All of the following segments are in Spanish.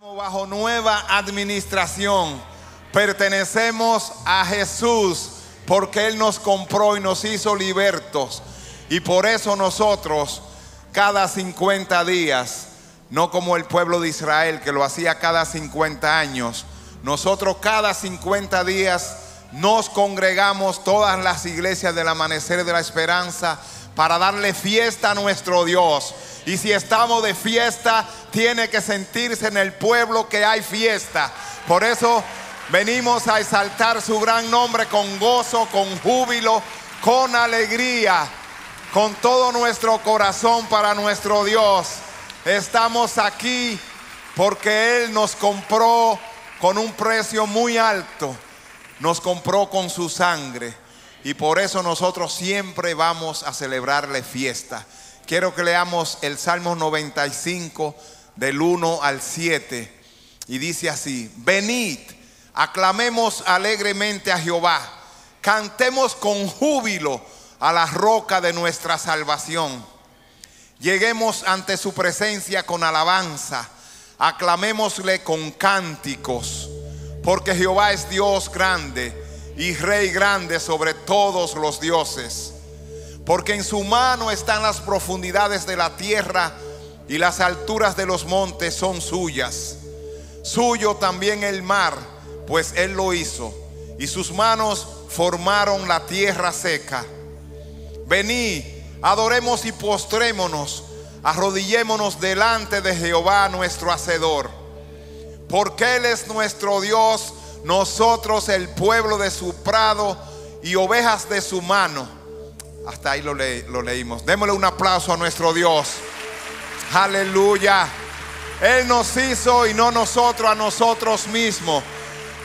Bajo nueva administración pertenecemos a Jesús porque Él nos compró y nos hizo libertos. Y por eso nosotros cada 50 días, no como el pueblo de Israel que lo hacía cada 50 años, nosotros cada 50 días nos congregamos todas las iglesias del amanecer de la esperanza para darle fiesta a nuestro Dios. Y si estamos de fiesta, tiene que sentirse en el pueblo que hay fiesta. Por eso venimos a exaltar su gran nombre con gozo, con júbilo, con alegría, con todo nuestro corazón para nuestro Dios. Estamos aquí porque Él nos compró con un precio muy alto. Nos compró con su sangre. Y por eso nosotros siempre vamos a celebrarle fiesta. Quiero que leamos el Salmo 95 del 1 al 7. Y dice así, venid, aclamemos alegremente a Jehová, cantemos con júbilo a la roca de nuestra salvación. Lleguemos ante su presencia con alabanza, aclamémosle con cánticos, porque Jehová es Dios grande y Rey grande sobre todos los dioses porque en su mano están las profundidades de la tierra y las alturas de los montes son suyas. Suyo también el mar, pues él lo hizo, y sus manos formaron la tierra seca. Vení, adoremos y postrémonos, arrodillémonos delante de Jehová nuestro Hacedor, porque Él es nuestro Dios, nosotros el pueblo de su prado y ovejas de su mano. Hasta ahí lo, leímos. Démosle un aplauso a nuestro Dios. Aleluya. Él nos hizo y no nosotros a nosotros mismos.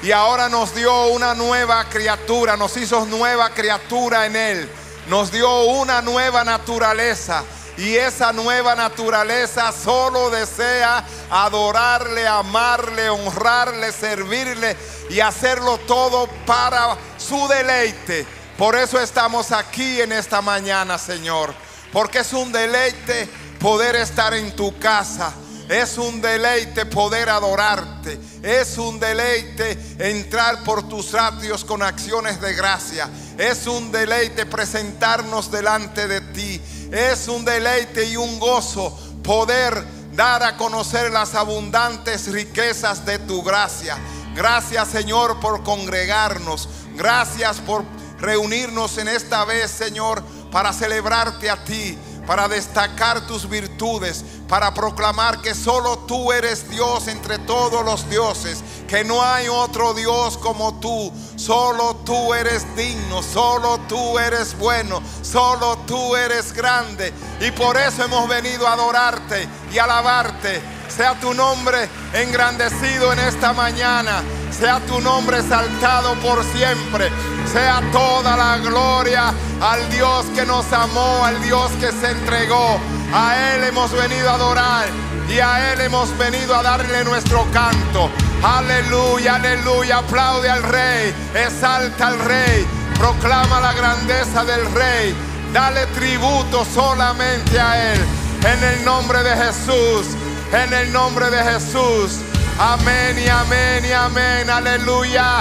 Y ahora nos dio una nueva criatura, nos hizo nueva criatura en Él. Nos dio una nueva naturaleza. Y esa nueva naturaleza solo desea adorarle, amarle, honrarle, servirle y hacerlo todo para su deleite. Por eso estamos aquí en esta mañana, Señor. Porque es un deleite poder estar en tu casa. Es un deleite poder adorarte. Es un deleite entrar por tus atrios con acciones de gracia. Es un deleite presentarnos delante de ti. Es un deleite y un gozo poder dar a conocer las abundantes riquezas de tu gracia. Gracias Señor por congregarnos. Gracias por reunirnos en esta vez, Señor, para celebrarte a ti, para destacar tus virtudes, para proclamar que solo tú eres Dios entre todos los dioses, que no hay otro Dios como tú, solo tú eres digno, solo tú eres bueno, solo tú eres grande. Y por eso hemos venido a adorarte y alabarte. Sea tu nombre engrandecido en esta mañana. Sea tu nombre exaltado por siempre. Sea toda la gloria al Dios que nos amó, al Dios que se entregó. A Él hemos venido a adorar y a Él hemos venido a darle nuestro canto. Aleluya, aleluya. Aplaude al Rey, exalta al Rey, proclama la grandeza del Rey. Dale tributo solamente a Él. En el nombre de Jesús, en el nombre de Jesús. Amén y amén y amén. Aleluya.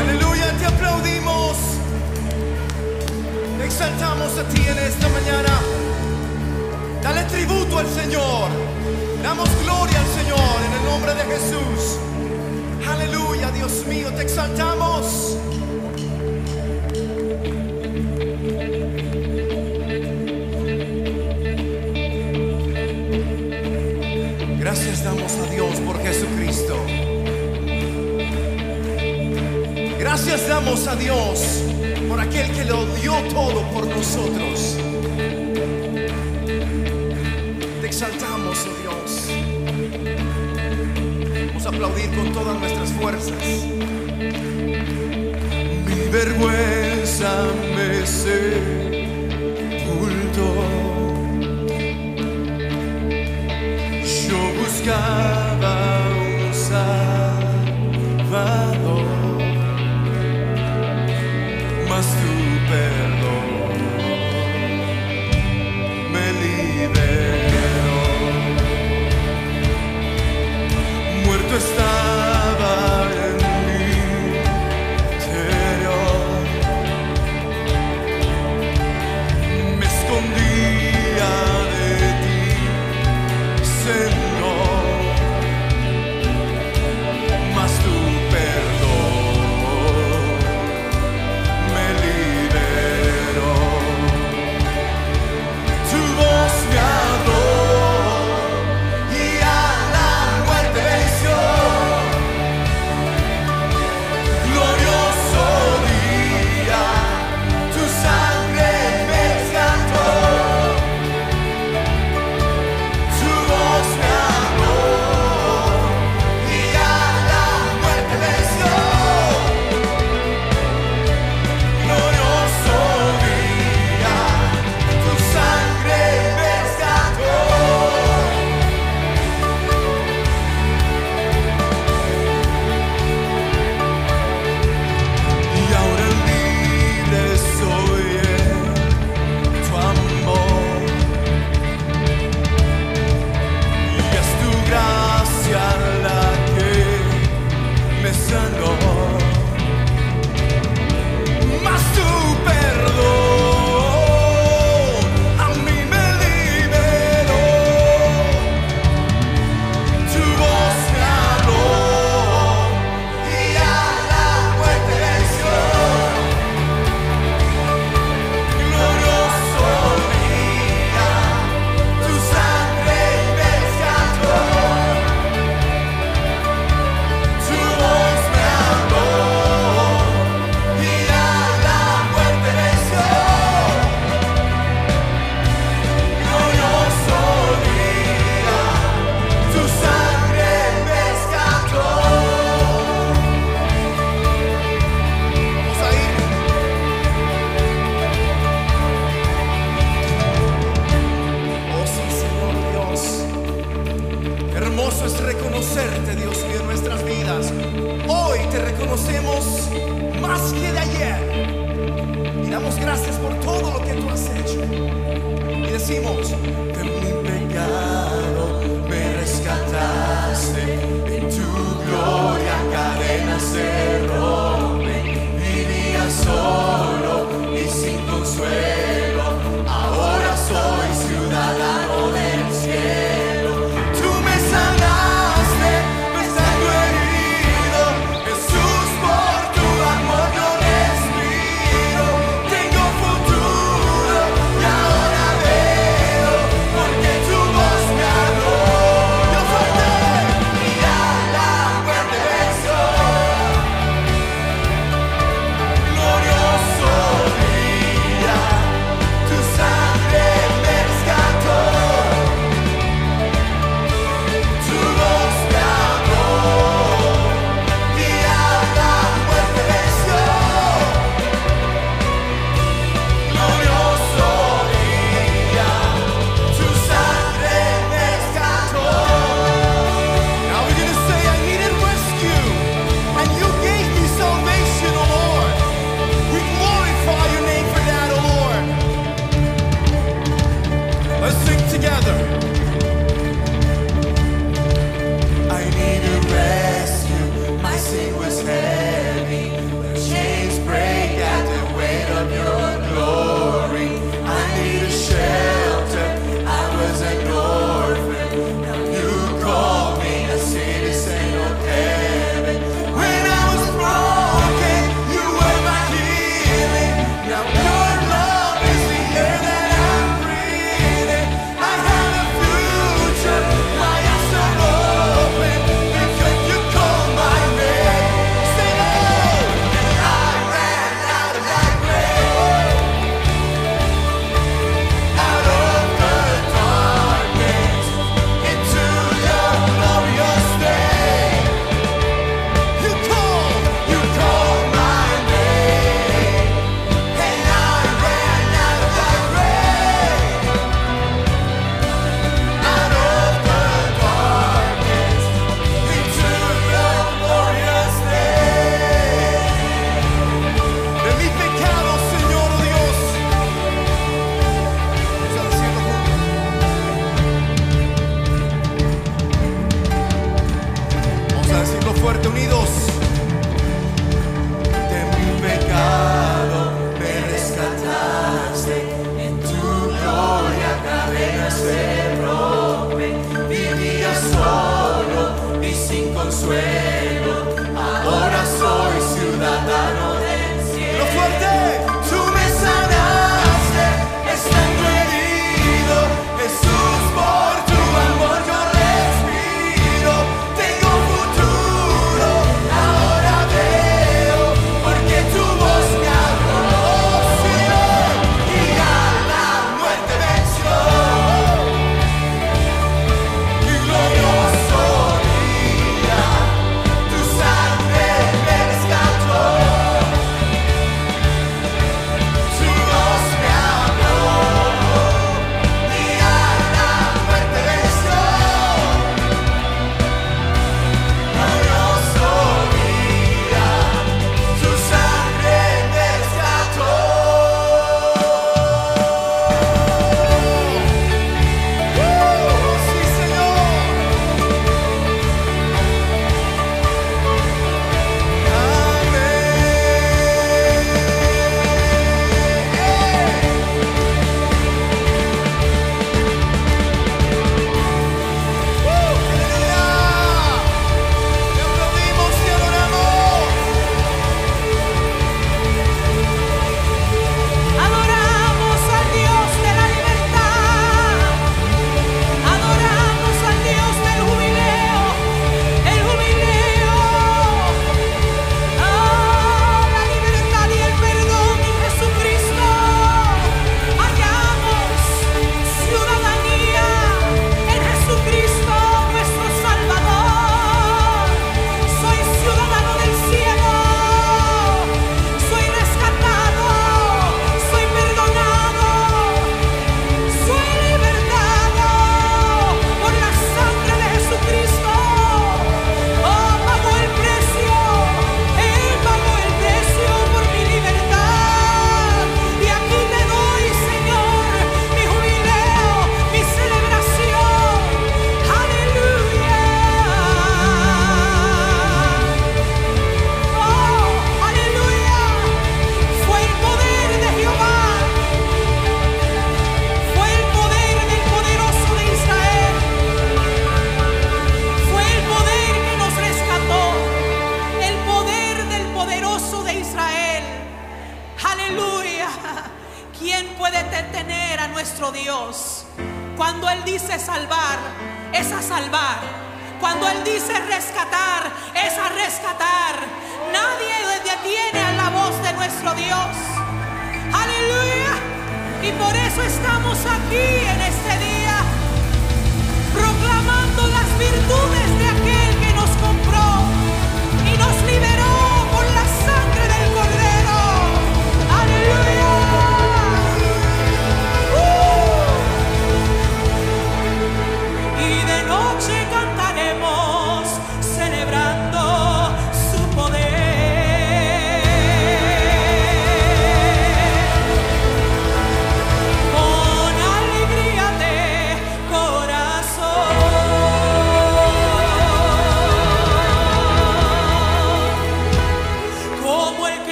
Aleluya, te aplaudimos. Exaltamos a ti en esta mañana. Dale tributo al Señor. Damos gloria al Señor en el nombre de Jesús. Aleluya, Dios mío, te exaltamos. Gracias damos a Dios por Jesucristo. Gracias damos a Dios por aquel que lo dio todo por nosotros. Aplaudir con todas nuestras fuerzas. Mi vergüenza me sepultó. Yo buscaba un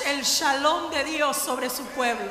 el shalom de Dios sobre su pueblo.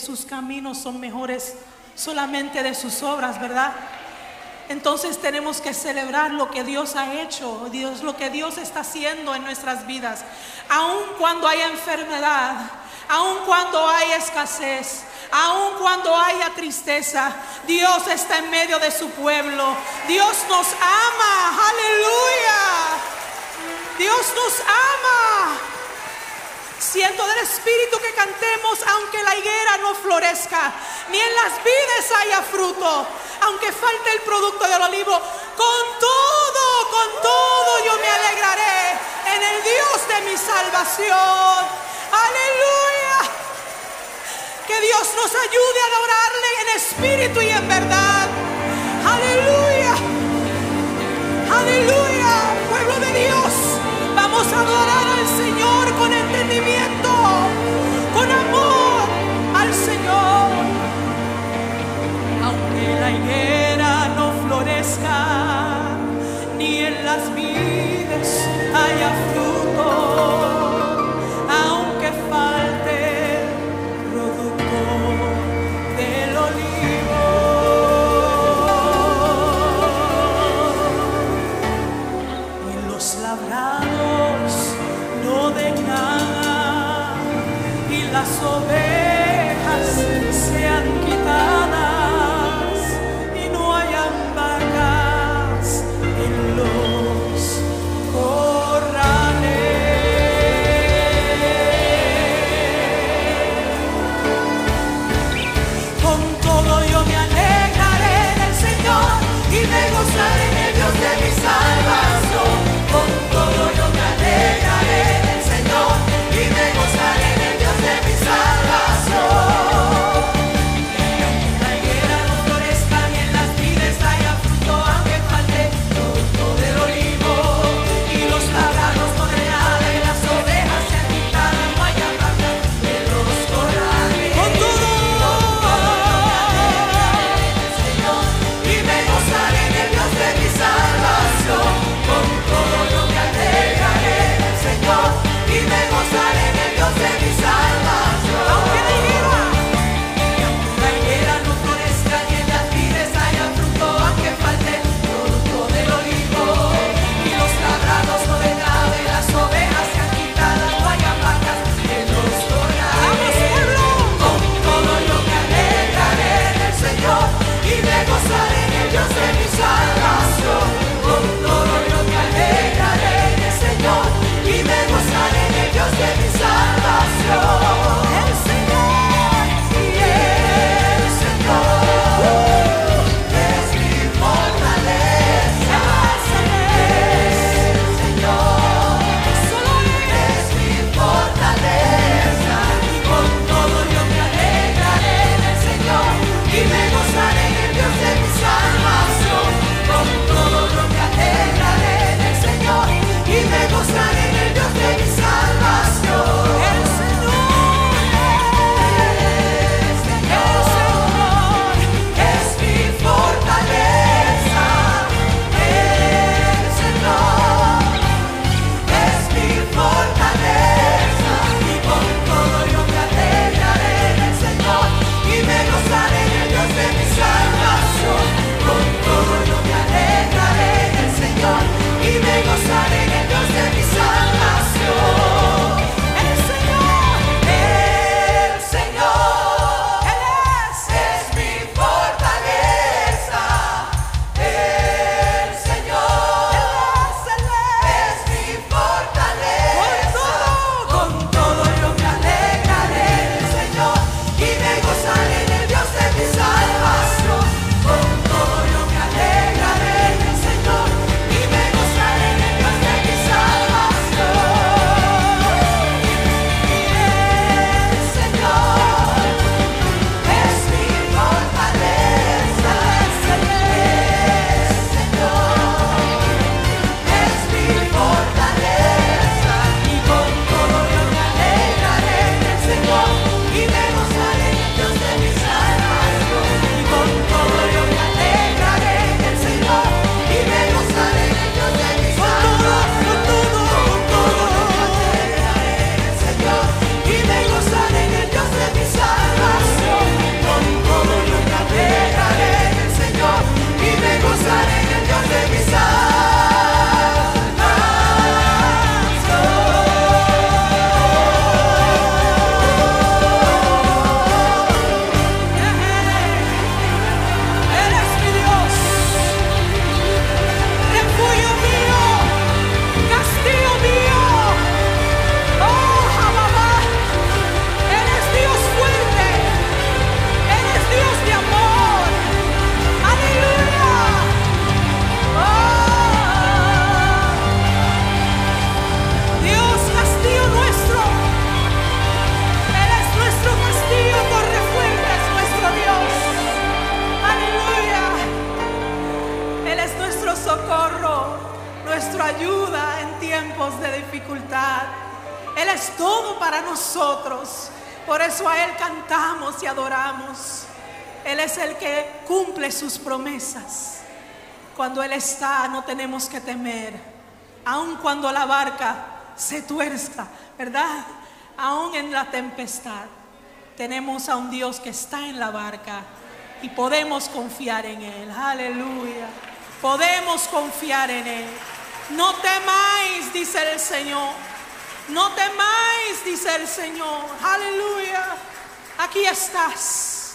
Sus caminos son mejores solamente de sus obras, ¿verdad? Entonces tenemos que celebrar lo que Dios ha hecho, Dios, lo que Dios está haciendo en nuestras vidas. Aun cuando hay enfermedad, aun cuando hay escasez, aun cuando haya tristeza, Dios está en medio de su pueblo. Dios nos ama, aleluya. Dios nos ama. Siento del Espíritu cantemos aunque la higuera no florezca, ni en las vides haya fruto, aunque falte el producto del olivo. Con todo, con todo yo me alegraré en el Dios de mi salvación. Aleluya. Que Dios nos ayude a adorarle en espíritu y en verdad. Aleluya. Aleluya. Pueblo de Dios. Vamos a adorar al Señor con entendimiento, la higuera no florezca, ni en las vides haya fruto, tempestad, tenemos a un Dios que está en la barca y podemos confiar en Él. Aleluya. Podemos confiar en Él. No temáis, dice el Señor. No temáis, dice el Señor. Aleluya. Aquí estás.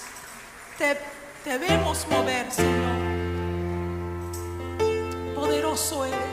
Te, te vemos mover, Señor. Poderoso eres.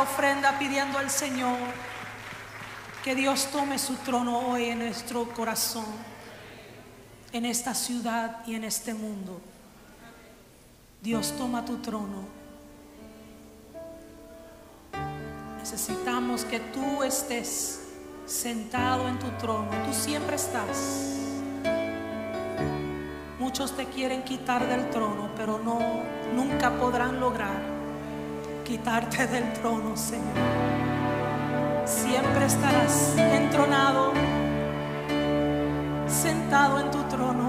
Ofrenda pidiendo al Señor que Dios tome su trono hoy en nuestro corazón, en esta ciudad y en este mundo. Dios toma tu trono. Necesitamos que tú estés sentado en tu trono. Tú siempre estás. Muchos te quieren quitar del trono, pero no nunca podrán lograr quitarte del trono, Señor. Siempre estarás entronado, sentado en tu trono.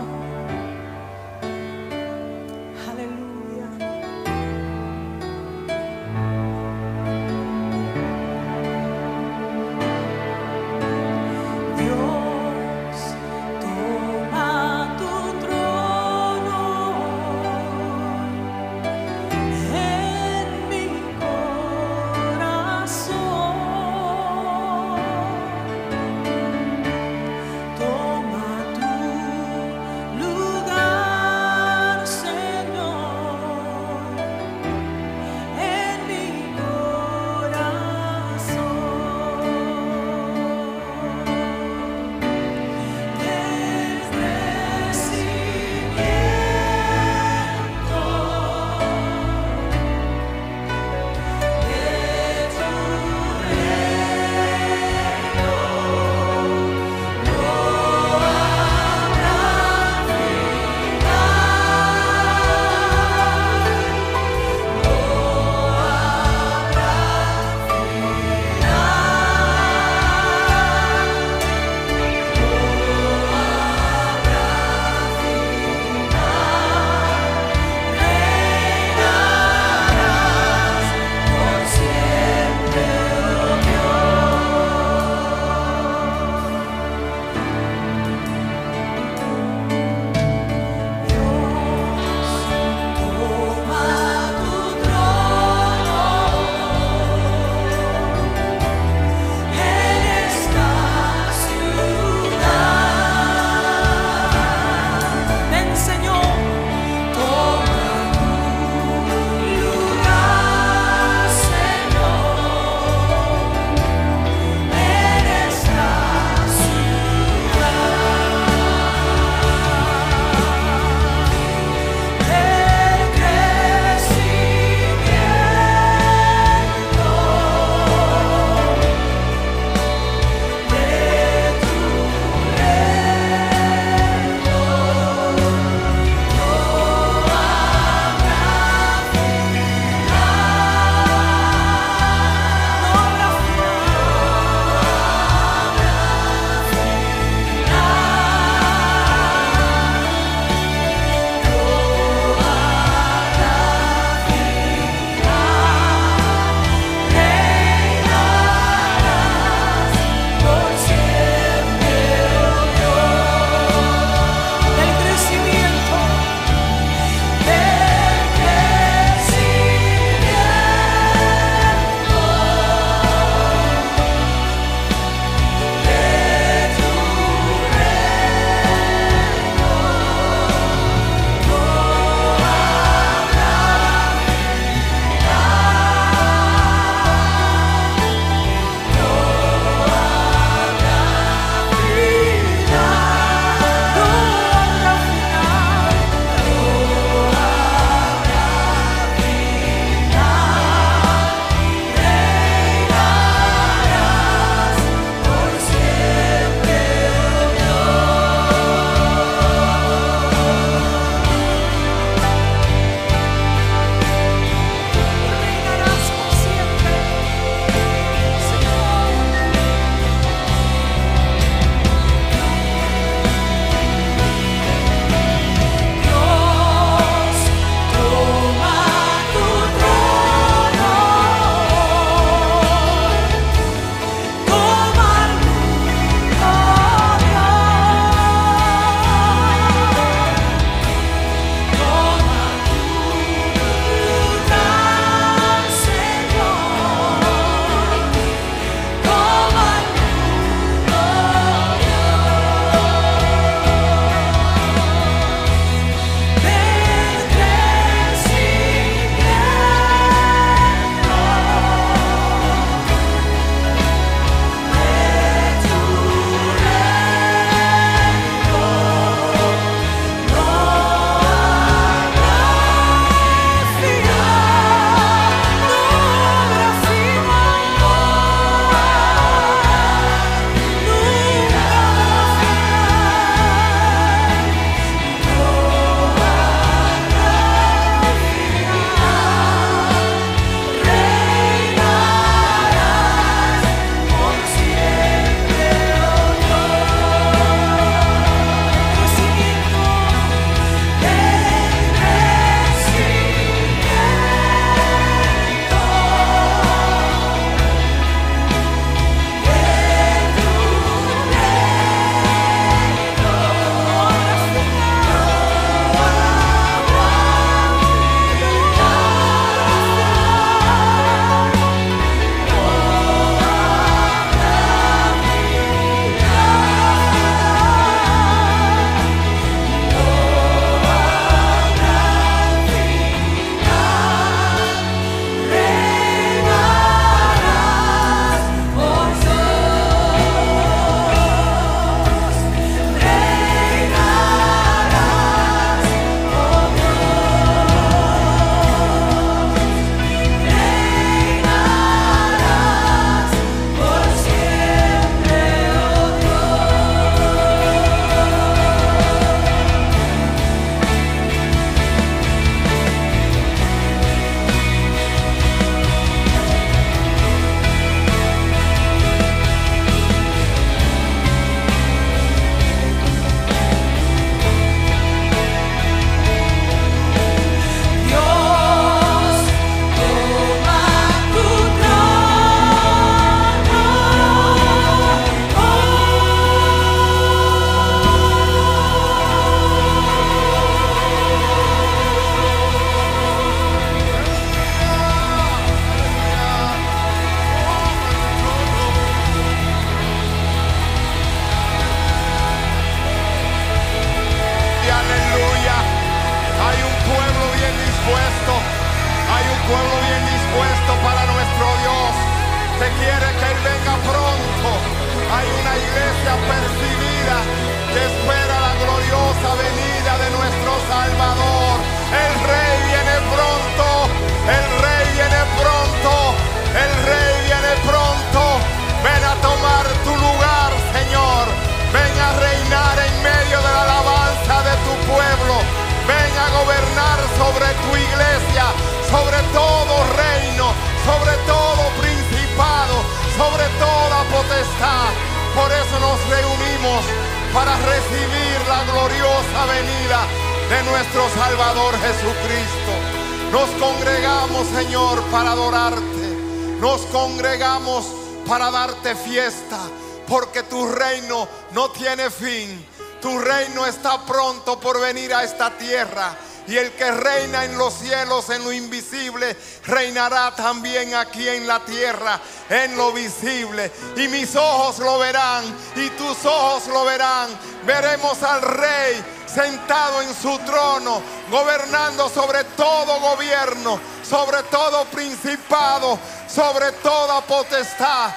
Tierra. Y el que reina en los cielos, en lo invisible, reinará también aquí en la tierra, en lo visible. Y mis ojos lo verán, y tus ojos lo verán. Veremos al rey sentado en su trono, gobernando sobre todo gobierno, sobre todo principado, sobre toda potestad.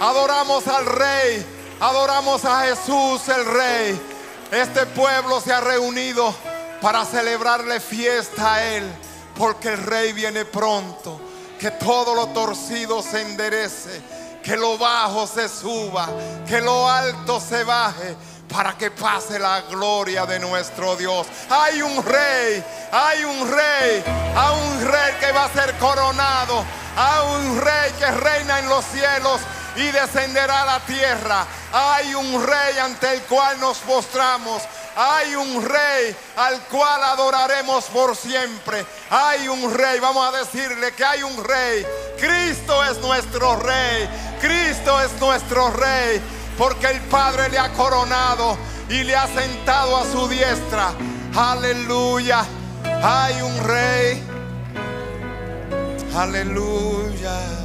Adoramos al rey, adoramos a Jesús el rey. Este pueblo se ha reunido para celebrarle fiesta a Él, porque el Rey viene pronto. Que todo lo torcido se enderece, que lo bajo se suba, que lo alto se baje, para que pase la gloria de nuestro Dios. Hay un rey, hay un rey, hay un rey que va a ser coronado, hay un rey que reina en los cielos y descenderá a la tierra. Hay un rey ante el cual nos postramos. Hay un rey al cual adoraremos por siempre. Hay un rey, vamos a decirle que hay un rey. Cristo es nuestro rey. Cristo es nuestro rey. Porque el Padre le ha coronado y le ha sentado a su diestra. Aleluya. Hay un rey. Aleluya.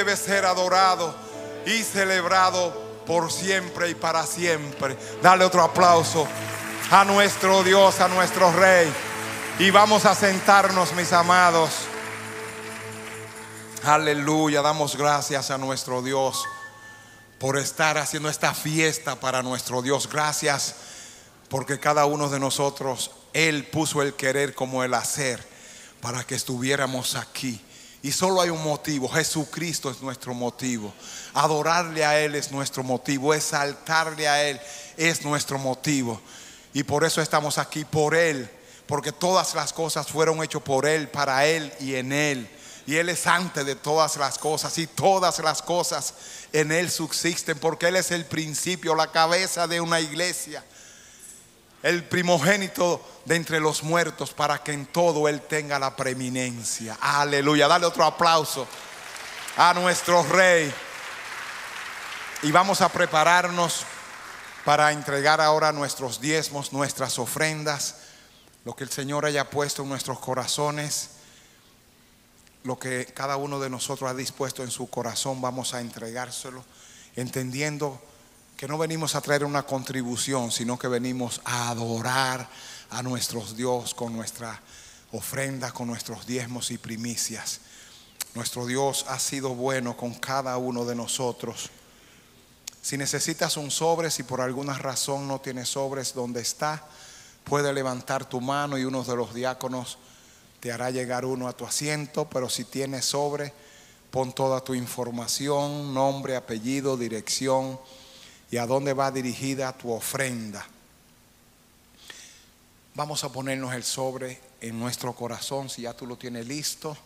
Debe ser adorado y celebrado por siempre y para siempre. Dale otro aplauso a nuestro Dios, a nuestro rey. Y vamos a sentarnos, mis amados. Aleluya, damos gracias a nuestro Dios por estar haciendo esta fiesta para nuestro Dios. Gracias porque cada uno de nosotros, Él puso el querer como el hacer para que estuviéramos aquí. Y solo hay un motivo, Jesucristo es nuestro motivo. Adorarle a Él es nuestro motivo, exaltarle a Él es nuestro motivo. Y por eso estamos aquí, por Él, porque todas las cosas fueron hechas por Él, para Él y en Él. Y Él es antes de todas las cosas y todas las cosas en Él subsisten porque Él es el principio, la cabeza de una iglesia. El primogénito de entre los muertos para que en todo Él tenga la preeminencia. Aleluya. Dale otro aplauso a nuestro Rey. Y vamos a prepararnos para entregar ahora nuestros diezmos, nuestras ofrendas, lo que el Señor haya puesto en nuestros corazones lo que cada uno de nosotros ha dispuesto en su corazón, vamos a entregárselo, entendiendo que no venimos a traer una contribución, sino que venimos a adorar a nuestro Dios con nuestra ofrenda, con nuestros diezmos y primicias. Nuestro Dios ha sido bueno con cada uno de nosotros. Si necesitas un sobre, si por alguna razón no tienes sobres donde está, puede levantar tu mano y uno de los diáconos te hará llegar uno a tu asiento, pero si tienes sobre, pon toda tu información, nombre, apellido, dirección y a dónde va dirigida tu ofrenda. Vamos a ponernos el sobre en nuestro corazón, si ya tú lo tienes listo,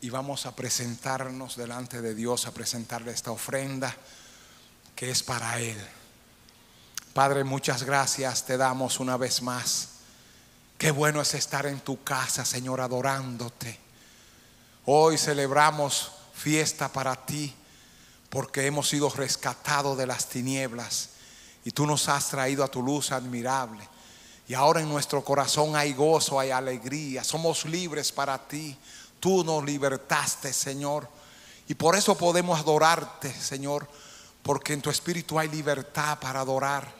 y vamos a presentarnos delante de Dios, a presentarle esta ofrenda que es para Él. Padre, muchas gracias te damos una vez más Qué bueno es estar en tu casa, Señor, adorándote. Hoy celebramos fiesta para ti porque hemos sido rescatados de las tinieblas y tú nos has traído a tu luz admirable. Y ahora en nuestro corazón hay gozo, hay alegría, somos libres para ti. Tú nos libertaste, Señor. Y por eso podemos adorarte, Señor, porque en tu espíritu hay libertad para adorar.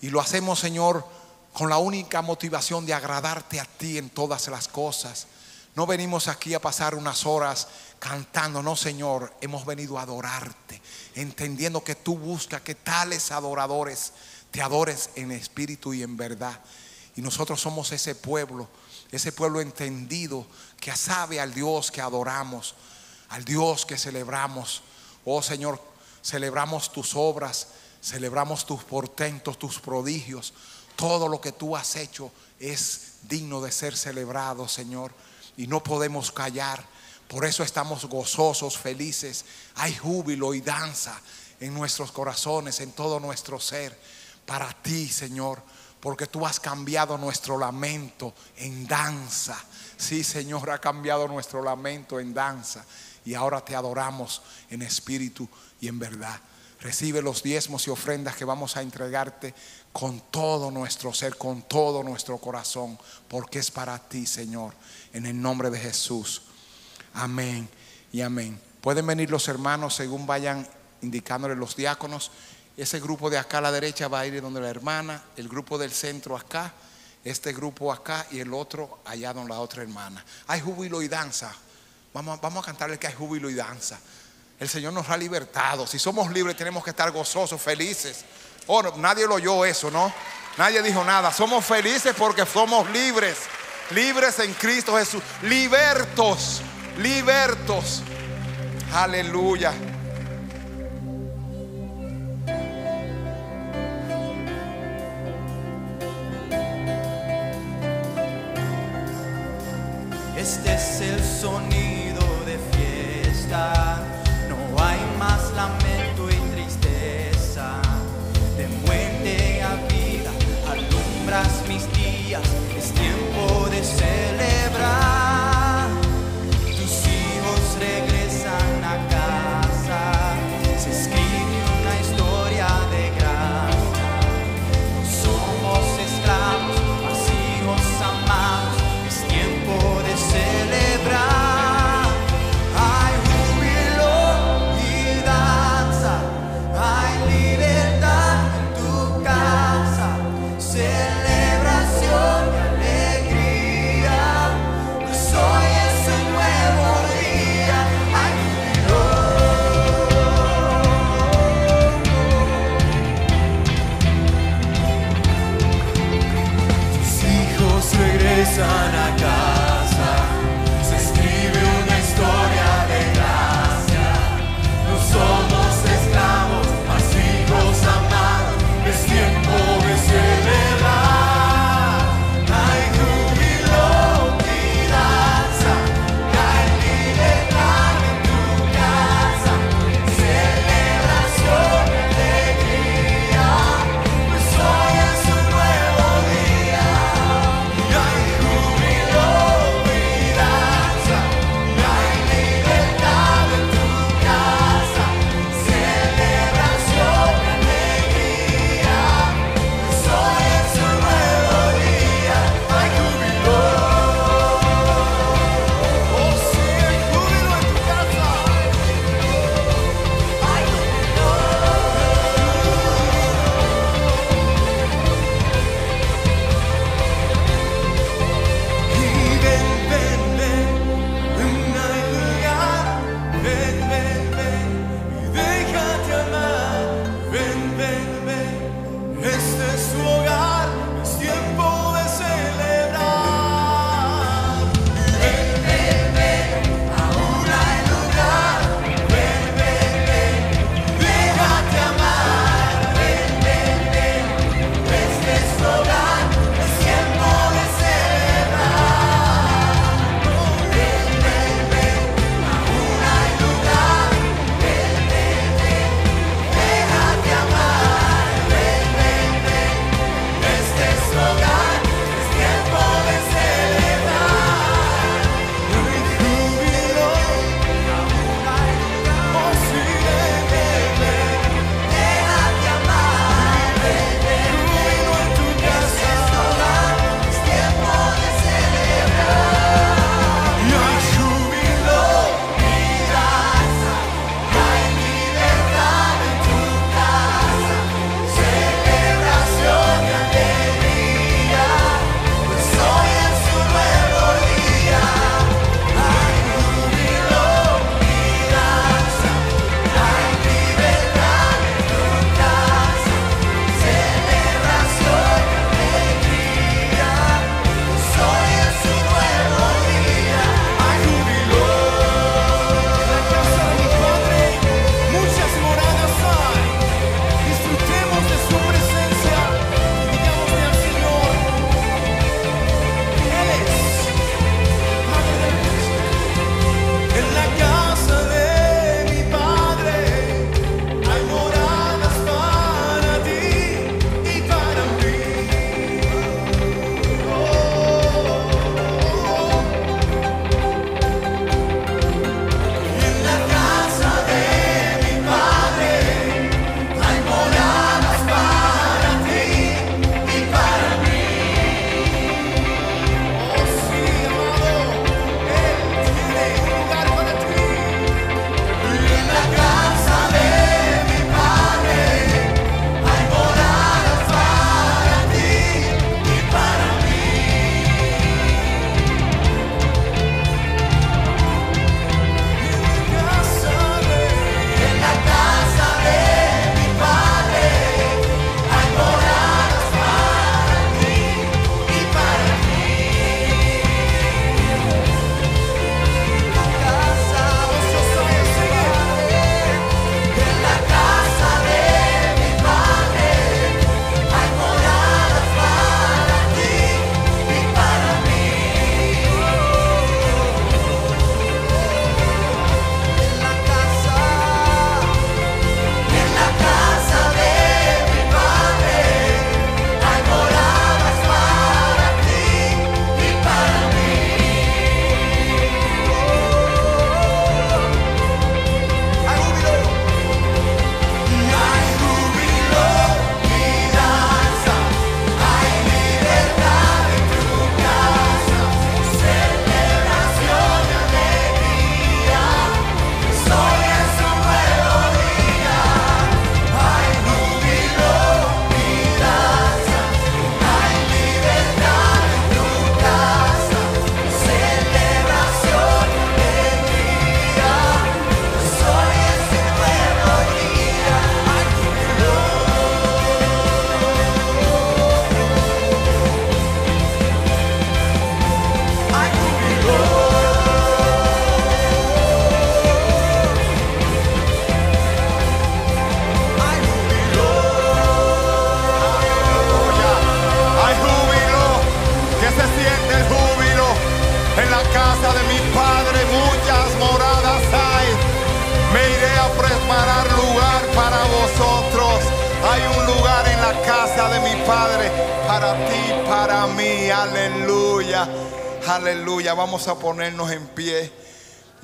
Y lo hacemos, Señor, con la única motivación de agradarte a ti en todas las cosas. No venimos aquí a pasar unas horas cantando, no Señor, hemos venido a adorarte, entendiendo que tú buscas que tales adoradores te adores en espíritu y en verdad. Y nosotros somos ese pueblo, ese pueblo entendido que sabe al Dios que adoramos, al Dios que celebramos. Oh Señor, celebramos tus obras, celebramos tus portentos, tus prodigios. Todo lo que tú has hecho es digno de ser celebrado, Señor. Y no podemos callar. Por eso estamos gozosos, felices. Hay júbilo y danza en nuestros corazones, en todo nuestro ser. Para ti, Señor. Porque tú has cambiado nuestro lamento en danza. Sí, Señor, ha cambiado nuestro lamento en danza. Y ahora te adoramos en espíritu y en verdad. Recibe los diezmos y ofrendas que vamos a entregarte con todo nuestro ser, con todo nuestro corazón, porque es para ti, Señor, en el nombre de Jesús. Amén y amén. Pueden venir los hermanos según vayan indicándole los diáconos. Ese grupo de acá a la derecha va a ir donde la hermana, el grupo del centro acá, este grupo acá y el otro allá donde la otra hermana. Hay júbilo y danza. Vamos, vamos a cantarle que hay júbilo y danza. El Señor nos ha libertado. Si somos libres tenemos que estar gozosos, felices. Oh, nadie lo oyó eso, ¿no? Nadie dijo nada. Somos felices porque somos libres. Libres en Cristo Jesús. Libertos. Libertos. Aleluya. Este es el sonido de fiesta. No hay más lamento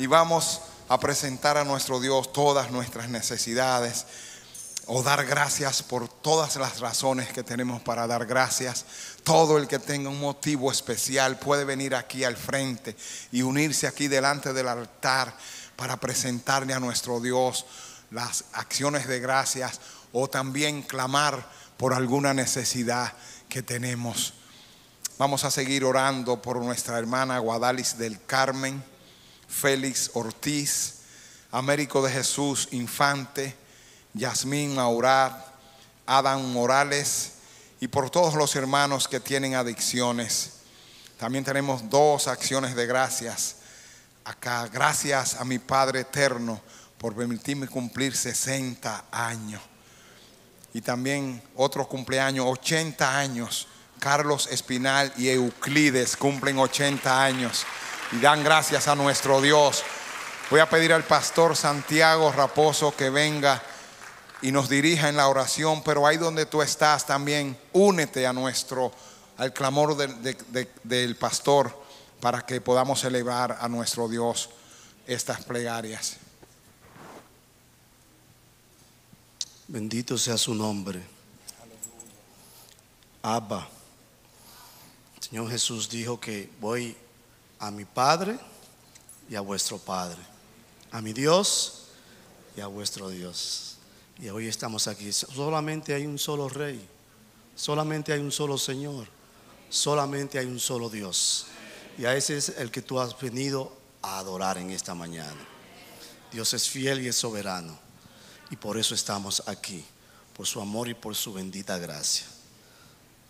y vamos a presentar a nuestro Dios todas nuestras necesidades o dar gracias por todas las razones que tenemos para dar gracias. Todo el que tenga un motivo especial puede venir aquí al frente y unirse aquí delante del altar para presentarle a nuestro Dios las acciones de gracias o también clamar por alguna necesidad que tenemos. Vamos a seguir orando por nuestra hermana Guadalis del Carmen, Félix Ortiz, Américo de Jesús Infante, Yasmín Maurad, Adam Morales y por todos los hermanos que tienen adicciones. También tenemos dos acciones de gracias acá. Gracias a mi Padre eterno por permitirme cumplir 60 años. Y también otro cumpleaños, 80 años. Carlos Espinal y Euclides cumplen 80 años y dan gracias a nuestro Dios. Voy a pedir al pastor Santiago Raposo que venga y nos dirija en la oración, pero ahí donde tú estás también únete a nuestro, al clamor del pastor para que podamos elevar a nuestro Dios estas plegarias. Bendito sea su nombre. Abba. Señor Jesús dijo que voy a mi Padre y a vuestro Padre, a mi Dios y a vuestro Dios. Y hoy estamos aquí. Solamente hay un solo Rey, solamente hay un solo Señor, solamente hay un solo Dios. Y a ese es el que tú has venido a adorar en esta mañana. Dios es fiel y es soberano. Y por eso estamos aquí, por su amor y por su bendita gracia.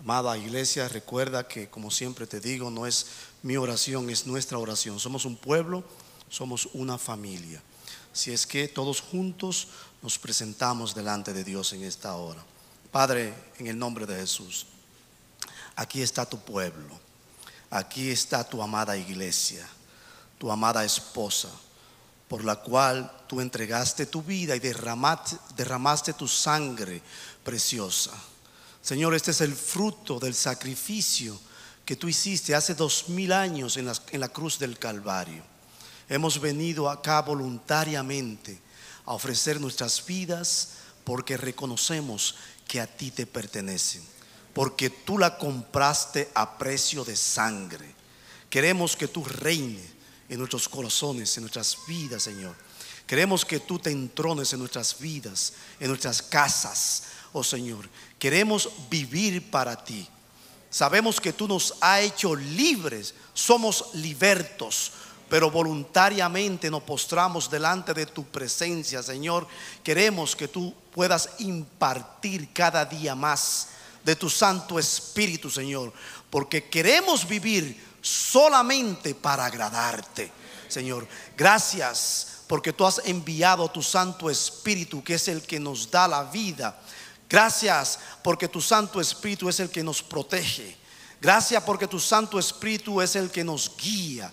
Amada iglesia, recuerda que como siempre te digo, no es mi oración, es nuestra oración. Somos un pueblo, somos una familia. Si es que todos juntos nos presentamos delante de Dios en esta hora. Padre, en el nombre de Jesús, aquí está tu pueblo, aquí está tu amada iglesia, tu amada esposa por la cual tú entregaste tu vida y derramaste, tu sangre preciosa. Señor, este es el fruto del sacrificio que tú hiciste hace dos mil años en la, cruz del Calvario. Hemos venido acá voluntariamente a ofrecer nuestras vidas porque reconocemos que a ti te pertenecen, porque tú la compraste a precio de sangre. Queremos que tú reines en nuestros corazones, en nuestras vidas, Señor. Queremos que tú te entrones en nuestras vidas, en nuestras casas, oh Señor. Queremos vivir para ti. Sabemos que tú nos has hecho libres, somos libertos, pero voluntariamente nos postramos delante de tu presencia, Señor. Queremos que tú puedas impartir cada día más de tu Santo Espíritu, Señor, porque queremos vivir solamente para agradarte. Señor, gracias porque tú has enviado tu Santo Espíritu, que es el que nos da la vida. Gracias porque tu Santo Espíritu es el que nos protege. Gracias porque tu Santo Espíritu es el que nos guía.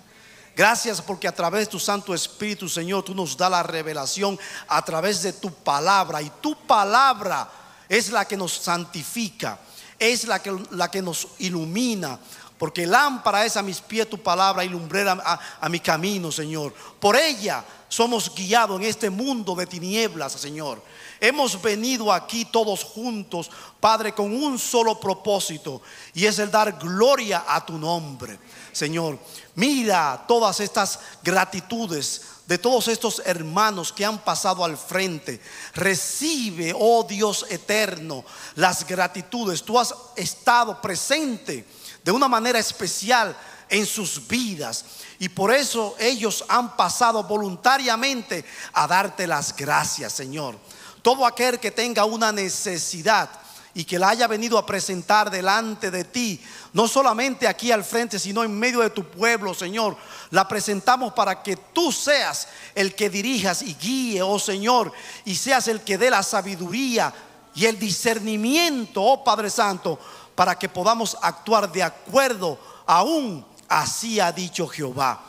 Gracias porque a través de tu Santo Espíritu, Señor, tú nos da la revelación a través de tu palabra. Y tu palabra es la que nos santifica, es la que, la que nos ilumina, porque lámpara es a mis pies tu palabra y lumbrera a, mi camino, Señor. Por ella somos guiados en este mundo de tinieblas, Señor. Hemos venido aquí todos juntos, Padre, con un solo propósito y es el dar gloria a tu nombre, Señor. Mira todas estas gratitudes de todos estos hermanos que han pasado al frente. Recibe, oh Dios eterno, las gratitudes. Tú has estado presente de una manera especial en sus vidas. Y por eso ellos han pasado voluntariamente a darte las gracias, Señor. Todo aquel que tenga una necesidad y que la haya venido a presentar delante de ti, no solamente aquí al frente, sino en medio de tu pueblo, Señor, la presentamos para que tú seas el que dirijas y guíe, oh Señor, y seas el que dé la sabiduría y el discernimiento, oh Padre Santo, para que podamos actuar de acuerdo aún así ha dicho Jehová.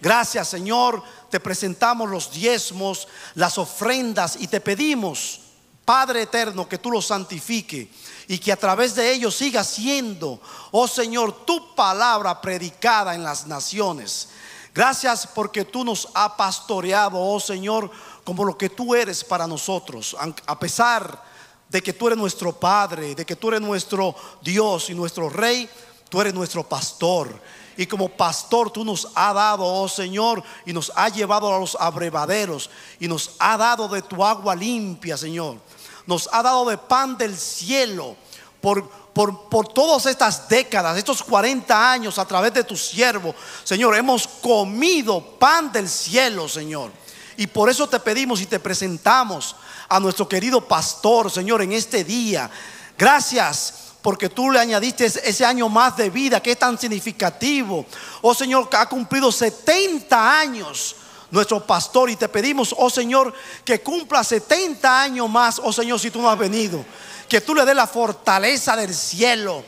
Gracias Señor, te presentamos los diezmos, las ofrendas y te pedimos Padre eterno, que tú los santifique y que a través de ellos siga siendo, oh Señor, tu palabra predicada en las naciones. Gracias porque tú nos has pastoreado, oh Señor, como lo que tú eres para nosotros, a pesar de que tú eres nuestro Padre, de que tú eres nuestro Dios y nuestro Rey, tú eres nuestro pastor. Y como pastor tú nos has dado, oh Señor, y nos has llevado a los abrevaderos y nos ha dado de tu agua limpia, Señor. Nos ha dado de pan del cielo por, por, por todas estas décadas, estos 40 años a través de tu siervo. Señor, hemos comido pan del cielo, Señor. Y por eso te pedimos y te presentamos a nuestro querido pastor, Señor, en este día. Gracias porque tú le añadiste ese año más de vida que es tan significativo. Oh Señor, que ha cumplido 70 años nuestro pastor y te pedimos, oh Señor, que cumpla 70 años más, oh Señor, si tú no has venido. Que tú le des la fortaleza del cielo.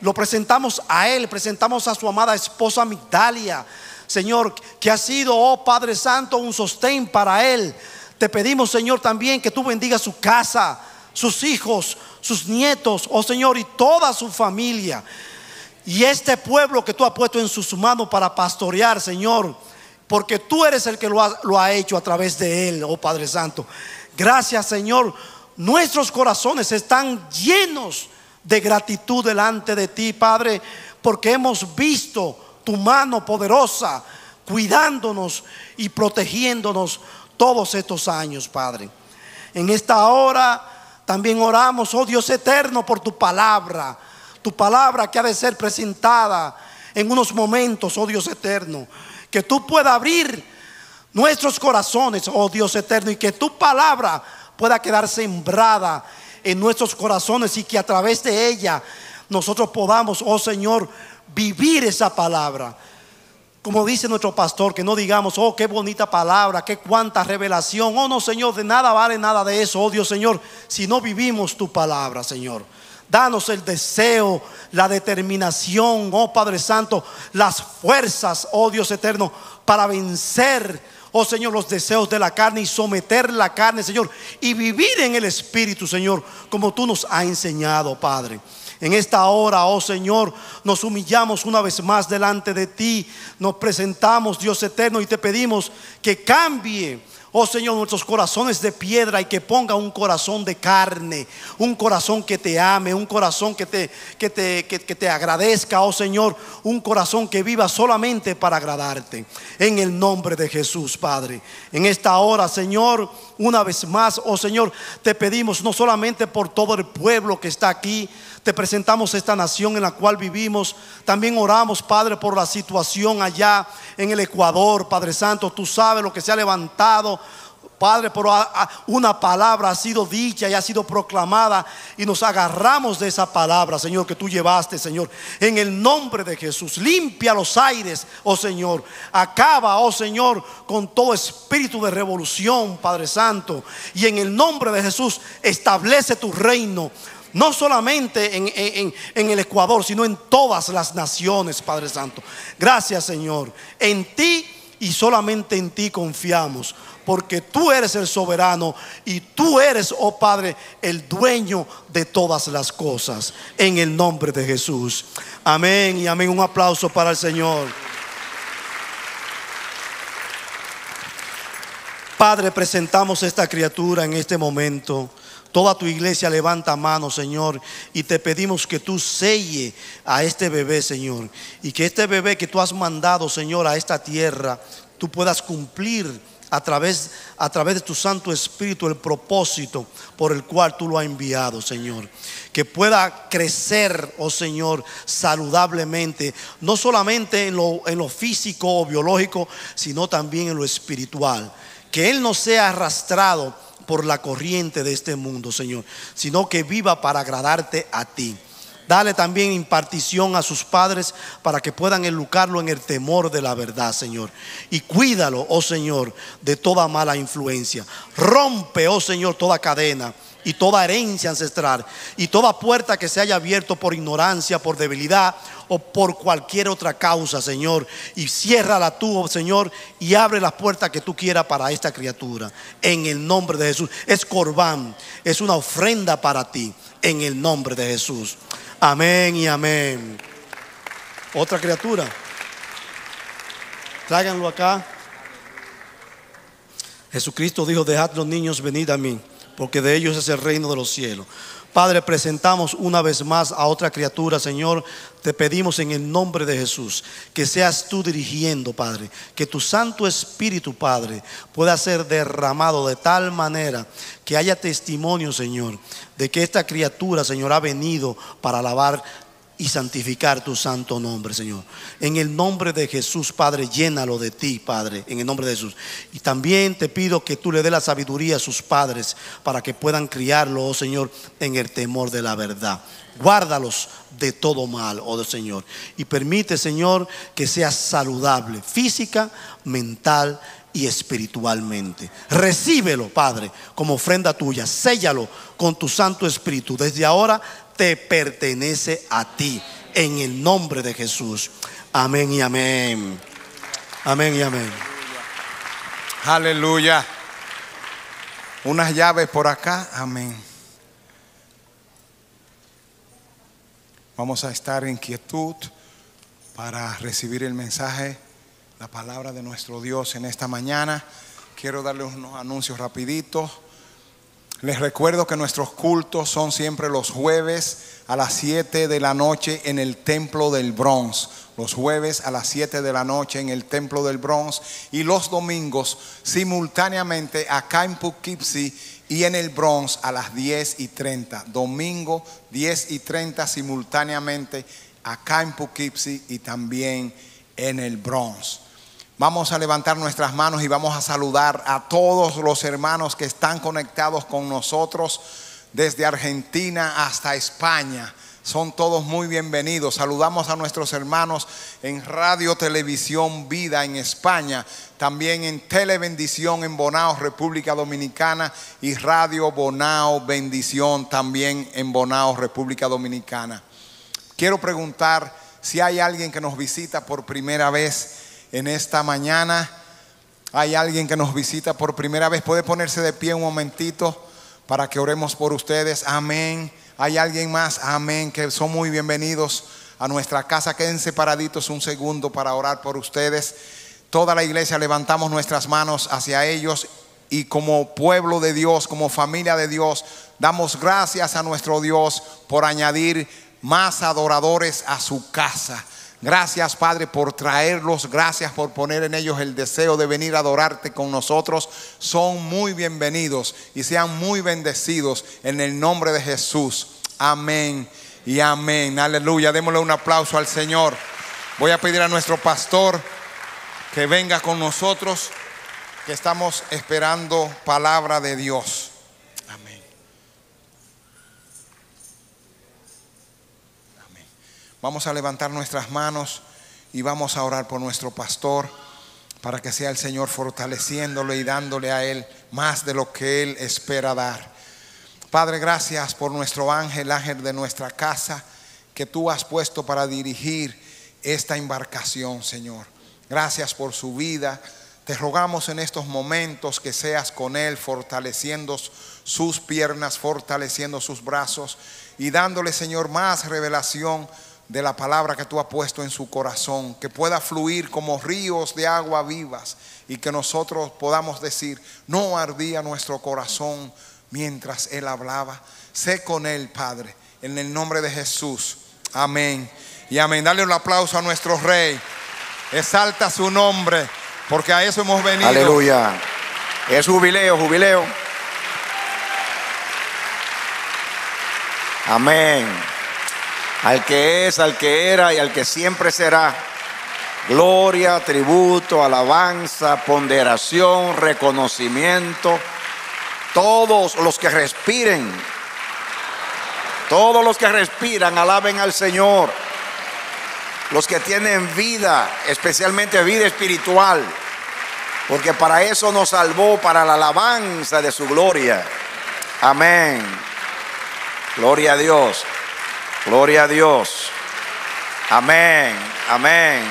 Lo presentamos a él, presentamos a su amada esposa Migdalia. Señor, que ha sido, oh Padre Santo, un sostén para él. Te pedimos, Señor, también que tú bendigas su casa, sus hijos, sus nietos, oh Señor, y toda su familia. Y este pueblo que tú has puesto en sus manos para pastorear, Señor, porque tú eres el que lo ha, lo ha hecho a través de él, oh Padre Santo. Gracias, Señor. Nuestros corazones están llenos de gratitud delante de ti, Padre, porque hemos visto tu mano poderosa cuidándonos y protegiéndonos todos estos años, Padre. En esta hora también oramos, oh Dios eterno, por tu palabra, tu palabra que ha de ser presentada en unos momentos, oh Dios eterno, que tú puedas abrir nuestros corazones, oh Dios eterno, y que tu palabra pueda quedar sembrada en nuestros corazones y que a través de ella nosotros podamos, oh Señor, vivir esa palabra. Como dice nuestro pastor, que no digamos, oh, qué bonita palabra, qué cuánta revelación. Oh, no, Señor, de nada vale nada de eso, oh Dios, Señor, si no vivimos tu palabra, Señor. Danos el deseo, la determinación, oh Padre Santo, las fuerzas, oh Dios eterno, para vencer, oh Señor, los deseos de la carne y someter la carne, Señor, y vivir en el Espíritu, Señor, como tú nos has enseñado, Padre. En esta hora, oh Señor, nos humillamos una vez más delante de ti. Nos presentamos, Dios eterno, y te pedimos que cambie. Oh Señor, nuestros corazones de piedra y que ponga un corazón de carne, un corazón que te ame, un corazón que te, que te, que, te agradezca, oh Señor, un corazón que viva solamente para agradarte. En el nombre de Jesús, Padre. En esta hora, Señor, una vez más, oh Señor, te pedimos no solamente por todo el pueblo que está aquí, te presentamos esta nación en la cual vivimos. También oramos, Padre, por la situación allá en el Ecuador, Padre Santo. Tú sabes lo que se ha levantado. Padre, por una palabra ha sido dicha y ha sido proclamada y nos agarramos de esa palabra, Señor, que tú llevaste, Señor. En el nombre de Jesús, limpia los aires, oh Señor. Acaba, oh Señor, con todo espíritu de revolución, Padre Santo. Y en el nombre de Jesús, establece tu reino no solamente en, el Ecuador, sino en todas las naciones, Padre Santo. Gracias, Señor. En ti y solamente en ti confiamos, porque tú eres el soberano y tú eres, oh Padre, el dueño de todas las cosas. En el nombre de Jesús. Amén y amén. Un aplauso para el Señor. Padre, presentamos esta criatura en este momento. Toda tu iglesia levanta mano, Señor, y te pedimos que tú selle a este bebé, Señor, y que este bebé que tú has mandado, Señor, a esta tierra, tú puedas cumplir a través, a través de tu Santo Espíritu el propósito por el cual tú lo has enviado, Señor. Que pueda crecer, oh Señor, saludablemente, no solamente en lo, en lo físico o biológico, sino también en lo espiritual. Que Él no sea arrastrado por la corriente de este mundo, Señor, sino que viva para agradarte a ti. Dale también impartición a sus padres para que puedan educarlo en el temor de la verdad, Señor. Y cuídalo, oh Señor, de toda mala influencia. Rompe, oh Señor, toda cadena y toda herencia ancestral y toda puerta que se haya abierto por ignorancia, por debilidad o por cualquier otra causa, Señor. Y ciérrala tú, oh Señor, y abre las puertas que tú quieras para esta criatura. En el nombre de Jesús. Es corbán, es una ofrenda para ti. En el nombre de Jesús. Amén y amén. Otra criatura. Tráiganlo acá. Jesucristo dijo, dejad los niños venid a mí, porque de ellos es el reino de los cielos. Padre, presentamos una vez más a otra criatura, Señor. Te pedimos en el nombre de Jesús que seas tú dirigiendo, Padre. Que tu Santo Espíritu, Padre, pueda ser derramado de tal manera que haya testimonio, Señor, de que esta criatura, Señor, ha venido para alabar y santificar tu santo nombre, Señor. En el nombre de Jesús, Padre, llénalo de ti, Padre, en el nombre de Jesús. Y también te pido que tú le dé la sabiduría a sus padres para que puedan criarlo, oh Señor, en el temor de la verdad. Guárdalos de todo mal, oh Señor. Y permite, Señor, que sea saludable, física, mental y espiritualmente. Recíbelo, Padre, como ofrenda tuya. Séllalo con tu Santo Espíritu. Desde ahora te pertenece a ti. En el nombre de Jesús. Amén y amén. Amén y amén. Aleluya. Unas llaves por acá. Amén. Vamos a estar en quietud para recibir el mensaje, la palabra de nuestro Dios en esta mañana. Quiero darles unos anuncios rapiditos. Les recuerdo que nuestros cultos son siempre los jueves a las 7 de la noche en el Templo del Bronx. Los jueves a las 7 de la noche en el Templo del Bronx y los domingos simultáneamente acá en Poughkeepsie y en el Bronx a las 10 y 30. Domingo 10 y 30 simultáneamente acá en Poughkeepsie y también en el Bronx. Vamos a levantar nuestras manos y vamos a saludar a todos los hermanos que están conectados con nosotros desde Argentina hasta España. Son todos muy bienvenidos. Saludamos a nuestros hermanos en Radio Televisión Vida en España, también en Telebendición en Bonao, República Dominicana, y Radio Bonao Bendición también en Bonao, República Dominicana. Quiero preguntar si hay alguien que nos visita por primera vez en esta mañana. Hay alguien que nos visita por primera vez. Puede ponerse de pie un momentito para que oremos por ustedes. Amén. Hay alguien más. Amén. Que son muy bienvenidos a nuestra casa. Quédense paraditos un segundo para orar por ustedes. Toda la iglesia levantamos nuestras manos hacia ellos y como pueblo de Dios, como familia de Dios, damos gracias a nuestro Dios por añadir más adoradores a su casa. Gracias Padre por traerlos, gracias por poner en ellos el deseo de venir a adorarte con nosotros. Son muy bienvenidos y sean muy bendecidos en el nombre de Jesús. Amén y amén. Aleluya. Démosle un aplauso al Señor. Voy a pedir a nuestro pastor que venga con nosotros, que estamos esperando palabra de Dios. Vamos a levantar nuestras manos y vamos a orar por nuestro pastor para que sea el Señor fortaleciéndole y dándole a él más de lo que él espera dar. Padre, gracias por nuestro ángel, ángel de nuestra casa, que tú has puesto para dirigir esta embarcación, Señor. Gracias por su vida. Te rogamos en estos momentos que seas con él, fortaleciendo sus piernas, fortaleciendo sus brazos y dándole, Señor, más revelación de la palabra que tú has puesto en su corazón, que pueda fluir como ríos de agua vivas y que nosotros podamos decir, no ardía nuestro corazón mientras Él hablaba. Sé con Él, Padre, en el nombre de Jesús. Amén. Y amén. Dale un aplauso a nuestro Rey. Exalta su nombre, porque a eso hemos venido. Aleluya. Es jubileo, jubileo. Amén al que es, al que era y al que siempre será. Gloria, tributo, alabanza, ponderación, reconocimiento. Todos los que respiren, todos los que respiran, alaben al Señor. Los que tienen vida, especialmente vida espiritual, porque para eso nos salvó, para la alabanza de su gloria. Amén. Gloria a Dios. Gloria a Dios. Amén. Amén.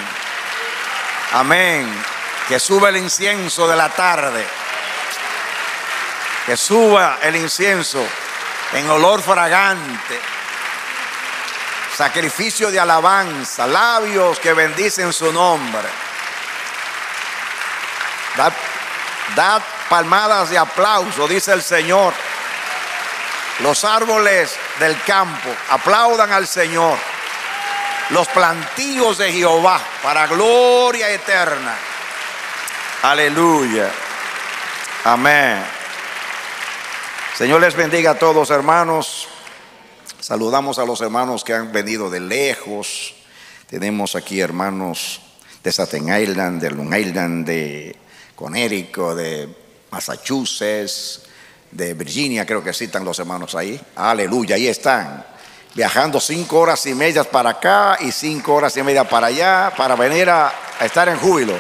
Amén. Que suba el incienso de la tarde. Que suba el incienso en olor fragante. Sacrificio de alabanza, labios que bendicen su nombre. Dad, dad palmadas de aplauso, dice el Señor. Los árboles del campo aplaudan al Señor. Los plantíos de Jehová para gloria eterna. Aleluya. Amén. Señor les bendiga a todos hermanos. Saludamos a los hermanos que han venido de lejos. Tenemos aquí hermanos de Staten Island, de Long Island, de Connecticut, de Massachusetts, de Virginia, creo que sí están los hermanos ahí. Aleluya, ahí están. Viajando cinco horas y media para acá y cinco horas y media para allá para venir a, a estar en júbilo,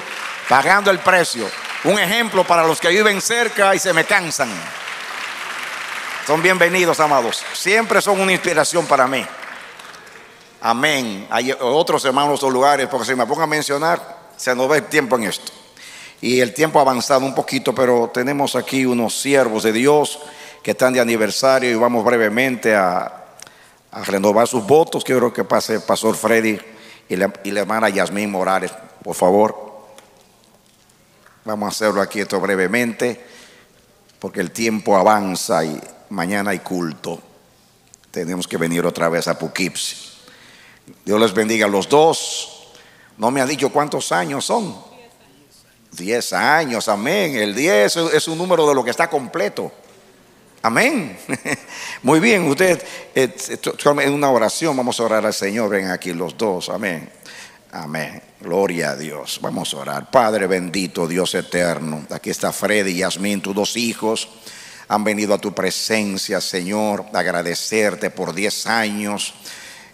pagando el precio. Un ejemplo para los que viven cerca y se me cansan. Son bienvenidos, amados. Siempre son una inspiración para mí. Amén. Hay otros hermanos o lugares, porque si me pongo a mencionar, se nos va el tiempo en esto. Y el tiempo ha avanzado un poquito, pero tenemos aquí unos siervos de Dios que están de aniversario y vamos brevemente a, a renovar sus votos. Quiero que pase el pastor Freddy y la, y hermana Yasmín Morales, por favor. Vamos a hacerlo aquí esto brevemente, porque el tiempo avanza y mañana hay culto. Tenemos que venir otra vez a Poughkeepsie. Dios les bendiga a los dos. No me han dicho cuántos años son. Diez años, amén. El diez es un número de lo que está completo. Amén. Muy bien, usted eh, en una oración vamos a orar al Señor. Ven aquí los dos. Amén. Amén. Gloria a Dios. Vamos a orar. Padre bendito, Dios eterno. Aquí está Freddy y Yasmín, tus dos hijos. Han venido a tu presencia, Señor, agradecerte por diez años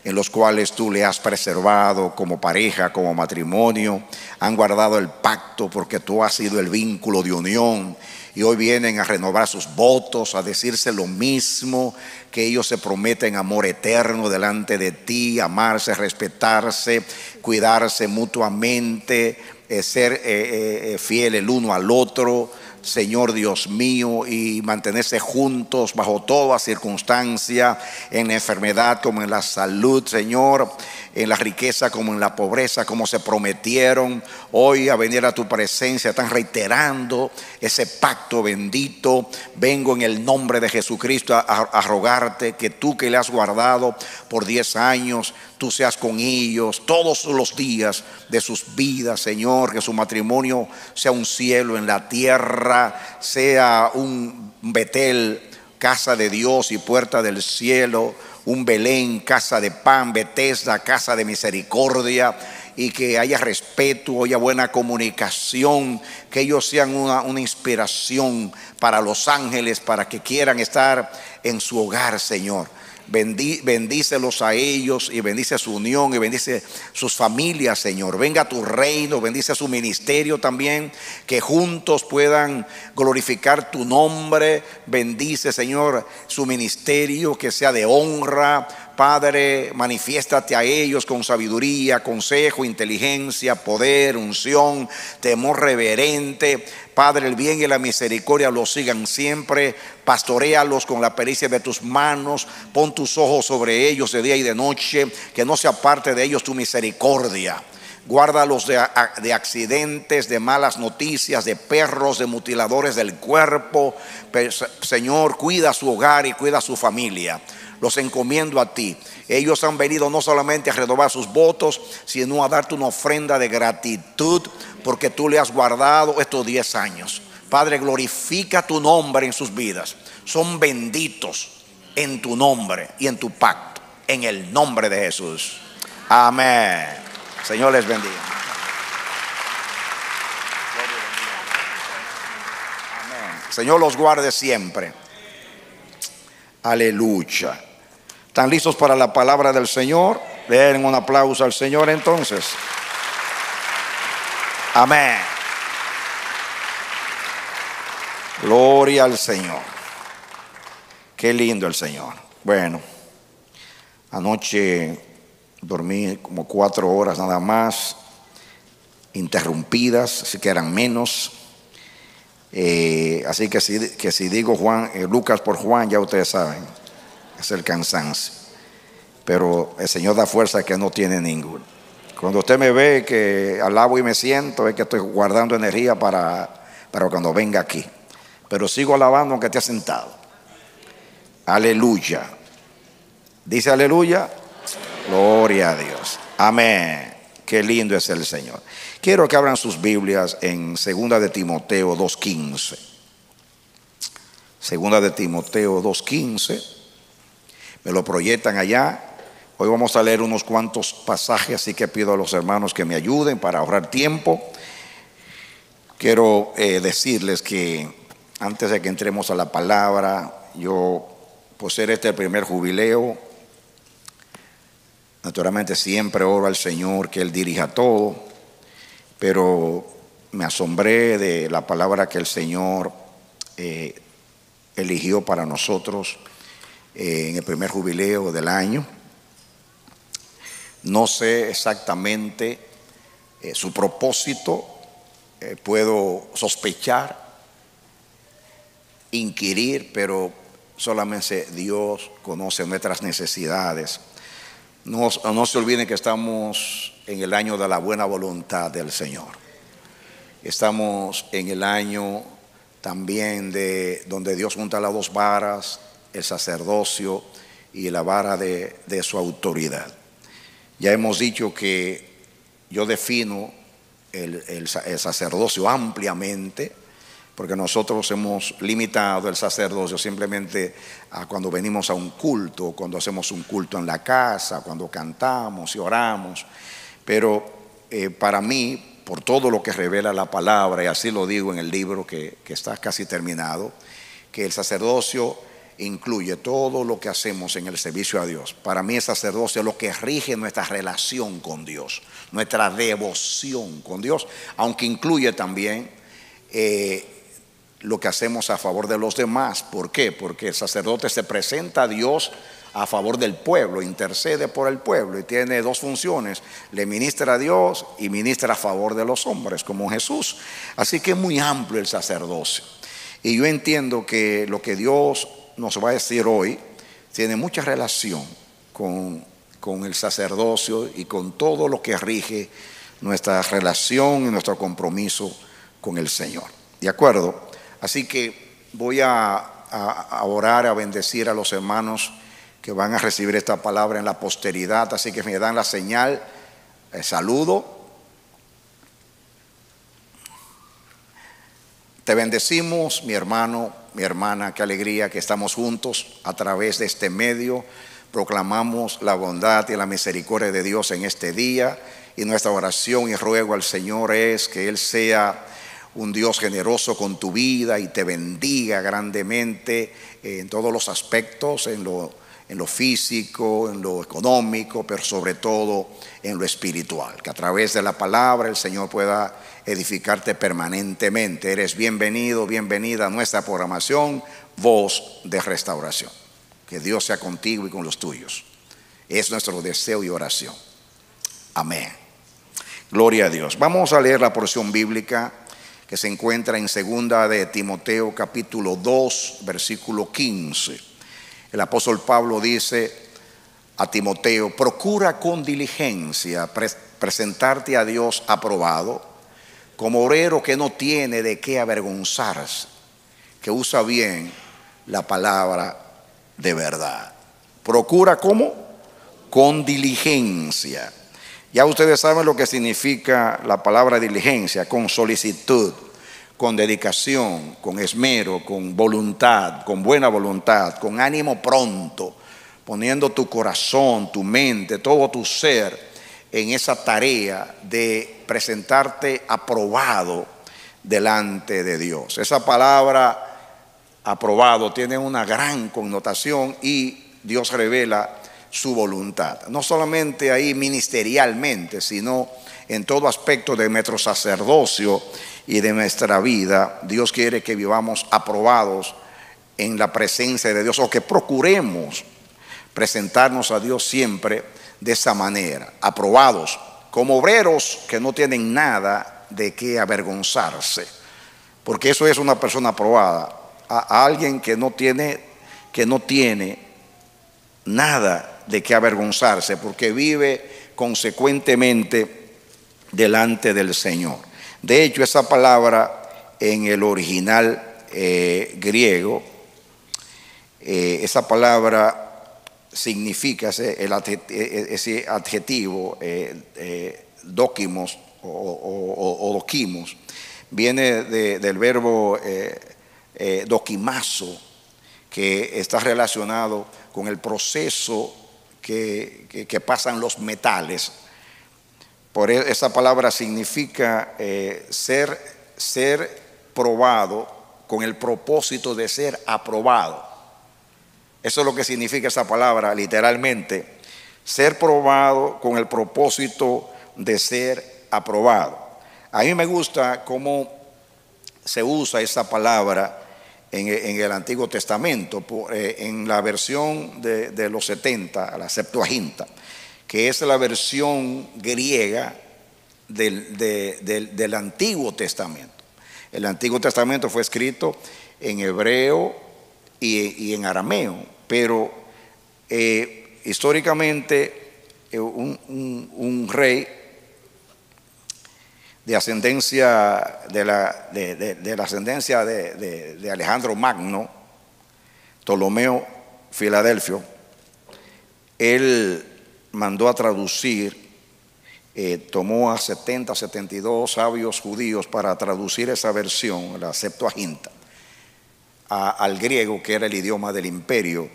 en los cuales tú le has preservado como pareja, como matrimonio. Han guardado el pacto porque tú has sido el vínculo de unión. Y hoy vienen a renovar sus votos, a decirse lo mismo, que ellos se prometen amor eterno delante de ti, amarse, respetarse, cuidarse mutuamente, eh, ser eh, eh, fiel el uno al otro. Señor Dios mío, y mantenerse juntos bajo toda circunstancia, en la enfermedad como en la salud, Señor, en la riqueza como en la pobreza, como se prometieron. Hoy a venir a tu presencia, están reiterando ese pacto bendito. Vengo en el nombre de Jesucristo a, a rogarte que tú que le has guardado por 10 años, tú seas con ellos todos los días de sus vidas, Señor, que su matrimonio sea un cielo en la tierra, sea un Betel, casa de Dios y puerta del cielo, un Belén, casa de pan, Betesda, casa de misericordia y que haya respeto, haya buena comunicación, que ellos sean una, una, inspiración para los ángeles, para que quieran estar en su hogar, Señor. Bendí, bendícelos a ellos y bendice su unión y bendice sus familias, Señor. Venga a tu reino, bendice su ministerio también, que juntos puedan glorificar tu nombre. Bendice, Señor, su ministerio, que sea de honra, Padre, manifiéstate a ellos con sabiduría, consejo, inteligencia, poder, unción, temor reverente. Padre, el bien y la misericordia los sigan siempre. Pastorealos con la pericia de tus manos. Pon tus ojos sobre ellos de día y de noche. Que no se aparte de ellos tu misericordia. Guárdalos de, de, accidentes, de malas noticias, de perros, de mutiladores del cuerpo. Señor, cuida su hogar y cuida su familia los encomiendo a ti. Ellos han venido no solamente a renovar sus votos, sino a darte una ofrenda de gratitud porque tú le has guardado estos 10 años. Padre, glorifica tu nombre en sus vidas. Son benditos en tu nombre y en tu pacto. En el nombre de Jesús. Amén. Señor les bendiga. Señor los guarde siempre. Aleluya. ¿Están listos para la palabra del Señor? Den un aplauso al Señor entonces. Amén. Gloria al Señor. Qué lindo el Señor. Bueno, anoche dormí como cuatro horas nada más, interrumpidas, así que eran menos. Eh, así que si, que si digo Juan, eh, Lucas por Juan, ya ustedes saben, es el cansancio. Pero el Señor da fuerza que no tiene ninguno. Cuando usted me ve que alabo y me siento, es que estoy guardando energía para, para cuando venga aquí. Pero sigo alabando aunque esté sentado. Aleluya. Dice aleluya. Gloria a Dios. Amén. Qué lindo es el Señor. Quiero que abran sus Biblias en Segunda de Timoteo 2.15. Segunda de Timoteo 2.15. Me lo proyectan allá. Hoy vamos a leer unos cuantos pasajes, así que pido a los hermanos que me ayuden para ahorrar tiempo. Quiero eh, decirles que antes de que entremos a la palabra, yo, por ser este el primer jubileo, naturalmente siempre oro al Señor que Él dirija todo, pero me asombré de la palabra que el Señor eh, eligió para nosotros en el primer jubileo del año. No sé exactamente eh, su propósito, eh, puedo sospechar, inquirir, pero solamente Dios conoce nuestras necesidades. No, no se olviden que estamos en el año de la buena voluntad del Señor. Estamos en el año también de donde Dios junta las dos varas, el sacerdocio y la vara de, de su autoridad. Ya hemos dicho que yo defino el, el, sacerdocio ampliamente, porque nosotros hemos limitado el sacerdocio simplemente a cuando venimos a un culto, cuando hacemos un culto en la casa, cuando cantamos y oramos. Pero eh, para mí, por todo lo que revela la palabra, y así lo digo en el libro que, que está casi terminado, que el sacerdocio incluye todo lo que hacemos en el servicio a Dios. Para mí el sacerdocio es lo que rige nuestra relación con Dios, nuestra devoción con Dios, aunque incluye también eh, lo que hacemos a favor de los demás. ¿Por qué? Porque el sacerdote se presenta a Dios a favor del pueblo, intercede por el pueblo y tiene dos funciones, le ministra a Dios y ministra a favor de los hombres, como Jesús. Así que es muy amplio el sacerdocio. Y yo entiendo que lo que Dios nos va a decir hoy tiene mucha relación con, con el sacerdocio y con todo lo que rige nuestra relación y nuestro compromiso con el Señor. ¿De acuerdo? Así que voy a, a, orar, a bendecir a los hermanos que van a recibir esta palabra en la posteridad. Así que me dan la señal, el saludo. Te bendecimos, mi hermano, mi hermana, qué alegría que estamos juntos a través de este medio. Proclamamos la bondad y la misericordia de Dios en este día y nuestra oración y ruego al Señor es que Él sea un Dios generoso con tu vida y te bendiga grandemente en todos los aspectos, en lo, en lo físico, en lo económico, pero sobre todo en lo espiritual. Que a través de la palabra el Señor pueda edificarte permanentemente. Eres bienvenido, bienvenida a nuestra programación, voz de restauración. Que Dios sea contigo y con los tuyos. Es nuestro deseo y oración. Amén. Gloria a Dios. Vamos a leer la porción bíblica que se encuentra en segunda de Timoteo capítulo 2, versículo 15. El apóstol Pablo dice a Timoteo, procura con diligencia pre presentarte a Dios aprobado, como obrero que no tiene de qué avergonzarse, que usa bien la palabra de verdad. Procura como con diligencia. Ya ustedes saben lo que significa la palabra diligencia, con solicitud, con dedicación, con esmero, con voluntad, con buena voluntad, con ánimo pronto, poniendo tu corazón, tu mente, todo tu ser en esa tarea de presentarte aprobado delante de Dios. Esa palabra aprobado tiene una gran connotación y Dios revela su voluntad. No solamente ahí ministerialmente, sino en todo aspecto de nuestro sacerdocio y de nuestra vida. Dios quiere que vivamos aprobados en la presencia de Dios o que procuremos presentarnos a Dios siempre de esa manera, aprobados, como obreros que no tienen nada de qué avergonzarse, porque eso es una persona aprobada, a, alguien que no tiene que no tiene nada de qué avergonzarse, porque vive consecuentemente delante del Señor. De hecho, esa palabra en el original eh, griego, eh, esa palabra significa ese, el adjet- eh, ese adjetivo eh, eh, dokimos o, dokimos, viene de- del verbo eh, eh, dokimazo, que está relacionado con el proceso que, que- que pasan los metales. Por e- esa palabra significa ser, ser probado con el propósito de ser aprobado. Eso es lo que significa esa palabra literalmente. Ser probado con el propósito de ser aprobado. A mí me gusta cómo se usa esa palabra en, el Antiguo Testamento, eh, en la versión de, los 70, la Septuaginta, que es la versión griega del, de- del- del Antiguo Testamento. El Antiguo Testamento fue escrito en hebreo y, en arameo, pero eh, históricamente eh, un, rey de ascendencia de la, de, la ascendencia de, de- de Alejandro Magno, Ptolomeo Filadelfio, él mandó a traducir, eh, tomó a 70, 72 sabios judíos para traducir esa versión, la Septuaginta, al griego, que era el idioma del imperio,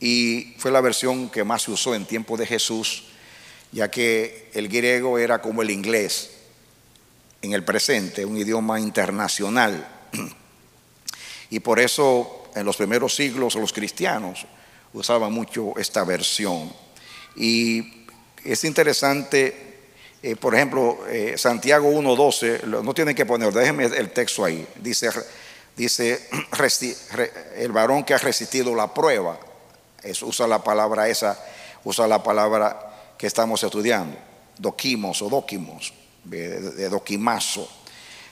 y fue la versión que más se usó en tiempo de Jesús, ya que el griego era como el inglés en el presente, un idioma internacional. Y por eso en los primeros siglos los cristianos usaban mucho esta versión. Y es interesante, eh, por ejemplo, eh, Santiago 1.12, lo- no tienen que poner, déjenme el texto ahí, dice, dice el varón que ha resistido la prueba, usa la palabra esa, usa la palabra que estamos estudiando, doquimos o doquimos, de, doquimazo.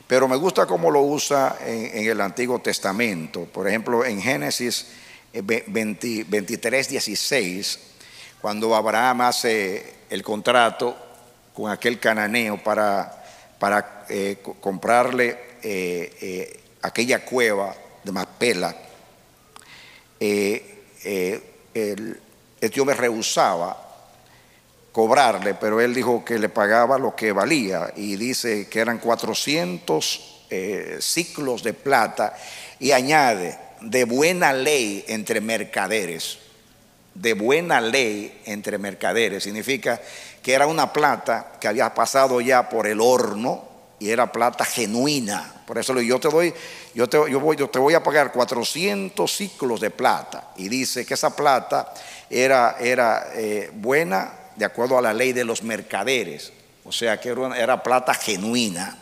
Pero me gusta cómo lo usa en, el Antiguo Testamento. Por ejemplo, en Génesis eh, ve- 20 23, 16, cuando Abraham hace el contrato con aquel cananeo para, para eh, co- comprarle eh, eh, aquella cueva de Macpela, eh, eh, el, el tío me rehusaba cobrarle, pero él dijo que le pagaba lo que valía y dice que eran 400 eh, ciclos de plata y añade de buena ley entre mercaderes. De buena ley entre mercaderes significa que era una plata que había pasado ya por el horno y era plata genuina. Por eso yo te doy, yo te, yo voy, yo te voy a pagar 400 ciclos de plata. Y dice que esa plata era, era eh, buena de acuerdo a la ley de los mercaderes. O sea que era, plata genuina.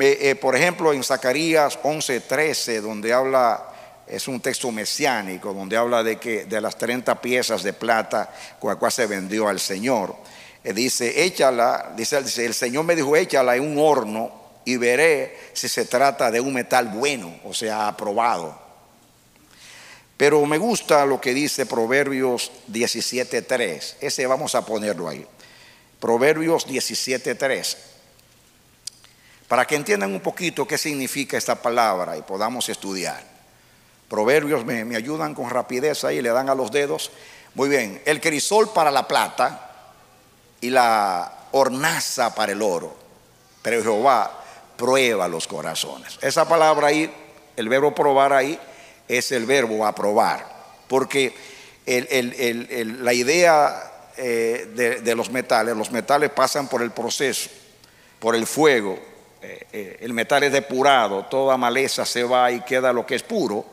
Eh, por ejemplo, en Zacarías 11:13, donde habla, es un texto mesiánico, donde habla de que de las 30 piezas de plata con la cual se vendió al Señor, dice, échala, dice, el Señor me dijo, échala en un horno y veré si se trata de un metal bueno, o sea, aprobado. Pero me gusta lo que dice Proverbios 17:3, ese vamos a ponerlo ahí. Proverbios 17:3 para que entiendan un poquito qué significa esta palabra y podamos estudiar. Proverbios me, me ayudan con rapidez ahí, le dan a los dedos. Muy bien, el crisol para la plata y la hornaza para el oro, pero Jehová prueba los corazones. Esa palabra ahí, el verbo probar ahí, es el verbo aprobar, porque la idea eh, de, los metales, los metales pasan por el proceso, por el fuego, eh, eh, el metal es depurado, toda maleza se va y queda lo que es puro.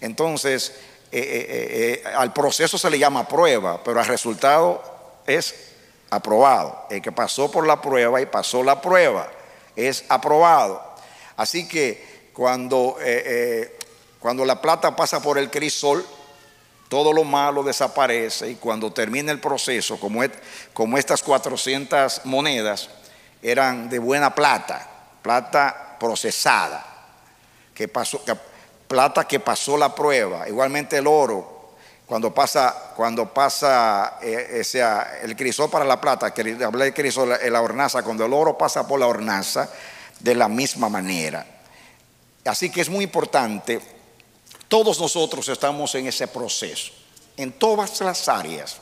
Entonces, al proceso se le llama prueba, pero al resultado es aprobado. El que pasó por la prueba y pasó la prueba es aprobado. Así que cuando eh, eh, cuando la plata pasa por el crisol, todo lo malo desaparece y cuando termina el proceso, como, como estas 400 monedas eran de buena plata, plata procesada, que pasó, plata que pasó la prueba, igualmente el oro, cuando pasa, cuando pasa eh, sea, el crisol para la plata, que hablé de crisol, la, la hornaza, cuando el oro pasa por la hornaza, de la misma manera. Así que es muy importante, todos nosotros estamos en ese proceso, en todas las áreas.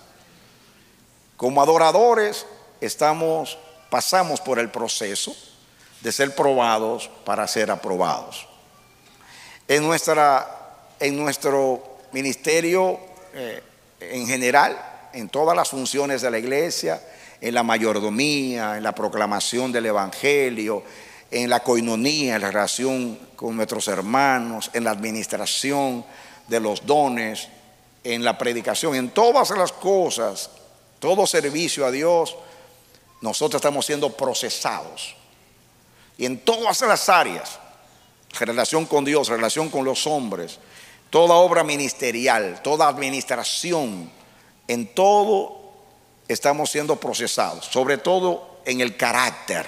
Como adoradores estamos, pasamos por el proceso de ser probados para ser aprobados. En, nuestra, en nuestro ministerio eh, en general, en todas las funciones de la iglesia, en la mayordomía, en la proclamación del Evangelio, en la coinonía, en la relación con nuestros hermanos, en la administración de los dones, en la predicación, en todas las cosas, todo servicio a Dios, nosotros estamos siendo procesados. Y en todas las áreas, relación con Dios, relación con los hombres, toda obra ministerial, toda administración, en todo estamos siendo procesados, sobre todo en el carácter,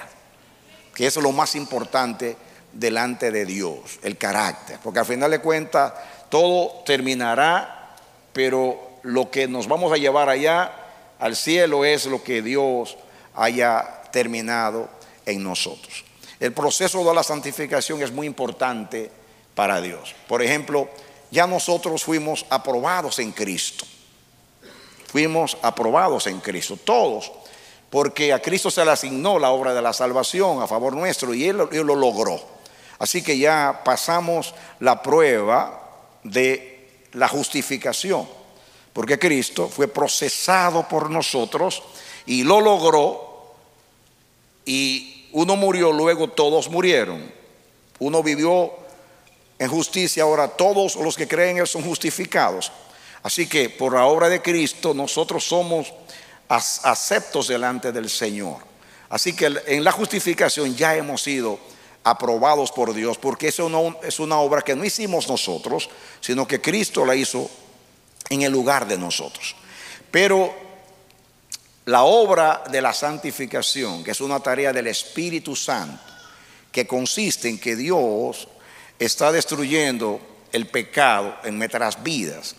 que es lo más importante delante de Dios, el carácter, porque al final de cuentas todo terminará, pero lo que nos vamos a llevar allá al cielo es lo que Dios haya terminado en nosotros. El proceso de la santificación es muy importante para Dios. Por ejemplo, ya nosotros fuimos aprobados en Cristo. Fuimos aprobados en Cristo, todos, porque a Cristo se le asignó la obra de la salvación a favor nuestro y Él, lo logró. Así que ya pasamos la prueba de la justificación, porque Cristo fue procesado por nosotros y lo logró y uno murió, luego todos murieron. Uno vivió en justicia, ahora todos los que creen en Él son justificados. Así que por la obra de Cristo nosotros somos aceptos delante del Señor. Así que en la justificación ya hemos sido aprobados por Dios, porque eso no es una obra que no hicimos nosotros, sino que Cristo la hizo en el lugar de nosotros. Pero la obra de la santificación, que es una tarea del Espíritu Santo, que consiste en que Dios está destruyendo el pecado en nuestras vidas.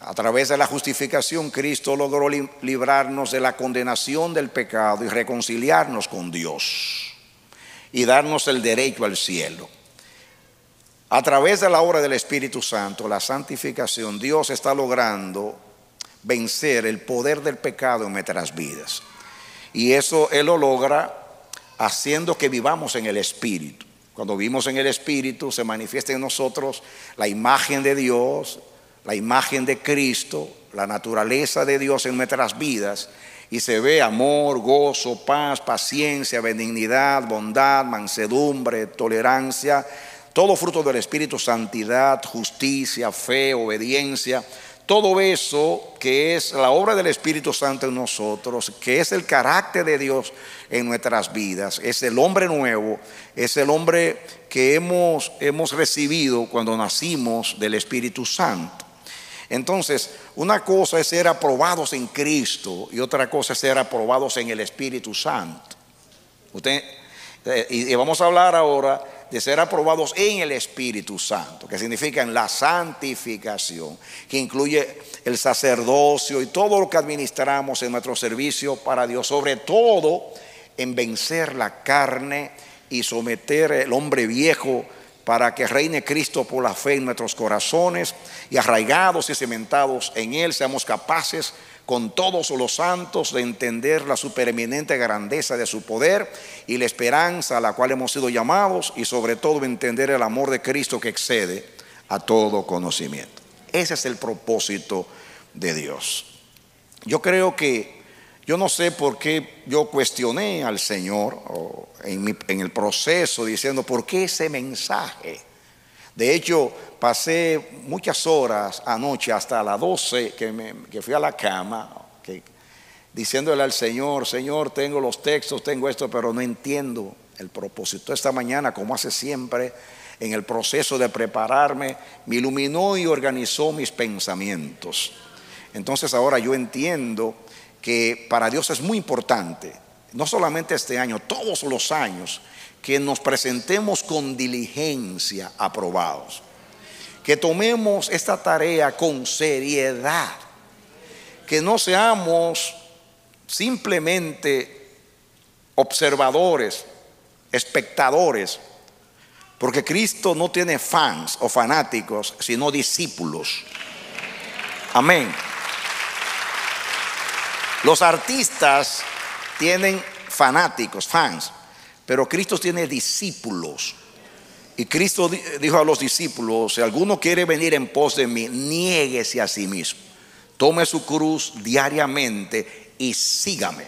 A través de la justificación, Cristo logró li- librarnos de la condenación del pecado y reconciliarnos con Dios y darnos el derecho al cielo. A través de la obra del Espíritu Santo, la santificación, Dios está logrando vencer el poder del pecado en nuestras vidas. Y eso Él lo logra haciendo que vivamos en el Espíritu. Cuando vivimos en el Espíritu se manifiesta en nosotros la imagen de Dios, la imagen de Cristo, la naturaleza de Dios en nuestras vidas y se ve amor, gozo, paz, paciencia, benignidad, bondad, mansedumbre, tolerancia, todo fruto del Espíritu, santidad, justicia, fe, obediencia. Todo eso que es la obra del Espíritu Santo en nosotros, que es el carácter de Dios en nuestras vidas, es el hombre nuevo, es el hombre que hemos, hemos recibido cuando nacimos del Espíritu Santo. Entonces, una cosa es ser aprobados en Cristo y otra cosa es ser aprobados en el Espíritu Santo. Usted, eh, y, y vamos a hablar ahora de ser aprobados en el Espíritu Santo, que significa en la santificación, que incluye el sacerdocio y todo lo que administramos en nuestro servicio para Dios, sobre todo en vencer la carne y someter el hombre viejo para que reine Cristo por la fe en nuestros corazones y arraigados y cementados en Él seamos capaces con todos los santos de entender la supereminente grandeza de su poder y la esperanza a la cual hemos sido llamados y sobre todo entender el amor de Cristo que excede a todo conocimiento. Ese es el propósito de Dios. Yo creo que yo no sé por qué yo cuestioné al Señor en, mi- en el proceso diciendo, ¿por qué ese mensaje? De hecho, pasé muchas horas anoche hasta las 12 que, me- fui a la cama, diciéndole al Señor, Señor, tengo los textos, tengo esto, pero no entiendo el propósito. Esta mañana, como hace siempre, en el proceso de prepararme, me iluminó y organizó mis pensamientos. Entonces ahora yo entiendo que para Dios es muy importante, no solamente este año, todos los años, que nos presentemos con diligencia aprobados, que tomemos esta tarea con seriedad, que no seamos simplemente observadores, espectadores, porque Cristo no tiene fans o fanáticos, sino discípulos. Amén. Los artistas tienen fanáticos, fans, pero Cristo tiene discípulos. Y Cristo dijo a los discípulos, si alguno quiere venir en pos de mí, niéguese a sí mismo. Tome su cruz diariamente y sígame.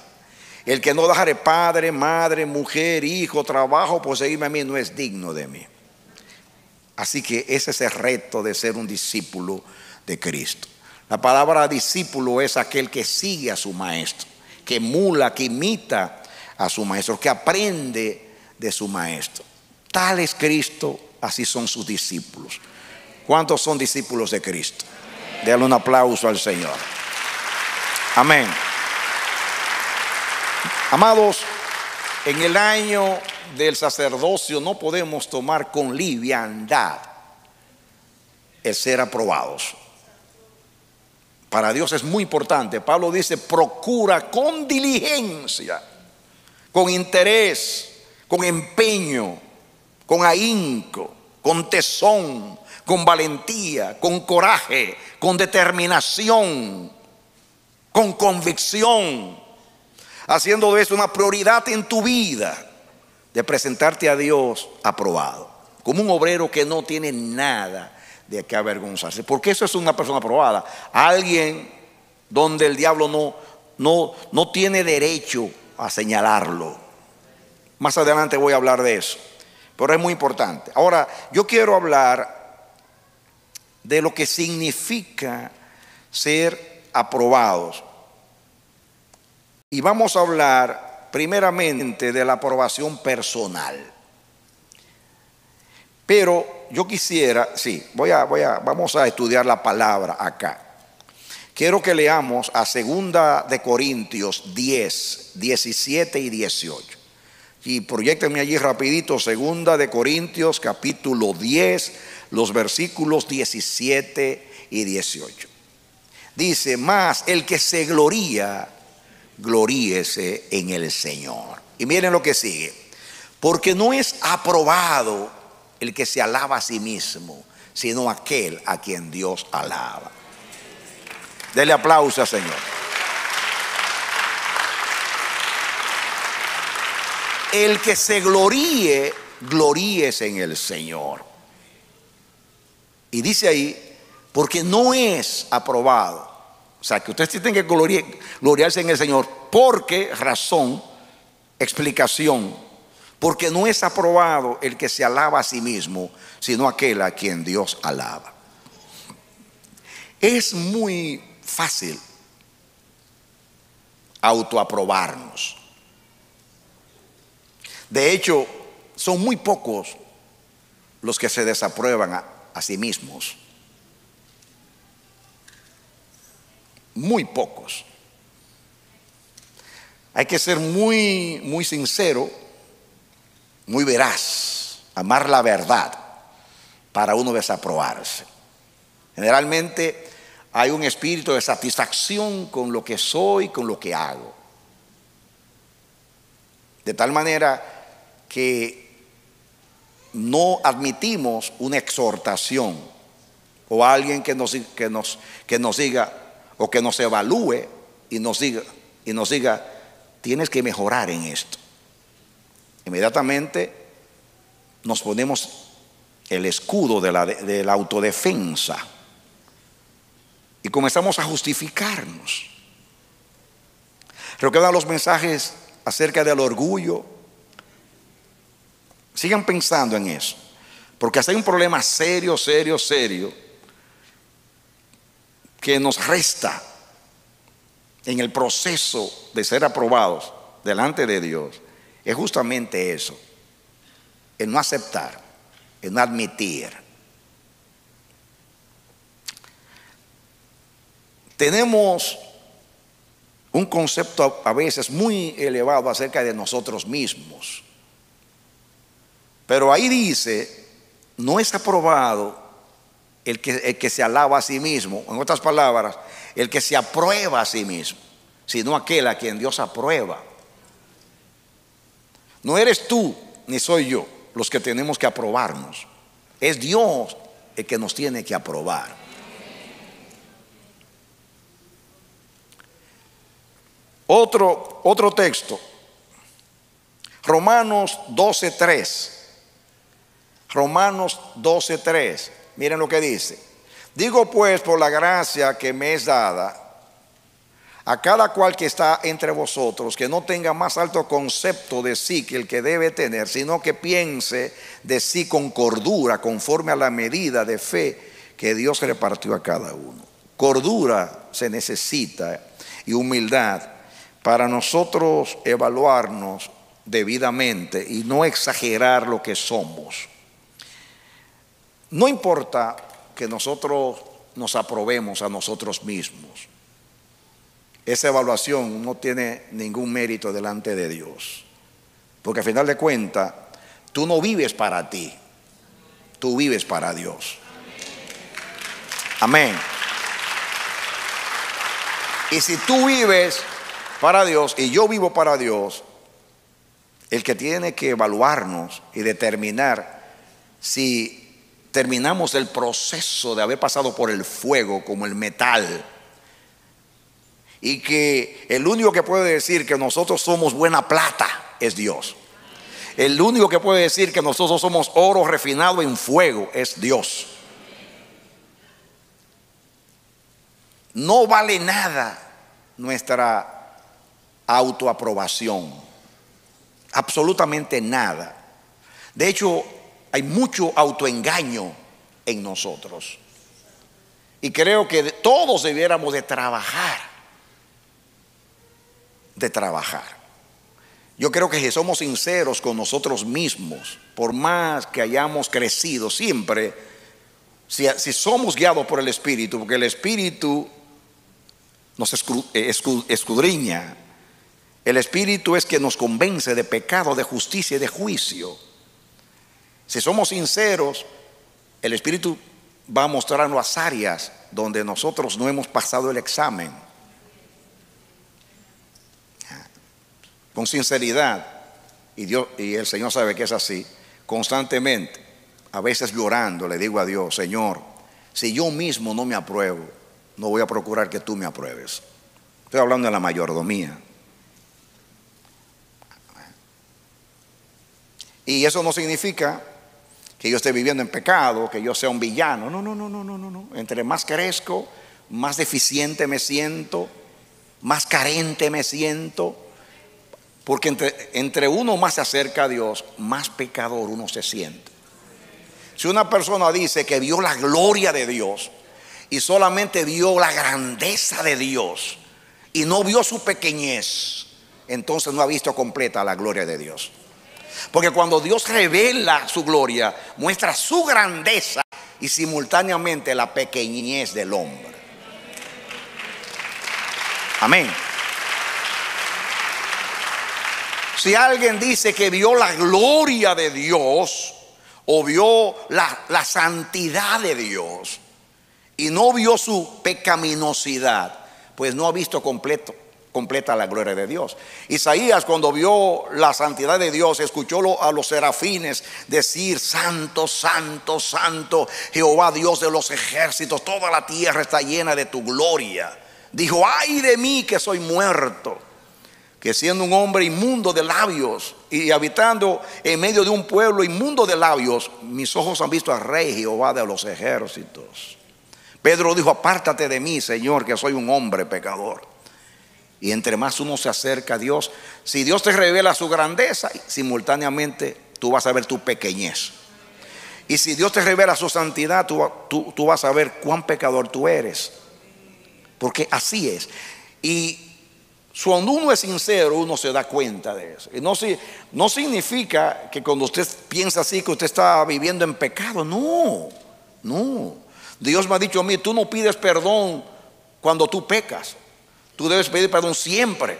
El que no dejare padre, madre, mujer, hijo, trabajo, por seguirme a mí no es digno de mí. Así que ese es el reto de ser un discípulo de Cristo. La palabra discípulo es aquel que sigue a su maestro, que emula, que imita a su maestro, que aprende de su maestro. Tal es Cristo, así son sus discípulos. ¿Cuántos son discípulos de Cristo? Denle un aplauso al Señor. Amén. Amados, en el año del sacerdocio no podemos tomar con liviandad el ser aprobados. Para Dios es muy importante. Pablo dice, procura con diligencia, con interés, con empeño, con ahínco, con tesón, con valentía, con coraje, con determinación, con convicción, haciendo de eso una prioridad en tu vida, de presentarte a Dios aprobado, como un obrero que no tiene nada de qué avergonzarse, porque eso es una persona aprobada, alguien donde el diablo no, no, no tiene derecho a señalarlo. Más adelante voy a hablar de eso, pero es muy importante. Ahora, yo quiero hablar de lo que significa ser aprobados. Y vamos a hablar primeramente de la aprobación personal. Pero yo quisiera, sí, voy a, voy a, vamos a estudiar la palabra acá. Quiero que leamos a segunda de Corintios 10, 17 y 18. Y proyectenme allí rapidito, segunda de Corintios capítulo 10, los versículos 17 y 18. Dice, más el que se gloría, gloríese en el Señor. Y miren lo que sigue. Porque no es aprobado el que se alaba a sí mismo, sino aquel a quien Dios alaba. Dele aplauso al Señor. El que se gloríe, gloríese en el Señor. Y dice ahí, porque no es aprobado o sea, que ustedes tienen que gloriarse en el Señor. Porque, razón, explicación, porque no es aprobado el que se alaba a sí mismo, sino aquel a quien Dios alaba. Es muy fácil autoaprobarnos. De hecho, son muy pocos los que se desaprueban a, sí mismos. muy pocos. Hay que ser muy, muy sincero, muy veraz, amar la verdad para uno desaprobarse. Generalmente hay un espíritu de satisfacción con lo que soy, con lo que hago. De tal manera que no admitimos una exhortación o alguien que nos, que nos, que nos diga, o que nos evalúe y nos diga, y nos diga, tienes que mejorar en esto. Inmediatamente nos ponemos el escudo de la, de la autodefensa y comenzamos a justificarnos. Recuerdan los mensajes acerca del orgullo. Sigan pensando en eso, porque hay un problema serio, serio, serio que nos resta en el proceso de ser aprobados delante de Dios es justamente eso, el no aceptar, en admitir. Tenemos un concepto a veces muy elevado acerca de nosotros mismos. Pero ahí dice, no es aprobado el que, el que se alaba a sí mismo, en otras palabras, el que se aprueba a sí mismo, sino aquel a quien Dios aprueba. No eres tú ni soy yo los que tenemos que aprobarnos. Es Dios el que nos tiene que aprobar. Otro, otro texto, Romanos 12.3. Romanos 12.3. Miren lo que dice. Digo pues por la gracia que me es dada a cada cual que está entre vosotros, que no tenga más alto concepto de sí que el que debe tener, sino que piense de sí con cordura, conforme a la medida de fe que Dios repartió a cada uno. Cordura se necesita y humildad para nosotros evaluarnos debidamente y no exagerar lo que somos. No importa que nosotros nos aprobemos a nosotros mismos. Esa evaluación no tiene ningún mérito delante de Dios. Porque al final de cuentas, tú no vives para ti, tú vives para Dios. Amén. Y si tú vives para Dios y yo vivo para Dios, el que tiene que evaluarnos y determinar si terminamos el proceso de haber pasado por el fuego como el metal. Y que el único que puede decir que nosotros somos buena plata es Dios. El único que puede decir que nosotros somos oro refinado en fuego es Dios. No vale nada nuestra autoaprobación. Absolutamente nada. De hecho, hay mucho autoengaño en nosotros. Y creo que todos debiéramos de trabajar, de trabajar. Yo creo que si somos sinceros con nosotros mismos, por más que hayamos crecido, siempre, si, si somos guiados por el Espíritu, porque el Espíritu nos escudriña, el Espíritu es que nos convence de pecado, de justicia y de juicio. Si somos sinceros, el Espíritu va a mostrarnos las áreas donde nosotros no hemos pasado el examen. Con sinceridad, y, Dios, y el Señor sabe que es así, constantemente, a veces llorando, le digo a Dios, Señor, si yo mismo no me apruebo, no voy a procurar que tú me apruebes. Estoy hablando de la mayordomía. Y eso no significa que yo esté viviendo en pecado, que yo sea un villano. No, no, no, no, no, no, no. Entre más crezco, más deficiente me siento, más carente me siento. Porque entre, entre uno más se acerca a Dios, más pecador uno se siente. Si una persona dice que vio la gloria de Dios y solamente vio la grandeza de Dios y no vio su pequeñez, entonces no ha visto completa la gloria de Dios. Porque cuando Dios revela su gloria, muestra su grandeza y simultáneamente la pequeñez del hombre. Amén. Si alguien dice que vio la gloria de Dios o vio la, la santidad de Dios y no vio su pecaminosidad, pues no ha visto completo completa la gloria de Dios. Isaías cuando vio la santidad de Dios, escuchó a los serafines decir, Santo, Santo, Santo, Jehová Dios de los ejércitos, toda la tierra está llena de tu gloria. Dijo, ay de mí que soy muerto, que siendo un hombre inmundo de labios y habitando en medio de un pueblo inmundo de labios, mis ojos han visto al rey Jehová de los ejércitos. Pedro dijo, apártate de mí, Señor, que soy un hombre pecador. Y entre más uno se acerca a Dios, si Dios te revela su grandeza, simultáneamente tú vas a ver tu pequeñez. Y si Dios te revela su santidad, tú, tú, vas a ver cuán pecador tú eres. Porque así es. Y Cuando uno es sincero, uno se da cuenta de eso. Y no, no significa que cuando usted piensa así, que usted está viviendo en pecado. No, no. Dios me ha dicho a mí, tú no pides perdón cuando tú pecas. Tú debes pedir perdón siempre.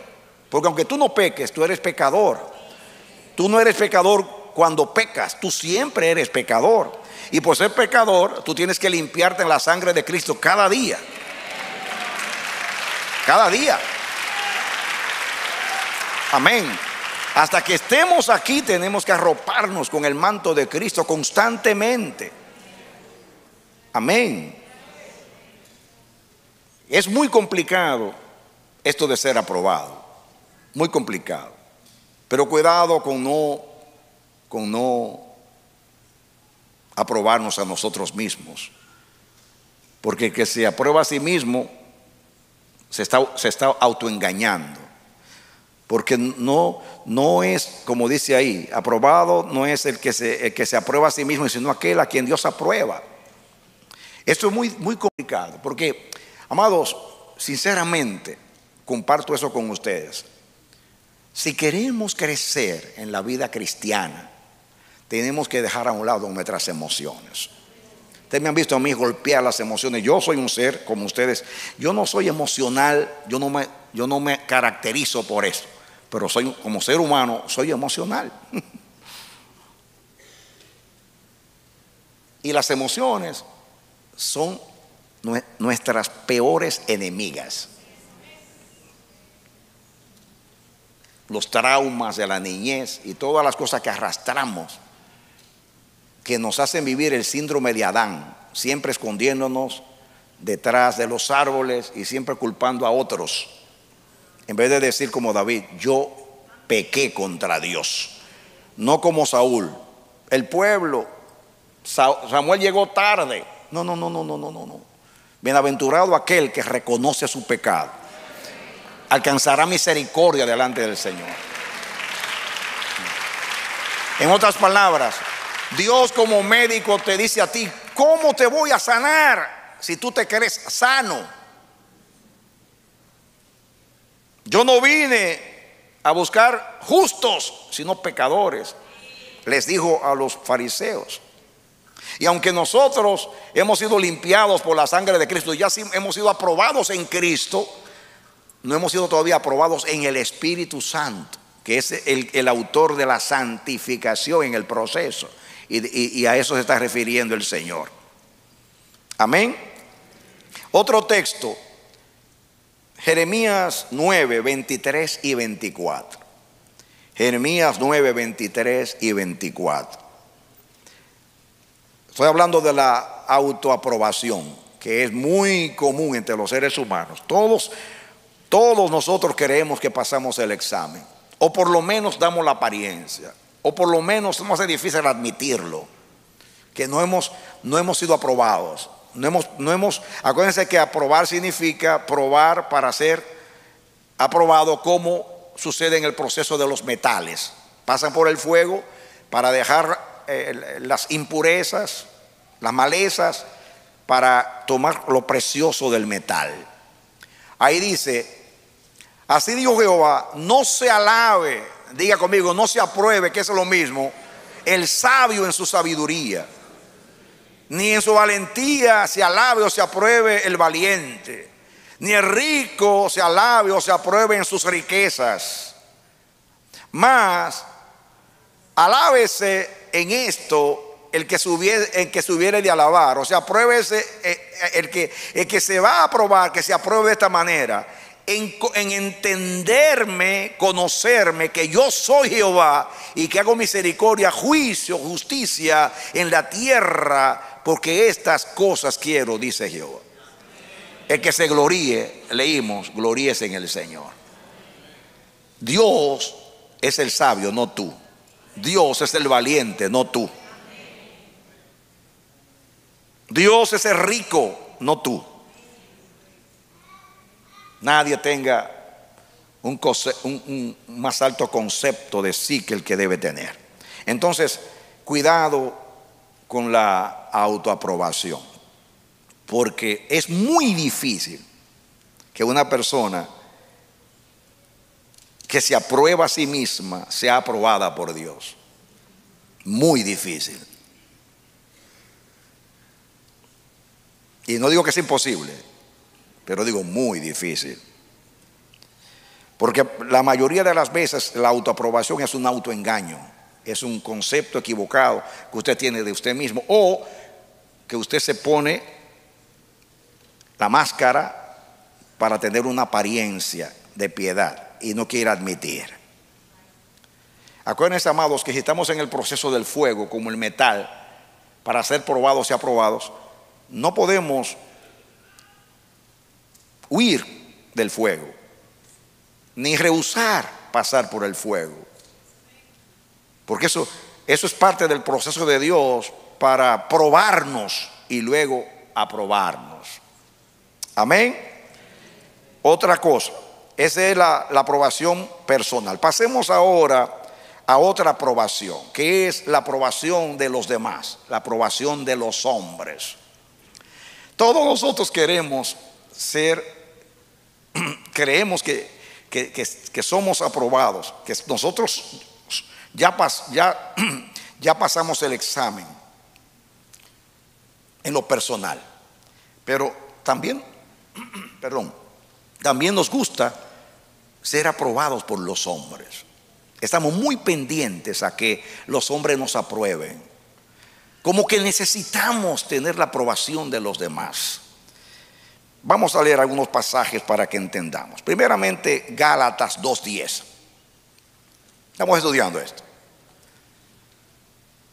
Porque aunque tú no peques, tú eres pecador. Tú no eres pecador cuando pecas, tú siempre eres pecador. Y por ser pecador, tú tienes que limpiarte en la sangre de Cristo cada día. Cada día. Amén. Hasta que estemos aquí tenemos que arroparnos con el manto de Cristo constantemente. Amén. Es muy complicado esto de ser aprobado. Muy complicado. Pero cuidado con no con no aprobarnos a nosotros mismos. Porque el que se aprueba a sí mismo se está, se está autoengañando. Porque no, no es, como dice ahí, aprobado no es el que, se, que se aprueba a sí mismo, sino aquel a quien Dios aprueba. Esto es muy, muy complicado, porque, amados, sinceramente, comparto eso con ustedes. Si queremos crecer en la vida cristiana, tenemos que dejar a un lado nuestras emociones. Ustedes me han visto a mí golpear las emociones. Yo soy un ser como ustedes. Yo no soy emocional, yo no me, yo no me caracterizo por eso. Pero soy como ser humano, soy emocional. y las emociones son nue- nuestras peores enemigas. Los traumas de la niñez y todas las cosas que arrastramos que nos hacen vivir el síndrome de Adán, siempre escondiéndonos detrás de los árboles y siempre culpando a otros. En vez de decir como David, yo pequé contra Dios, no como Saúl. El pueblo, Sa- Samuel llegó tarde. No, no, no, no, no, no, no, no. Bienaventurado aquel que reconoce su pecado. Alcanzará misericordia delante del Señor. En otras palabras, Dios como médico te dice a ti, ¿cómo te voy a sanar si tú te crees sano? Yo no vine a buscar justos, sino pecadores, les dijo a los fariseos. Y aunque nosotros hemos sido limpiados por la sangre de Cristo, ya sí hemos sido aprobados en Cristo, no hemos sido todavía aprobados en el Espíritu Santo, que es el, autor de la santificación en el proceso. Y, y- y a eso se está refiriendo el Señor. Amén. Otro texto, Jeremías 9, 23 y 24. Jeremías 9, 23 y 24. Estoy hablando de la autoaprobación, que es muy común entre los seres humanos. Todos, todos nosotros creemos que pasamos el examen, o por lo menos damos la apariencia, o por lo menos no hace difícil admitirlo, que no hemos, no hemos sido aprobados. No hemos, no hemos, acuérdense que aprobar significa probar para ser aprobado como sucede en el proceso de los metales. Pasan por el fuego para dejar eh, las impurezas, las malezas, para tomar lo precioso del metal. Ahí dice, así dijo Jehová, no se alabe, diga conmigo, no se apruebe, que es lo mismo, el sabio en su sabiduría, ni en su valentía se alabe o se apruebe el valiente, ni el rico se alabe o se apruebe en sus riquezas. Más, alábese en esto el que se hubiere, el que se hubiere de alabar. O sea, apruébese eh, eh, el que, el que se va a aprobar, que se apruebe de esta manera. En, entenderme, conocerme que yo soy Jehová y que hago misericordia, juicio, justicia en la tierra, porque estas cosas quiero, dice Jehová. El que se gloríe, leímos, gloríese en el Señor. Dios es el sabio, no tú. Dios es el valiente, no tú. Dios es el rico, no tú. Nadie tenga un, más alto concepto de sí que el que debe tener. Entonces, cuidado con la autoaprobación, porque es muy difícil que una persona que se aprueba a sí misma sea aprobada por Dios. Muy difícil. Y no digo que es imposible, pero digo muy difícil. Porque la mayoría de las veces la autoaprobación es un autoengaño, es un concepto equivocado que usted tiene de usted mismo o que usted se pone la máscara para tener una apariencia de piedad y no quiere admitir. Acuérdense, amados, que si estamos en el proceso del fuego, como el metal, para ser probados y aprobados, no podemos huir del fuego, ni rehusar pasar por el fuego. Porque eso, eso es parte del proceso de Dios para probarnos y luego aprobarnos. Amén. Otra cosa, esa es la, la aprobación personal. Pasemos ahora a otra aprobación, que es la aprobación de los demás, la aprobación de los hombres. Todos nosotros queremos ser, creemos que, que, que, somos aprobados, que nosotros ya, pas, ya, ya pasamos el examen en lo personal, pero también, perdón, también nos gusta ser aprobados por los hombres. Estamos muy pendientes a que los hombres nos aprueben. Como que necesitamos tener la aprobación de los demás. Vamos a leer algunos pasajes para que entendamos. Primeramente, Gálatas 2.10. Estamos estudiando esto.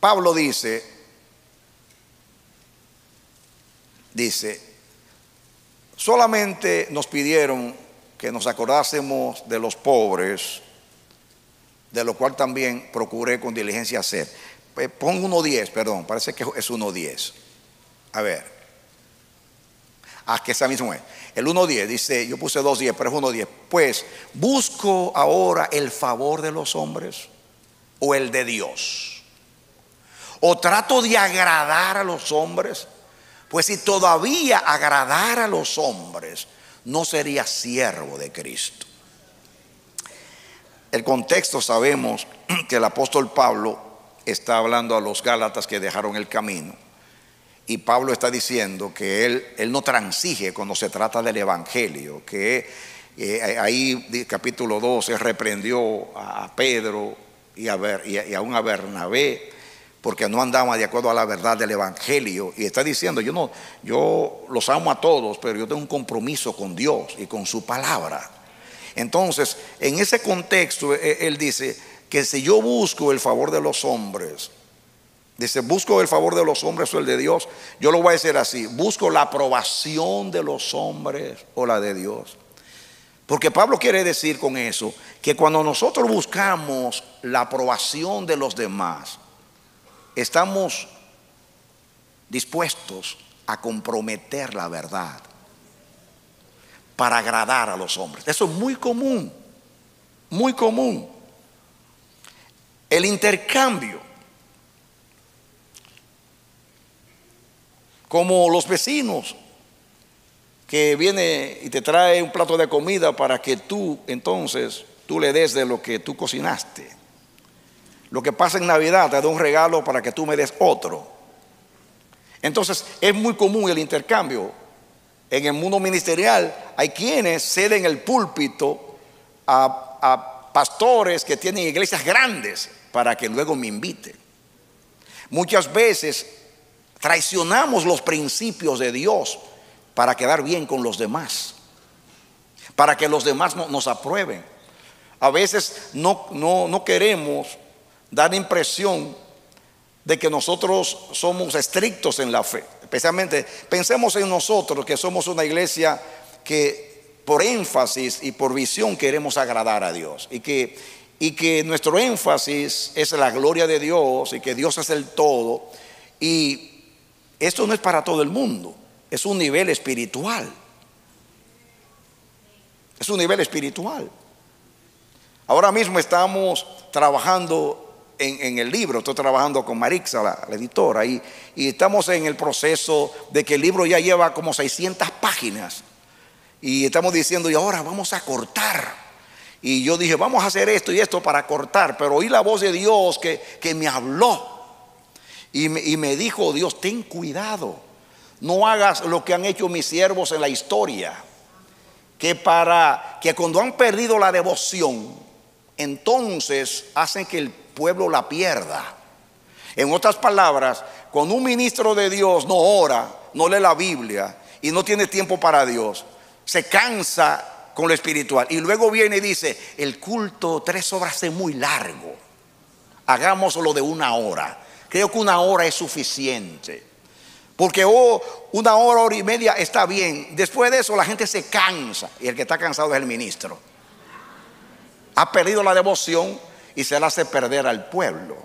Pablo dice, dice, solamente nos pidieron que nos acordásemos de los pobres, de lo cual también procuré con diligencia hacer. Eh, pongo 1.10, perdón, parece que es 1.10. A ver. Ah, que esa misma es. El 1.10 dice, yo puse 2.10, pero es 1.10. Pues, ¿busco ahora el favor de los hombres o el de Dios? ¿O trato de agradar a los hombres? Pues si todavía agradar a los hombres, no sería siervo de Cristo. El contexto sabemos que el apóstol Pablo está hablando a los Gálatas que dejaron el camino. Y Pablo está diciendo que él, él no transige cuando se trata del Evangelio, que eh, ahí capítulo 12 reprendió a Pedro y a, y, a, aún a Bernabé porque no andaban de acuerdo a la verdad del Evangelio. Y está diciendo, yo no, yo los amo a todos, pero yo tengo un compromiso con Dios y con su palabra. Entonces, en ese contexto, e, él dice, que si yo busco el favor de los hombres, dice, busco el favor de los hombres o el de Dios, yo lo voy a decir así, busco la aprobación de los hombres o la de Dios. Porque Pablo quiere decir con eso que cuando nosotros buscamos la aprobación de los demás, estamos dispuestos a comprometer la verdad para agradar a los hombres. Eso es muy común, muy común. El intercambio. Como los vecinos que viene y te trae un plato de comida para que tú entonces tú le des de lo que tú cocinaste. Lo que pasa en Navidad te da un regalo para que tú me des otro. Entonces es muy común el intercambio. En el mundo ministerial hay quienes ceden el púlpito a, a pastores que tienen iglesias grandes para que luego me invite. Muchas veces traicionamos los principios de Dios para quedar bien con los demás, para que los demás nos aprueben. A veces no, no, no queremos dar impresión de que nosotros somos estrictos en la fe. Especialmente pensemos en nosotros que somos una iglesia que por énfasis y por visión queremos agradar a Dios y que y que nuestro énfasis es la gloria de Dios y que Dios es el todo. Y esto no es para todo el mundo, es un nivel espiritual. Es un nivel espiritual. Ahora mismo estamos trabajando en, el libro, estoy trabajando con Marixa, la, editora, y, estamos en el proceso de que el libro ya lleva como 600 páginas. Y estamos diciendo, y ahora vamos a cortar Y yo dije, vamos a hacer esto y esto para cortar, pero oí la voz de Dios que me habló. Y me, dijo, Dios, ten cuidado, no hagas lo que han hecho mis siervos en la historia, que para que cuando han perdido la devoción, entonces hacen que el pueblo la pierda. En otras palabras, cuando un ministro de Dios no ora, no lee la Biblia y no tiene tiempo para Dios, se cansa con lo espiritual. Y luego viene y dice, el culto tres horas es muy largo. Hagámoslo de una hora. Creo que una hora es suficiente. Porque oh, una hora, hora y media está bien. Después de eso la gente se cansa. Y el que está cansado es el ministro. Ha perdido la devoción y se la hace perder al pueblo.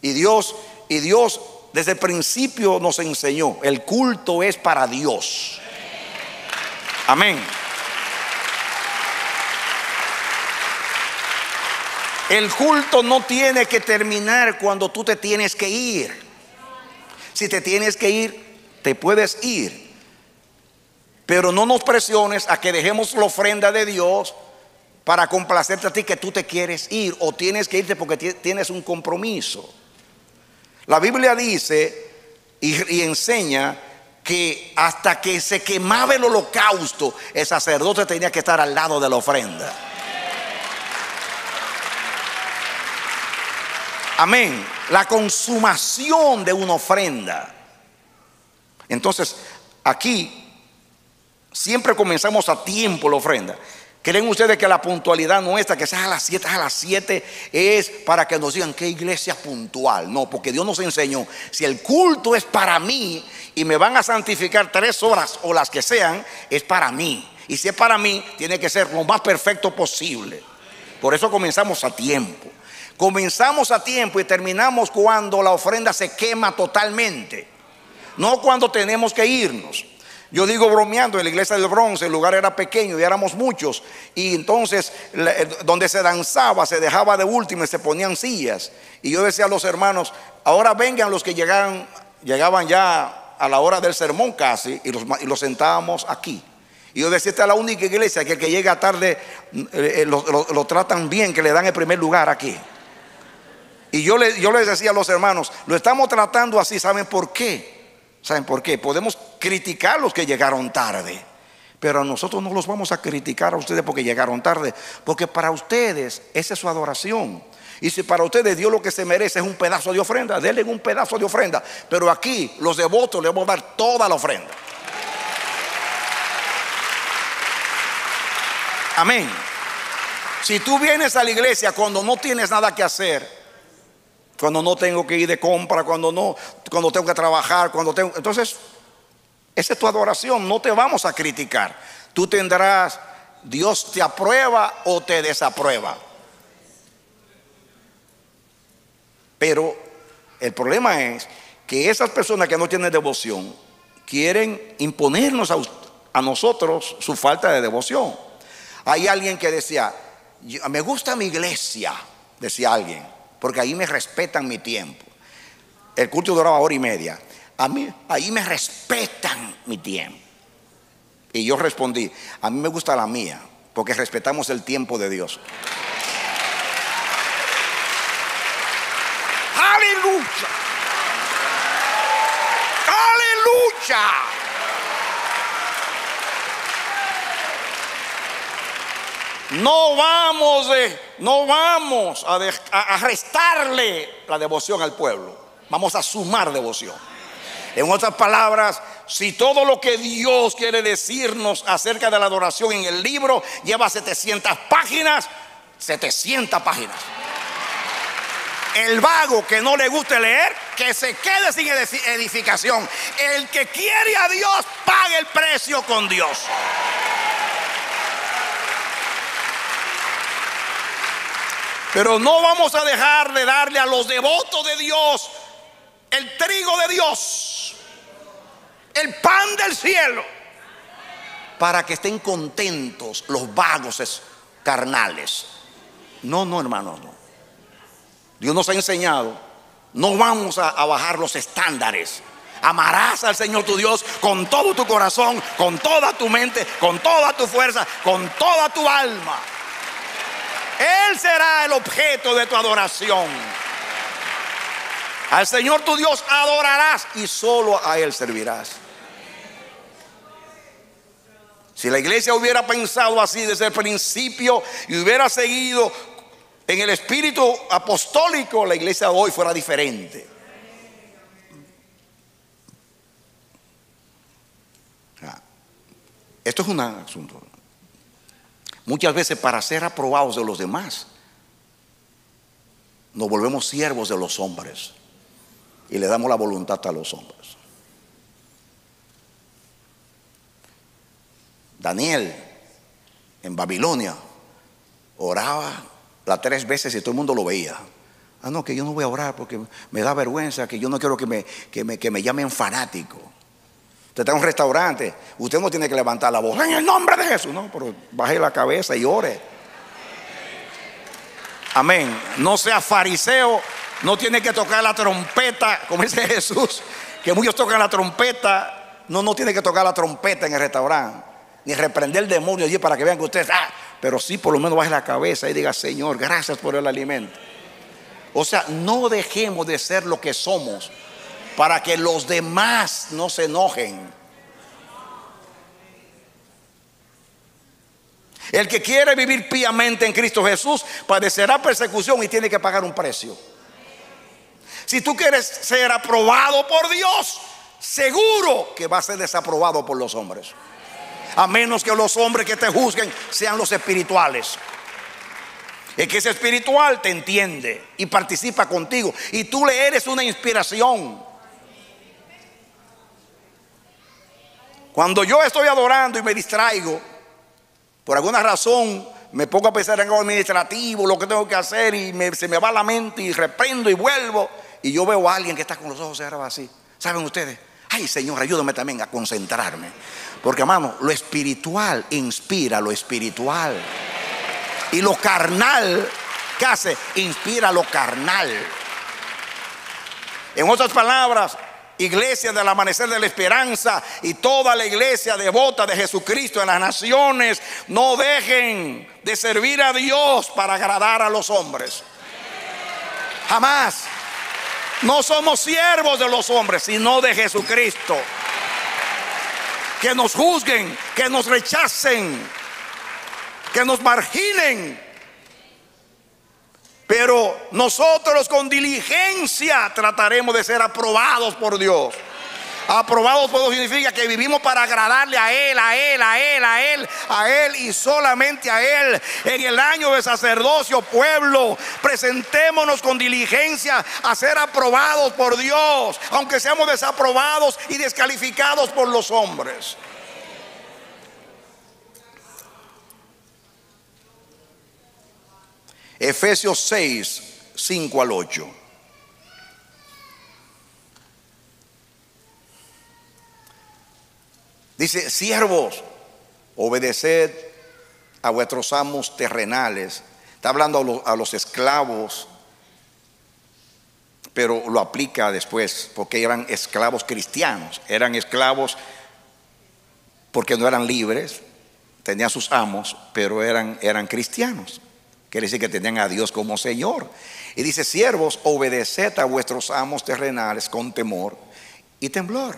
Y Dios, y Dios desde el principio nos enseñó, el culto es para Dios. Amén. El culto no tiene que terminar cuando tú te tienes que ir. Si te tienes que ir, te puedes ir. Pero no nos presiones a que dejemos la ofrenda de Dios para complacerte a ti que tú te quieres ir o tienes que irte porque tienes un compromiso. La Biblia dice y, y enseña que hasta que se quemaba el holocausto, el sacerdote tenía que estar al lado de la ofrenda. Amén. La consumación de una ofrenda. Entonces, aquí siempre comenzamos a tiempo la ofrenda. ¿Creen ustedes que la puntualidad nuestra, que sea a las 7, a las 7, es para que nos digan qué iglesia puntual? No, porque Dios nos enseñó, si el culto es para mí y me van a santificar tres horas o las que sean, es para mí. Y si es para mí, tiene que ser lo más perfecto posible. Por eso comenzamos a tiempo. Comenzamos a tiempo y terminamos cuando la ofrenda se quema totalmente. No cuando tenemos que irnos. Yo digo bromeando, en la iglesia del bronce el lugar era pequeño y éramos muchos. Y entonces eh, donde se danzaba se dejaba de último y se ponían sillas. Y yo decía a los hermanos, ahora vengan los que llegaban, llegaban ya a la hora del sermón casi y los, sentábamos aquí. Y yo decía, esta es la única iglesia que el que llega tarde eh, eh, lo, lo, tratan bien, que le dan el primer lugar aquí. Y yo, le, yo les decía a los hermanos, lo estamos tratando así, ¿saben por qué? ¿Saben por qué? Podemos criticar a los que llegaron tarde, pero a nosotros no los vamos a criticar a ustedes porque llegaron tarde, porque para ustedes esa es su adoración. Y si para ustedes Dios lo que se merece es un pedazo de ofrenda, denle un pedazo de ofrenda. Pero aquí los devotos le vamos a dar toda la ofrenda. Amén. Si tú vienes a la iglesia cuando no tienes nada que hacer, cuando no tengo que ir de compra, cuando no, cuando tengo que trabajar, cuando tengo. Entonces, esa es tu adoración, no te vamos a criticar. Tú tendrás, Dios te aprueba o te desaprueba. Pero el problema es que esas personas que no tienen devoción quieren imponernos a, a nosotros su falta de devoción. Hay alguien que decía, me gusta mi iglesia, decía alguien porque ahí me respetan mi tiempo. El culto duraba hora y media. A mí, ahí me respetan mi tiempo. Y yo respondí, a mí me gusta la mía, porque respetamos el tiempo de Dios. Aleluya. Aleluya. No vamos de no vamos a, restarle la devoción al pueblo, vamos a sumar devoción. En otras palabras, si todo lo que Dios quiere decirnos acerca de la adoración en el libro lleva 700 páginas, 700 páginas. El vago que no le guste leer, que se quede sin edificación. El que quiere a Dios, pague el precio con Dios. Pero no vamos a dejar de darle a los devotos de Dios el trigo de Dios, el pan del cielo, para que estén contentos los vagos carnales. No, no, hermanos, no. Dios nos ha enseñado, no vamos a, a bajar los estándares. Amarás al Señor tu Dios con todo tu corazón, con toda tu mente, con toda tu fuerza, con toda tu alma. Él será el objeto de tu adoración. Al Señor tu Dios adorarás y solo a Él servirás. Si la iglesia hubiera pensado así desde el principio y hubiera seguido en el espíritu apostólico, la iglesia de hoy fuera diferente. Esto es un asunto. Muchas veces para ser aprobados de los demás, nos volvemos siervos de los hombres y le damos la voluntad a los hombres. Daniel en Babilonia oraba las tres veces y todo el mundo lo veía. Ah, no, que yo no voy a orar porque me da vergüenza, que yo no quiero que me, que me, que me llamen fanático. Usted está en un restaurante, usted no tiene que levantar la voz en el nombre de Jesús, no, pero baje la cabeza y ore. Amén. No sea fariseo, no tiene que tocar la trompeta, como dice Jesús, que muchos tocan la trompeta. No, no tiene que tocar la trompeta en el restaurante, ni reprender el demonio allí para que vean que usted, ah, pero sí por lo menos baje la cabeza y diga, Señor, gracias por el alimento. O sea, no dejemos de ser lo que somos para que los demás no se enojen. El que quiere vivir piamente en Cristo Jesús padecerá persecución y tiene que pagar un precio. Si tú quieres ser aprobado por Dios, seguro que va a ser desaprobado por los hombres a menos que los hombres que te juzguen sean los espirituales. Es que ese espiritual te entiende y participa contigo. Y tú le eres una inspiración. Cuando yo estoy adorando y me distraigo, por alguna razón me pongo a pensar en algo administrativo, lo que tengo que hacer y se me va la mente y reprendo y vuelvo. Y yo veo a alguien que está con los ojos cerrados así. ¿Saben ustedes? Ay, Señor, ayúdame también a concentrarme. Porque, hermano, lo espiritual inspira lo espiritual. Y lo carnal, ¿qué hace? Inspira lo carnal. En otras palabras, iglesia del amanecer de la esperanza y toda la iglesia devota de Jesucristo en las naciones, no dejen de servir a Dios para agradar a los hombres. Jamás. No somos siervos de los hombres, sino de Jesucristo. Que nos juzguen, que nos rechacen, que nos marginen. Pero nosotros con diligencia trataremos de ser aprobados por Dios. Aprobados por Dios significa que vivimos para agradarle a Él, a Él, a Él, a Él, a Él y solamente a Él. En el año de sacerdocio, pueblo, presentémonos con diligencia a ser aprobados por Dios, aunque seamos desaprobados y descalificados por los hombres. Efesios 6, 5 al 8. Dice, siervos, obedeced a vuestros amos terrenales. Está hablando a los, esclavos, pero lo aplica después, porque eran esclavos cristianos, eran esclavos porque no eran libres, tenían sus amos, pero eran, eran cristianos. Quiere decir que tenían a Dios como Señor. Y dice, siervos, obedeced a vuestros amos terrenales con temor y temblor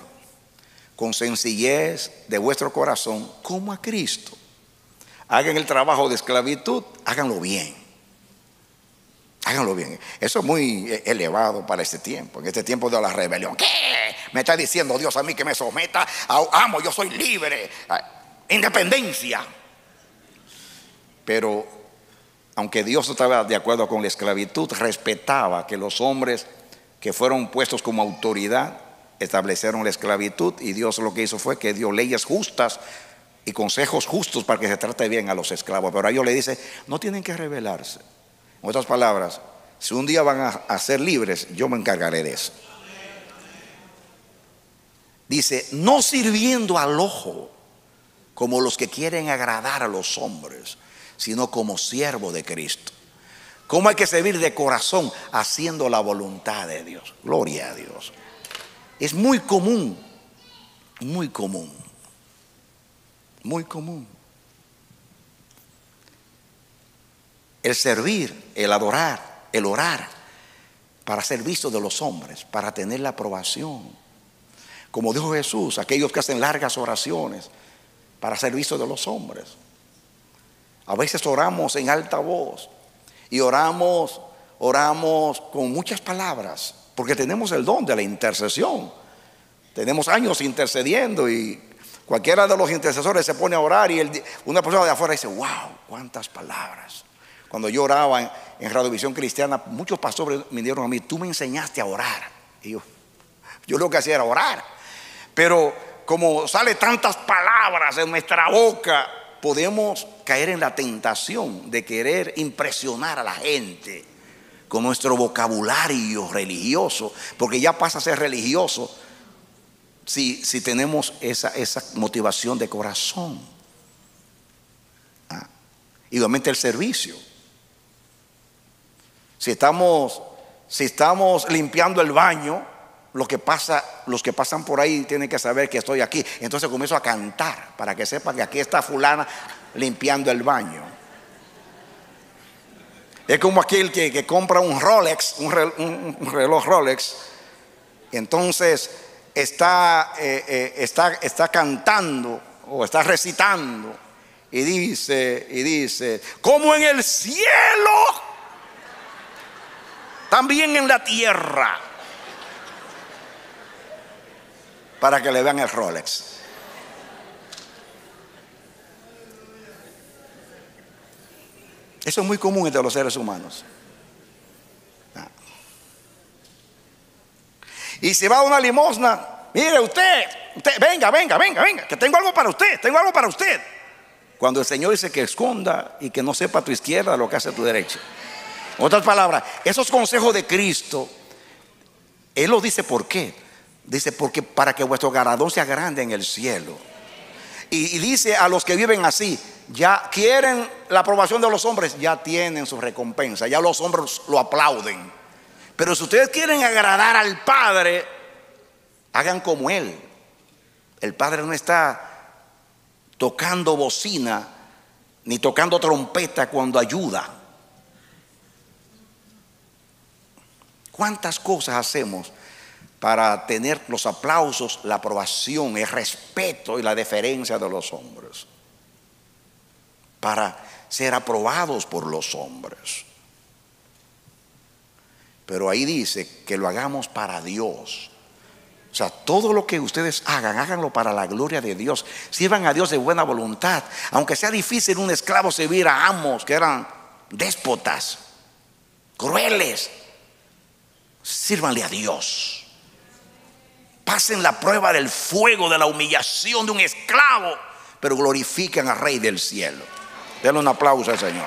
con sencillez de vuestro corazón como a Cristo. Hagan el trabajo de esclavitud, háganlo bien. Háganlo bien. Eso es muy elevado para este tiempo, en este tiempo de la rebelión. ¿Qué? Me está diciendo Dios a mí que me someta. amo, yo soy libre. Independencia. Pero aunque Dios estaba de acuerdo con la esclavitud, respetaba que los hombres que fueron puestos como autoridad establecieron la esclavitud y Dios lo que hizo fue que dio leyes justas y consejos justos para que se trate bien a los esclavos. Pero a ellos le dice, no tienen que rebelarse. En otras palabras, si un día van a, ser libres, yo me encargaré de eso. Dice, no sirviendo al ojo como los que quieren agradar a los hombres, sino como siervo de Cristo. ¿Cómo hay que servir de corazón haciendo la voluntad de Dios? Gloria a Dios. es muy común, muy común, muy común. El servir, el adorar, el orar para ser visto de los hombres, para tener la aprobación. Como dijo Jesús, aquellos que hacen largas oraciones para ser visto de los hombres. A veces oramos en alta voz y oramos, oramos con muchas palabras, porque tenemos el don de la intercesión. Tenemos años intercediendo y cualquiera de los intercesores se pone a orar y una persona de afuera dice, wow, cuántas palabras. Cuando yo oraba en, en Radiovisión Cristiana, muchos pastores me dieron a mí, tú me enseñaste a orar. Y yo, yo lo que hacía era orar. Pero como sale tantas palabras en nuestra boca, podemos caer en la tentación de querer impresionar a la gente con nuestro vocabulario religioso, porque ya pasa a ser religioso si, si tenemos esa, esa, motivación de corazón. Ah, obviamente el servicio. Si estamos, si estamos limpiando el baño, que pasa, los que pasan por ahí tienen que saber que estoy aquí. Entonces comienzo a cantar para que sepan que aquí está fulana limpiando el baño. Es como aquel que, compra un Rolex, un reloj, Rolex, entonces está, eh, eh, está, está cantando o está recitando y dice, y dice, como en el cielo, también en la tierra, para que le vean el Rolex. Eso es muy común entre los seres humanos. Y si va una limosna, mire usted, usted, venga, venga, venga, venga, que tengo algo para usted, tengo algo para usted. Cuando el Señor dice que esconda y que no sepa tu izquierda lo que hace tu derecha. Otras palabras, esos consejos de Cristo, Él lo dice por qué. Dice, porque para que vuestro galardón sea grande en el cielo. Y, y dice a los que viven así, ya quieren la aprobación de los hombres, ya tienen su recompensa, ya los hombres lo aplauden. Pero si ustedes quieren agradar al Padre, hagan como Él. El Padre no está tocando bocina ni tocando trompeta cuando ayuda. ¿Cuántas cosas hacemos para tener los aplausos, la aprobación, el respeto y la deferencia de los hombres? Para ser aprobados por los hombres. Pero ahí dice que lo hagamos para Dios. O sea, todo lo que ustedes hagan, háganlo para la gloria de Dios. Sirvan a Dios de buena voluntad. Aunque sea difícil un esclavo servir a amos que eran déspotas, crueles. Sírvanle a Dios. Pasen la prueba del fuego, de la humillación de un esclavo, pero glorifiquen al Rey del cielo. Denle un aplauso al Señor.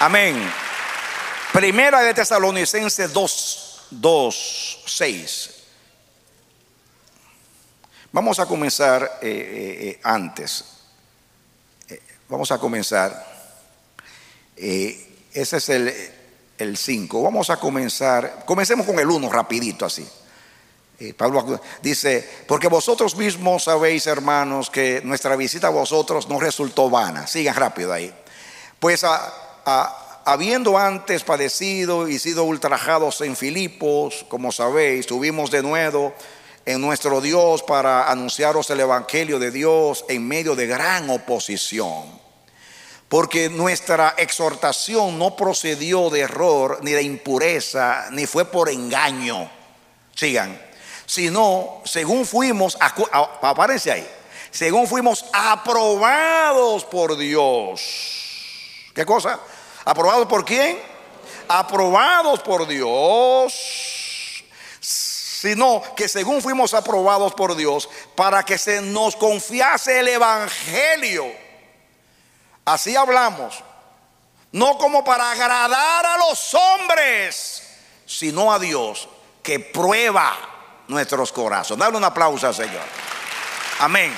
Amén. Primera de Tesalonicenses 2, 2, 6. Vamos a comenzar eh, eh, eh, antes. vamos a comenzar. ese es el 5. Vamos a comenzar. Comencemos con el 1 rapidito así. Pablo dice, porque vosotros mismos sabéis, hermanos, que nuestra visita a vosotros no resultó vana. Sigan rápido ahí. Pues habiendo antes padecido y sido ultrajados en Filipos, como sabéis, subimos de nuevo en nuestro Dios para anunciaros el Evangelio de Dios en medio de gran oposición. Porque nuestra exhortación no procedió de error, ni de impureza, ni fue por engaño. Sigan sino según fuimos, aparece ahí, según fuimos aprobados por Dios. ¿Qué cosa? ¿Aprobados por quién? Aprobados por Dios. Sino que según fuimos aprobados por Dios, para que se nos confiase el Evangelio. Así hablamos. No como para agradar a los hombres, sino a Dios, que prueba nuestros corazones. Dale un aplauso al Señor. Amén.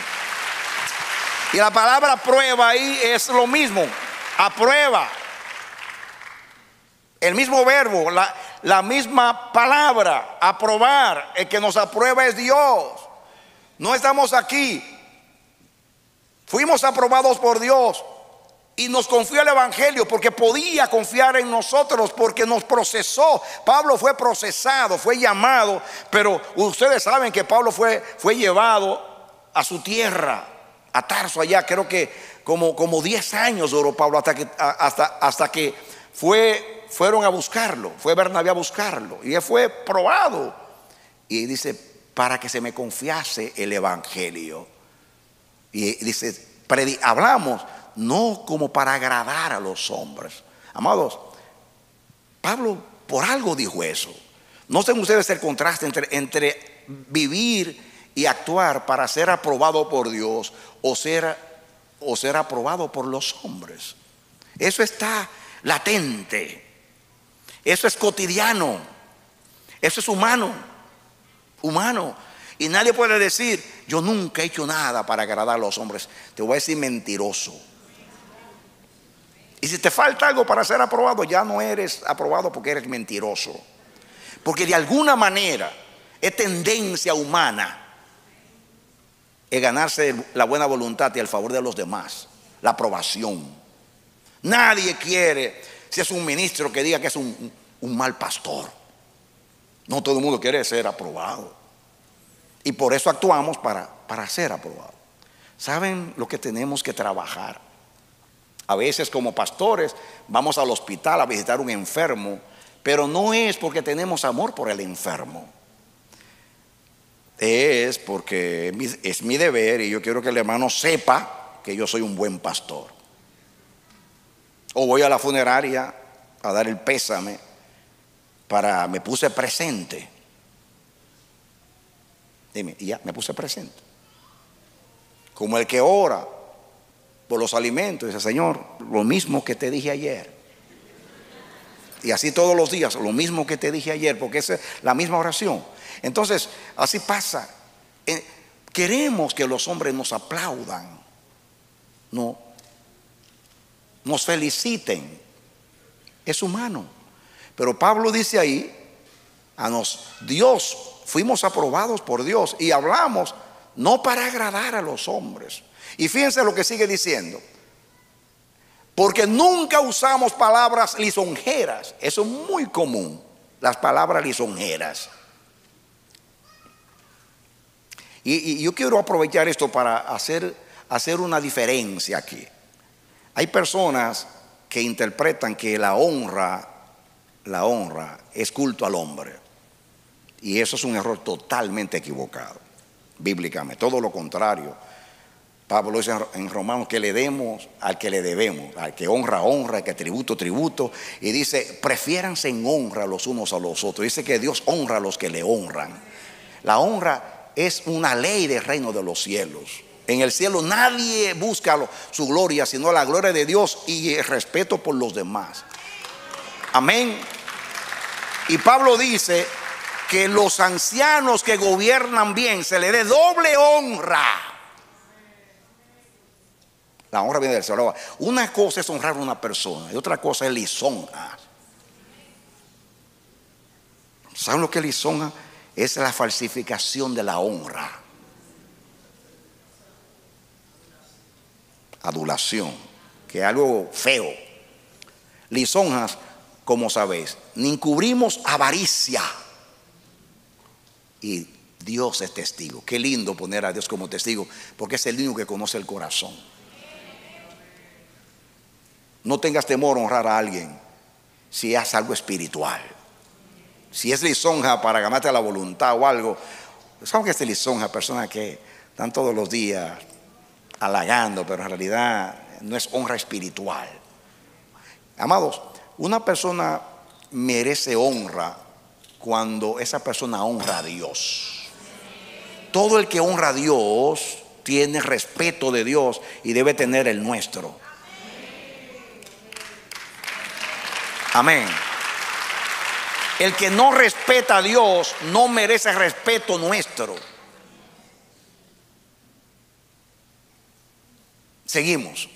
Y la palabra prueba ahí es lo mismo. A prueba. El mismo verbo, la, la misma palabra, aprobar. El que nos aprueba es Dios. No estamos aquí. Fuimos aprobados por Dios y nos confió el Evangelio porque podía confiar en nosotros, porque nos procesó. Pablo fue procesado, fue llamado, pero ustedes saben que Pablo fue, fue llevado a su tierra, a Tarso allá, creo que como, como 10 años duró Pablo hasta que, hasta, hasta que fue, fueron a buscarlo, fue Bernabé a buscarlo y él fue probado. Y dice, para que se me confiase el Evangelio. Y dice, hablamos no como para agradar a los hombres. Amados, Pablo por algo dijo eso. No sé ustedes el contraste entre, vivir y actuar para ser aprobado por Dios o ser, o ser aprobado por los hombres. Eso está latente. Eso es cotidiano. Eso es humano. Humano. Y nadie puede decir, yo nunca he hecho nada para agradar a los hombres. Te voy a decir mentiroso. Y si te falta algo para ser aprobado, ya no eres aprobado porque eres mentiroso. Porque de alguna manera es tendencia humana es ganarse la buena voluntad y el favor de los demás, la aprobación. Nadie quiere, si es un ministro, que diga que es un, un mal pastor. No todo el mundo quiere ser aprobado. Y por eso actuamos para, para ser aprobado. ¿Saben lo que tenemos que trabajar? A veces como pastores vamos al hospital a visitar un enfermo, pero no es porque tenemos amor por el enfermo. Es porque es mi deber y yo quiero que el hermano sepa que yo soy un buen pastor. O voy a la funeraria a dar el pésame para, me puse presente. Dime, y ya, me puse presente. Como el que ora por los alimentos, dice, Señor, lo mismo que te dije ayer. Y así todos los días, lo mismo que te dije ayer, porque es la misma oración. Entonces, así pasa. Eh, queremos que los hombres nos aplaudan, no, nos feliciten. Es humano. Pero Pablo dice ahí, a nos, Dios fuimos aprobados por Dios y hablamos no para agradar a los hombres. Y fíjense lo que sigue diciendo. Porque nunca usamos palabras lisonjeras. Eso es muy común, las palabras lisonjeras. Y, yo quiero aprovechar esto para hacer, hacer una diferencia aquí. Hay personas que interpretan que la honra, la honra es culto al hombre. Y eso es un error totalmente equivocado, bíblicamente. Todo lo contrario. Pablo dice en Romanos que le demos al que le debemos, al que honra, honra, al que tributo, tributo. Y dice, prefiéranse en honra los unos a los otros. Dice que Dios honra a los que le honran. La honra es una ley del reino de los cielos. En el cielo nadie busca su gloria, sino la gloria de Dios y el respeto por los demás. Amén. Y Pablo dice, que los ancianos que gobiernan bien se le dé doble honra. La honra viene del cielo. Una cosa es honrar a una persona y otra cosa es lisonja. ¿Saben lo que es lisonja? Es la falsificación de la honra. Adulación, que es algo feo. Lisonjas, como sabéis, ni encubrimos avaricia y Dios es testigo. Qué lindo poner a Dios como testigo, porque es el único que conoce el corazón. No tengas temor a honrar a alguien si es algo espiritual. Si es lisonja para ganarte la voluntad o algo. ¿Saben que es lisonja? Personas que están todos los días halagando, pero en realidad no es honra espiritual. Amados, una persona merece honra cuando esa persona honra a Dios. Todo el que honra a Dios tiene respeto de Dios y debe tener el nuestro. Amén. El que no respeta a Dios no merece respeto nuestro. Seguimos.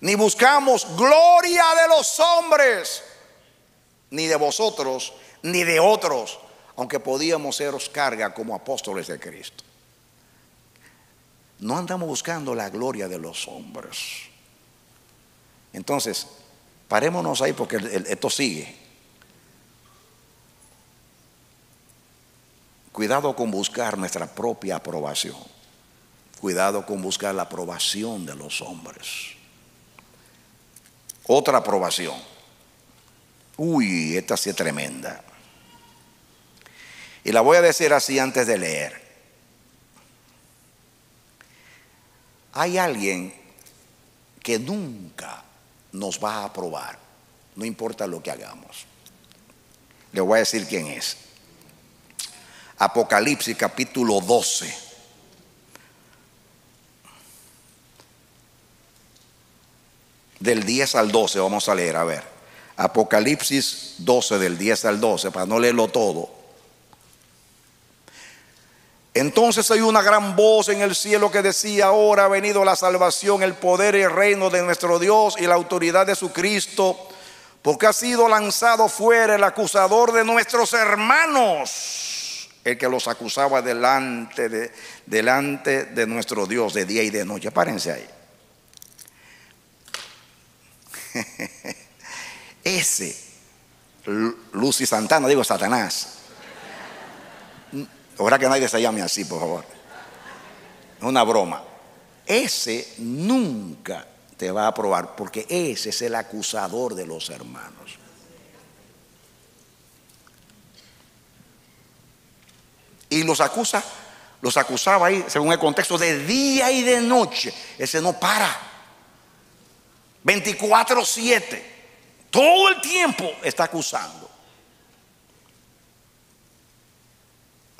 ni buscamos gloria de los hombres, ni de vosotros, ni de otros, aunque podíamos seros carga como apóstoles de Cristo. No andamos buscando la gloria de los hombres. Entonces, parémonos ahí porque esto sigue. Cuidado con buscar nuestra propia aprobación. Cuidado con buscar la aprobación de los hombres. Otra aprobación. Uy, esta sí es tremenda. Y la voy a decir así antes de leer. Hay alguien que nunca nos va a aprobar, no importa lo que hagamos. Le voy a decir quién es. Apocalipsis capítulo 12. Del 10 al 12 vamos a leer, a ver. Apocalipsis 12 del 10 al 12, para no leerlo todo. Entonces hay una gran voz en el cielo que decía, ahora ha venido la salvación, el poder y el reino de nuestro Dios y la autoridad de su Cristo, porque ha sido lanzado fuera el acusador de nuestros hermanos el que los acusaba delante de, delante de nuestro Dios de día y de noche. Párense ahí. Ese, Lucy Santana, digo Satanás. Ojalá que nadie se llame así, por favor. Es una broma. Ese nunca te va a aprobar porque ese es el acusador de los hermanos. Y los acusa, los acusaba ahí, según el contexto, de día y de noche. Ese no para. 24-7. Todo el tiempo está acusando.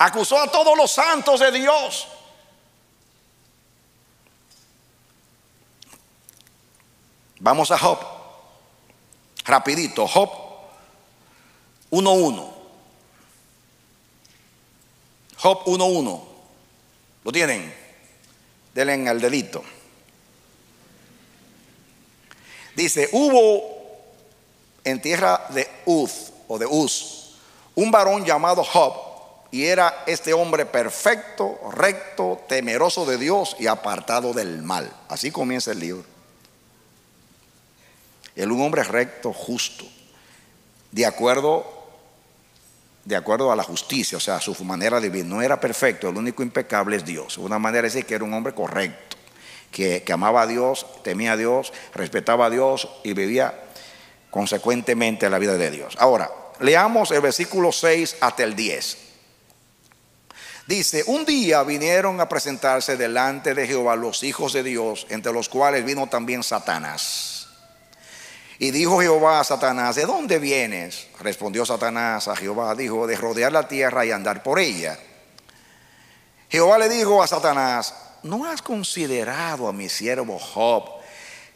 Acusó a todos los santos de Dios. Vamos a Job. Rapidito, Job 1.1. Job 1.1. ¿Lo tienen? Denle al delito. Dice, hubo en tierra de Uz o de Uz un varón llamado Job y era este hombre perfecto, recto, temeroso de Dios y apartado del mal. Así comienza el libro. Él un hombre recto, justo, de acuerdo de acuerdo a la justicia, o sea, su manera de vivir. No era perfecto, el único impecable es Dios. Una manera de decir que era un hombre correcto, que, que amaba a Dios, temía a Dios, respetaba a Dios y vivía consecuentemente la vida de Dios. Ahora, leamos el versículo 6 hasta el 10. Dice, un día vinieron a presentarse delante de Jehová los hijos de Dios, entre los cuales vino también Satanás. Y dijo Jehová a Satanás, ¿de dónde vienes? Respondió Satanás a Jehová, dijo, de rodear la tierra y andar por ella. Jehová le dijo a Satanás, ¿no has considerado a mi siervo Job,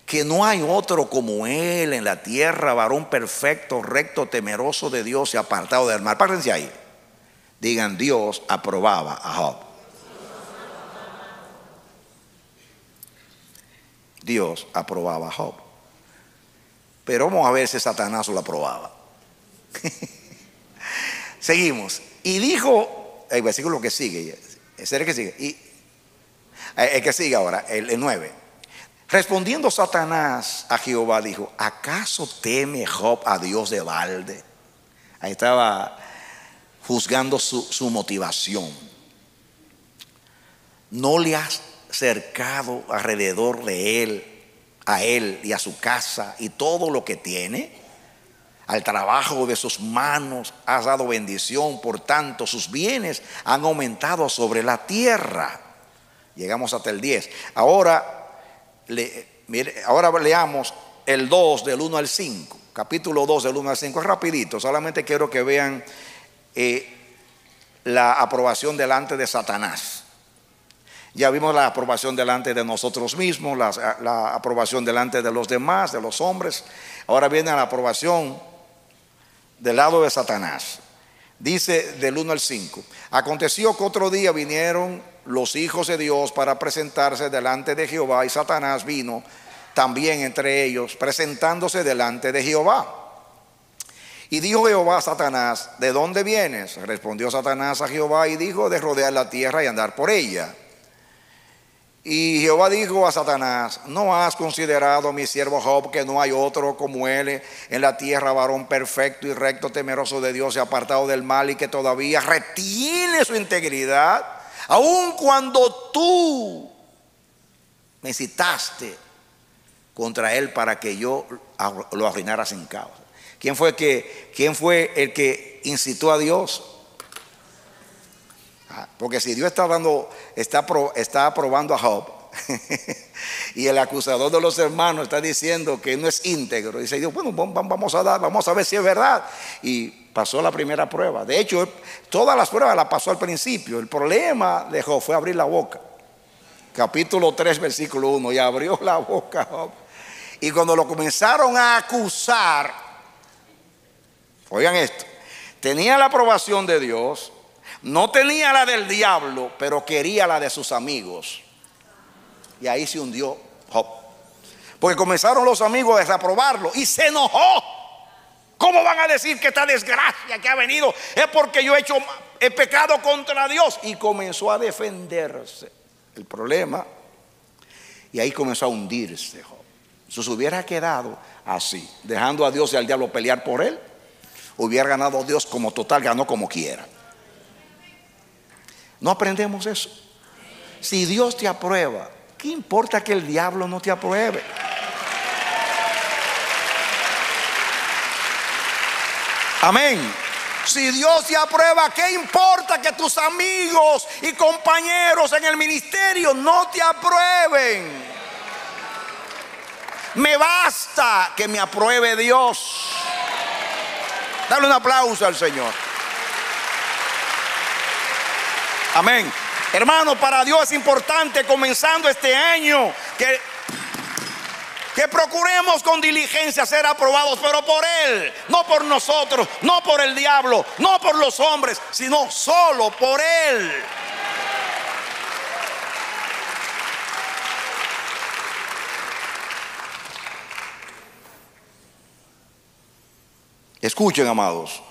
que no hay otro como él en la tierra, varón perfecto, recto, temeroso de Dios y apartado del mal? Párense ahí. Digan, Dios aprobaba a Job. Dios aprobaba a Job. Pero vamos a ver si Satanás lo aprobaba. Seguimos. Y dijo, el versículo que sigue, es el que sigue, y, eh, el que sigue ahora, el, el 9. Respondiendo Satanás a Jehová, dijo: ¿Acaso teme Job a Dios de balde? Ahí estaba juzgando su, su motivación. No le has cercado alrededor de él a él y a su casa y todo lo que tiene. Al trabajo de sus manos has dado bendición, por tanto sus bienes han aumentado sobre la tierra. Llegamos hasta el 10. Ahora, le, ahora leamos el 2 del 1 al 5. Capítulo 2 del 1 al 5. Es rapidito, solamente quiero que vean eh, la aprobación delante de Satanás. Ya vimos la aprobación delante de nosotros mismos, la, aprobación delante de los demás, de los hombres. Ahora viene la aprobación del lado de Satanás. Dice del 1 al 5. Aconteció que otro día vinieron los hijos de Dios para presentarse delante de Jehová y Satanás vino también entre ellos, presentándose delante de Jehová. Y dijo Jehová a Satanás, ¿de dónde vienes? Respondió Satanás a Jehová y dijo, de rodear la tierra y andar por ella. Y Jehová dijo a Satanás, ¿no has considerado mi siervo Job que no hay otro como él en la tierra, varón perfecto y recto, temeroso de Dios y apartado del mal y que todavía retiene su integridad? Aun cuando tú me citaste contra él para que yo lo arruinara sin causa. ¿Quién fue, que, quién fue el que incitó a Dios? Ah, porque si Dios está, dando, está, está aprobando a Job y el acusador de los hermanos está diciendo que no es íntegro, dice Dios, bueno, vamos a dar, vamos a ver si es verdad. Y pasó la primera prueba. De hecho, todas las pruebas las pasó al principio. El problema de Job fue abrir la boca. Capítulo 3, versículo 1, y abrió la boca Job. Y cuando lo comenzaron a acusar, oigan esto, tenía la aprobación de Dios, no tenía la del diablo, pero quería la de sus amigos. Y ahí se hundió Job. Porque comenzaron los amigos a desaprobarlo y se enojó. ¿Cómo van a decir que esta desgracia que ha venido es porque yo he hecho he pecado contra Dios? Y comenzó a defenderse. El problema, y ahí comenzó a hundirse Job. Si se hubiera quedado así, dejando a Dios y al diablo pelear por él, hubiera ganado Dios como total, ganó como quiera. No aprendemos eso. Si Dios te aprueba, ¿qué importa que el diablo no te apruebe? Amén. Si Dios te aprueba, ¿qué importa que tus amigos y compañeros en el ministerio no te aprueben? Me basta que me apruebe Dios. Dale un aplauso al Señor. Amén. Hermano, para Dios es importante comenzando este año que, que procuremos con diligencia ser aprobados, pero por Él, no por nosotros, no por el diablo, no por los hombres, sino solo por Él. Escuchen, amados.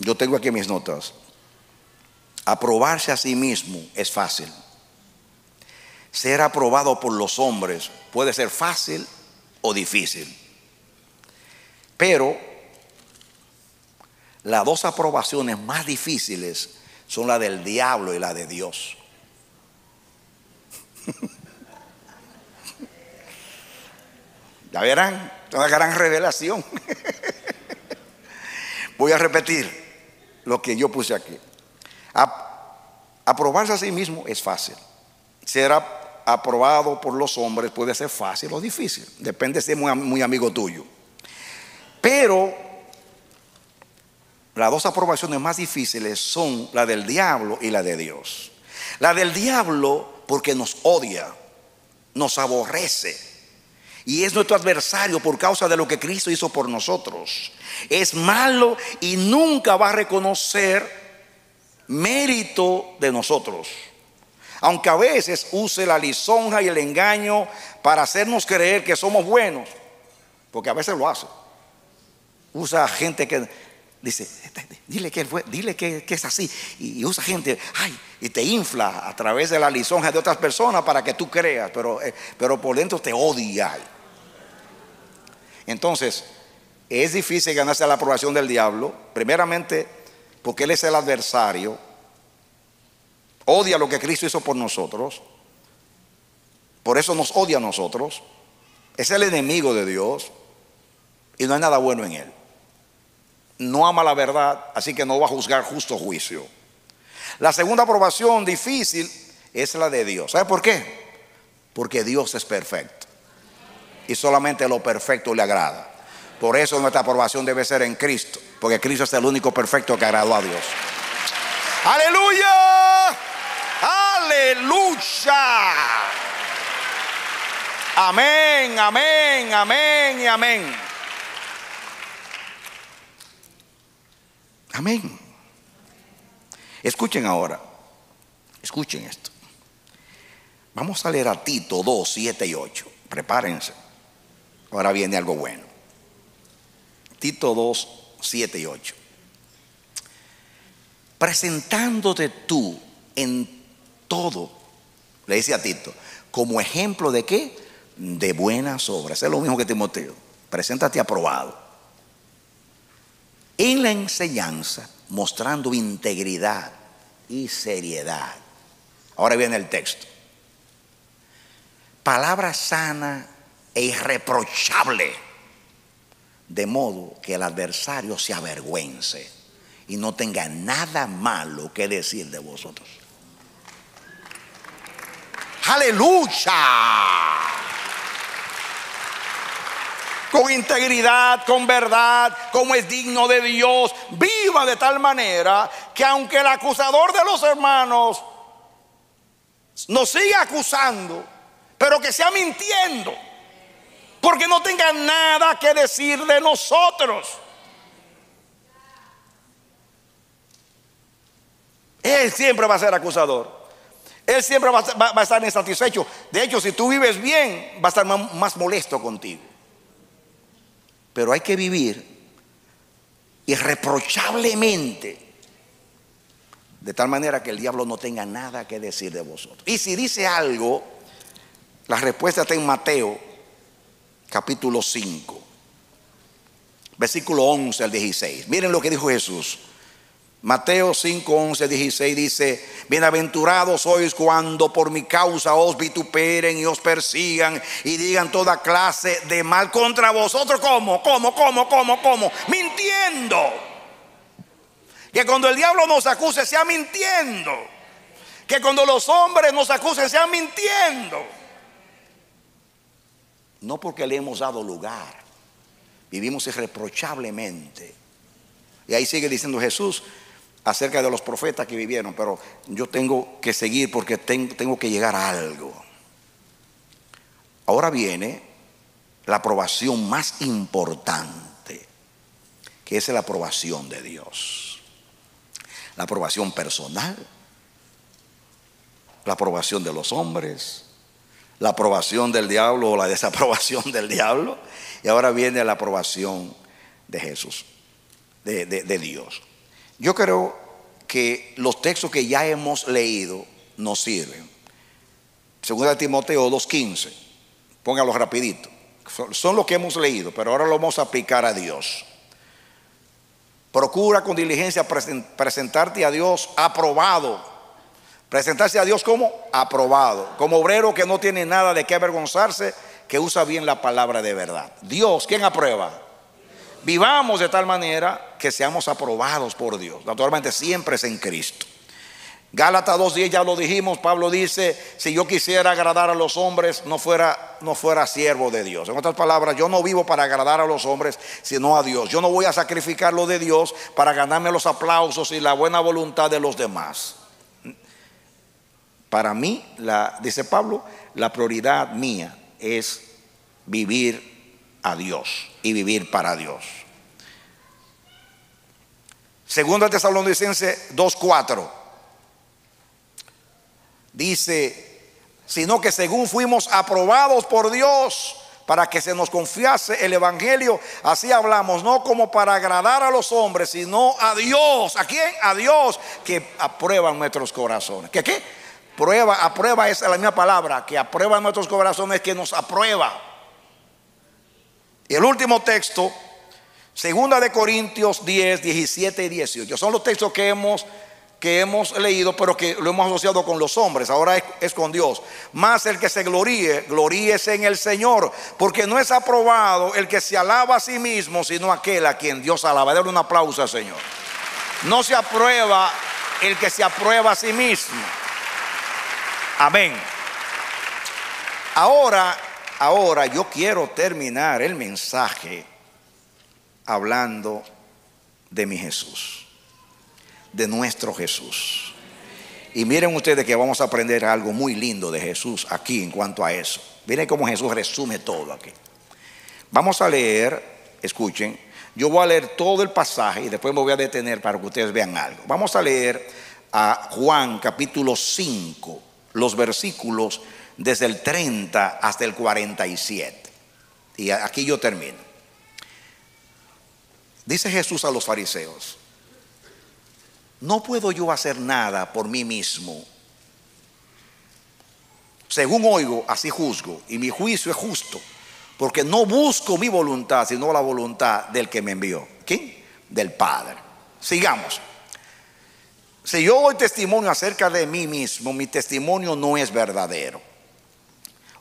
Yo tengo aquí mis notas. Aprobarse a sí mismo es fácil. Ser aprobado por los hombres puede ser fácil o difícil. Pero las dos aprobaciones más difíciles son la del diablo y la de Dios. ya verán, una gran revelación. Voy a repetir lo que yo puse aquí. aprobarse a sí mismo es fácil. Ser aprobado por los hombres puede ser fácil o difícil. Depende si es muy, muy amigo tuyo. Pero las dos aprobaciones más difíciles son la del diablo y la de Dios. La del diablo porque nos odia, nos aborrece y es nuestro adversario por causa de lo que Cristo hizo por nosotros. Es malo y nunca va a reconocer mérito de nosotros. Aunque a veces use la lisonja y el engaño para hacernos creer que somos buenos, porque a veces lo hace. Usa gente que Dice, dile que, dile que, es así. Y, usa gente, ay, y te infla a través de la lisonja de otras personas para que tú creas, pero, eh, pero por dentro te odia. Entonces, es difícil ganarse la aprobación del diablo, primeramente porque él es el adversario, odia lo que Cristo hizo por nosotros, por eso nos odia a nosotros, es el enemigo de Dios y no hay nada bueno en él no ama la verdad, así que no va a juzgar justo juicio. La segunda aprobación difícil es la de Dios. ¿Sabe por qué? Porque Dios es perfecto. Y solamente lo perfecto le agrada. Por eso nuestra aprobación debe ser en Cristo. Porque Cristo es el único perfecto que agradó a Dios. Aleluya. Aleluya. Amén, amén, amén y amén. Amén. Escuchen ahora, escuchen esto. Vamos a leer a Tito 2, 7 y 8. Prepárense. Ahora viene algo bueno. Tito 2, 7 y 8. Presentándote tú en todo, le dice a Tito, como ejemplo de qué? De buenas obras. Es lo mismo que Timoteo. Preséntate aprobado. En la enseñanza, mostrando integridad y seriedad. Ahora viene el texto. Palabra sana e irreprochable, de modo que el adversario se avergüence y no tenga nada malo que decir de vosotros. Aleluya. Con integridad, con verdad, como es digno de Dios. Viva de tal manera que aunque el acusador de los hermanos nos siga acusando, pero que sea mintiendo, porque no tenga nada que decir de nosotros. Él siempre va a ser acusador. Él siempre va a, estar insatisfecho. De hecho, si tú vives bien, va a estar más molesto contigo. Pero hay que vivir irreprochablemente. De tal manera que el diablo no tenga nada que decir de vosotros. Y si dice algo, la respuesta está en Mateo capítulo 5, versículo 11 al 16. Miren lo que dijo Jesús. Mateo 5, 11, 16 dice, bienaventurados sois cuando por mi causa os vituperen y os persigan y digan toda clase de mal contra vosotros. ¿Cómo? ¿Cómo? ¿Cómo? ¿Cómo? ¿Cómo? Mintiendo. Que cuando el diablo nos acuse sea mintiendo. Que cuando los hombres nos acusen sea mintiendo. No porque le hemos dado lugar. Vivimos irreprochablemente. Y ahí sigue diciendo Jesús, acerca de los profetas que vivieron, pero yo tengo que seguir porque tengo, que llegar a algo. Ahora viene la aprobación más importante, que es la aprobación de Dios. La aprobación personal, la aprobación de los hombres, la aprobación del diablo o la desaprobación del diablo. Y ahora viene la aprobación de Jesús, de, Dios. Yo creo que los textos que ya hemos leído nos sirven. Segunda de Timoteo 2.15, póngalo rapidito. Son los que hemos leído, pero ahora lo vamos a aplicar a Dios. Procura con diligencia presentarte a Dios aprobado. Presentarse a Dios como aprobado, como obrero que no tiene nada de qué avergonzarse, que usa bien la palabra de verdad. Dios, ¿quién aprueba? Vivamos de tal manera que seamos aprobados por Dios. Naturalmente siempre es en Cristo. Gálatas 2.10 ya lo dijimos, Pablo dice, si yo quisiera agradar a los hombres, no fuera, no fuera siervo de Dios. En otras palabras, yo no vivo para agradar a los hombres, sino a Dios. Yo no voy a sacrificar lo de Dios para ganarme los aplausos y la buena voluntad de los demás. Para mí, dice Pablo, la prioridad mía es vivir a Dios y vivir para Dios. Segundo Tesalonicense 2.4 dice, sino que según fuimos aprobados por Dios para que se nos confiase el Evangelio, así hablamos, no como para agradar a los hombres, sino a Dios. ¿A quién? A Dios que aprueba nuestros corazones. ¿Qué qué? Prueba, aprueba es la misma palabra, que aprueba nuestros corazones, que nos aprueba. Y el último texto, segunda de Corintios 10, 17 y 18. Son los textos que hemos, que hemos leído, pero que lo hemos asociado con los hombres. Ahora es, con Dios. Más el que se gloríe, gloríese en el Señor. Porque no es aprobado el que se alaba a sí mismo, sino aquel a quien Dios alaba. Dale un aplauso al Señor. No se aprueba el que se aprueba a sí mismo. Amén. Ahora Ahora yo quiero terminar el mensaje hablando de mi Jesús, de nuestro Jesús. Y miren ustedes que vamos a aprender algo muy lindo de Jesús aquí en cuanto a eso. Miren cómo Jesús resume todo aquí. Vamos a leer, escuchen, Yo voy a leer todo el pasaje y después me voy a detener para que ustedes vean algo. Vamos a leer a Juan capítulo 5, los versículos desde el 30 hasta el 47. Y aquí yo termino. Dice Jesús a los fariseos, no puedo yo hacer nada por mí mismo. Según oigo, así juzgo, y mi juicio es justo, porque no busco mi voluntad, sino la voluntad del que me envió. ¿Quién? Del Padre. Sigamos. Si yo doy testimonio acerca de mí mismo, mi testimonio no es verdadero.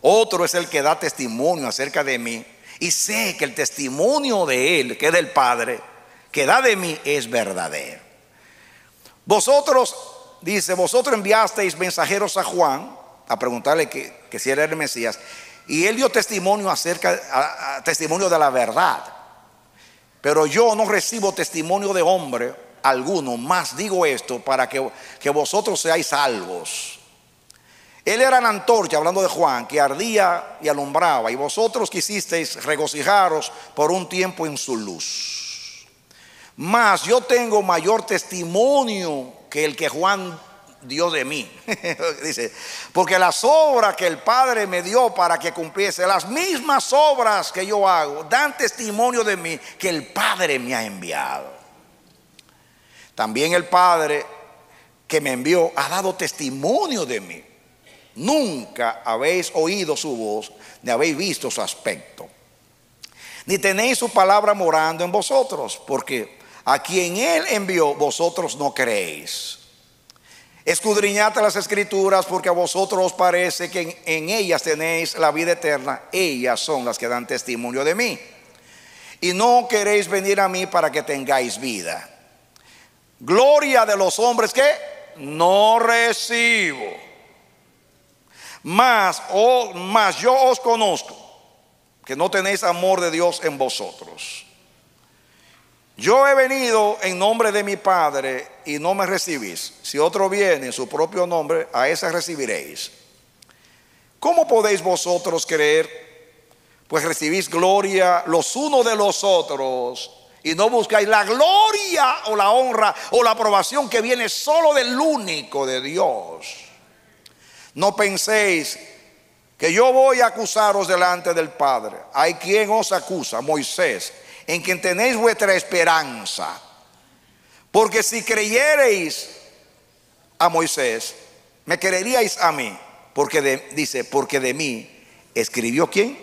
Otro es el que da testimonio acerca de mí. Y sé que el testimonio de él, que es del Padre, que da de mí, es verdadero. Vosotros, dice, vosotros enviasteis mensajeros a Juan a preguntarle que, si era el Mesías. Y él dio testimonio acerca, testimonio de la verdad. Pero yo no recibo testimonio de hombre alguno, más digo esto para que, que vosotros seáis salvos. Él era la antorcha, hablando de Juan, que ardía y alumbraba, y vosotros quisisteis regocijaros por un tiempo en su luz. Mas yo tengo mayor testimonio que el que Juan dio de mí. Dice, porque las obras que el Padre me dio para que cumpliese, las mismas obras que yo hago, dan testimonio de mí que el Padre me ha enviado. También el Padre que me envió ha dado testimonio de mí. Nunca habéis oído su voz, ni habéis visto su aspecto. Ni tenéis su palabra morando en vosotros, porque a quien Él envió, vosotros no creéis. Escudriñad las escrituras, porque a vosotros os parece que en, en ellas tenéis la vida eterna. Ellas son las que dan testimonio de mí. Y no queréis venir a mí para que tengáis vida. Gloria de los hombres que no recibo mas, oh, mas yo os conozco, que no tenéis amor de Dios en vosotros. Yo he venido en nombre de mi Padre y no me recibís. Si otro viene en su propio nombre, a ese recibiréis. ¿Cómo podéis vosotros creer? Pues recibís gloria los unos de los otros y no buscáis la gloria o la honra o la aprobación que viene solo del único de Dios. No penséis que yo voy a acusaros delante del Padre. Hay quien os acusa, Moisés, en quien tenéis vuestra esperanza. Porque si creyereis a Moisés, me creeríais a mí. Porque dice, porque de mí escribió quién?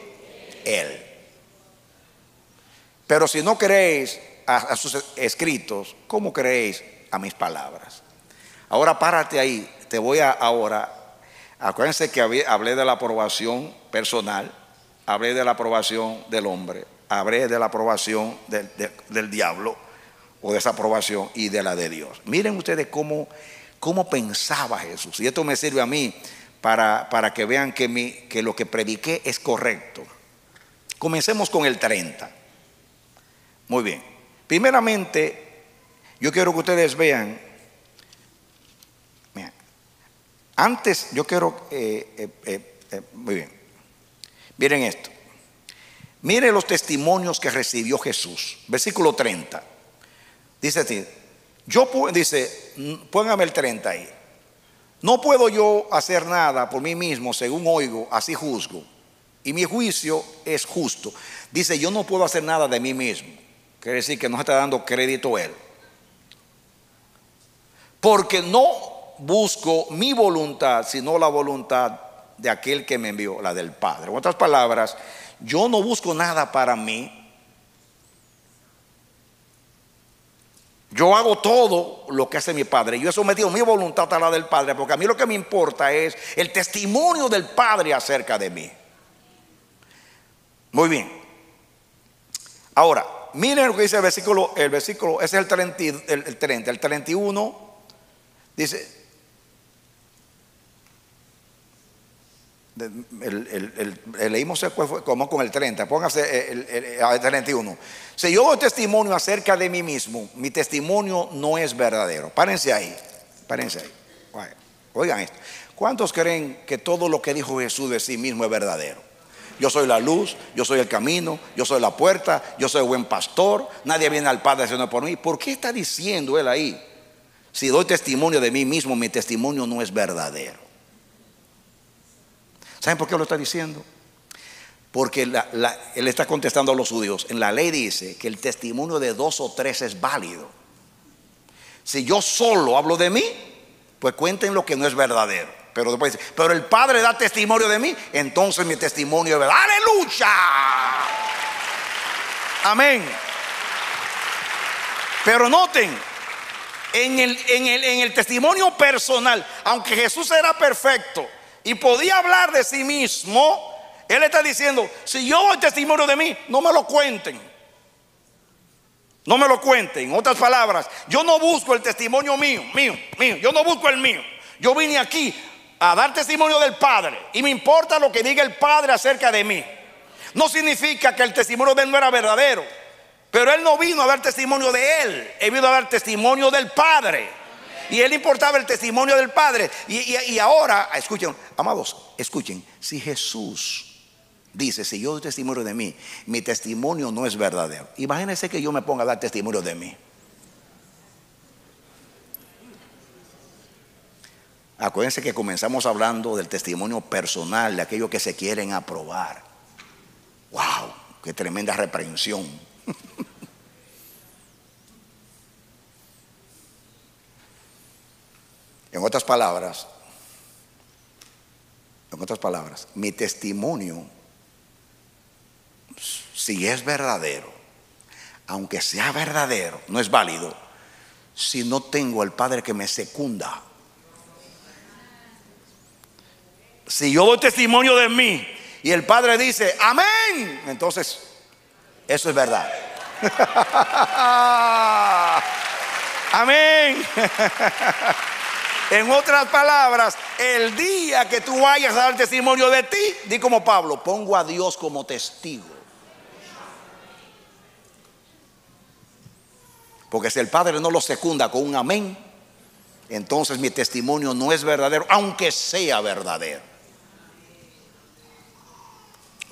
Él. Pero si no creéis a, a sus escritos, ¿cómo creéis a mis palabras? Ahora párate ahí. Te voy a ahora Acuérdense que hablé de la aprobación personal, hablé de la aprobación del hombre, hablé de la aprobación del, diablo o desaprobación y de la de Dios. Miren ustedes cómo, cómo pensaba Jesús. Y esto me sirve a mí para, para que vean que, mi, que lo que prediqué es correcto. Comencemos con el 30. Muy bien. Primeramente, yo quiero que ustedes vean Antes, yo quiero, eh, eh, eh, muy bien, miren esto. Miren los testimonios que recibió Jesús. Versículo 30. Dice así, yo, dice, póngame el 30 ahí. No puedo yo hacer nada por mí mismo, según oigo, así juzgo. Y mi juicio es justo. Dice, yo no puedo hacer nada de mí mismo. Quiere decir que no está dando crédito él. Porque no busco mi voluntad, sino la voluntad de aquel que me envió, la del Padre. En otras palabras, yo no busco nada para mí. Yo hago todo lo que hace mi Padre. Yo he sometido mi voluntad a la del Padre, porque a mí lo que me importa es el testimonio del Padre acerca de mí. Muy bien. Ahora, miren lo que dice el versículo, el versículo, ese es el 30, el, el 30, el 31, dice, Leímos como con el 30, póngase el, 31. Si yo doy testimonio acerca de mí mismo, mi testimonio no es verdadero. Párense ahí, párense ahí. Oigan esto. ¿Cuántos creen que todo lo que dijo Jesús de sí mismo es verdadero? yo soy la luz, yo soy el camino, yo soy la puerta, yo soy buen pastor, nadie viene al Padre sino por mí. ¿Por qué está diciendo él ahí? Si doy testimonio de mí mismo, mi testimonio no es verdadero. ¿Saben por qué lo está diciendo? Porque él está contestando a los judíos. En la ley dice que el testimonio de dos o tres es válido. Si yo solo hablo de mí, pues cuenten lo que no es verdadero. Pero después dice, pero el Padre da testimonio de mí, entonces mi testimonio es verdad. Aleluya. Amén. Pero noten, en el, en, el, en el testimonio personal, aunque Jesús era perfecto y podía hablar de sí mismo, Él está diciendo, si yo doy testimonio de mí, no me lo cuenten. No me lo cuenten. En otras palabras, yo no busco el testimonio mío, mío, mío. Yo no busco el mío. Yo vine aquí a dar testimonio del Padre y me importa lo que diga el Padre acerca de mí. No significa que el testimonio de él no era verdadero. Pero él no vino a dar testimonio de él, él vino a dar testimonio del Padre. Y él importaba el testimonio del Padre. Y, ahora, escuchen, amados, escuchen, si Jesús dice, si yo doy testimonio de mí, mi testimonio no es verdadero. Imagínense que yo me ponga a dar testimonio de mí. Acuérdense que comenzamos hablando del testimonio personal, de aquellos que se quieren aprobar. ¡Wow! ¡Qué tremenda reprensión! en otras palabras, en otras palabras, mi testimonio, si es verdadero, aunque sea verdadero, no es válido si no tengo al Padre que me secunda. Si yo doy testimonio de mí y el Padre dice, amén, entonces eso es verdad. Amén. En otras palabras, el día que tú vayas a dar testimonio de ti, di como Pablo, pongo a Dios como testigo. Porque si el Padre no lo secunda con un amén, entonces mi testimonio no es verdadero, aunque sea verdadero.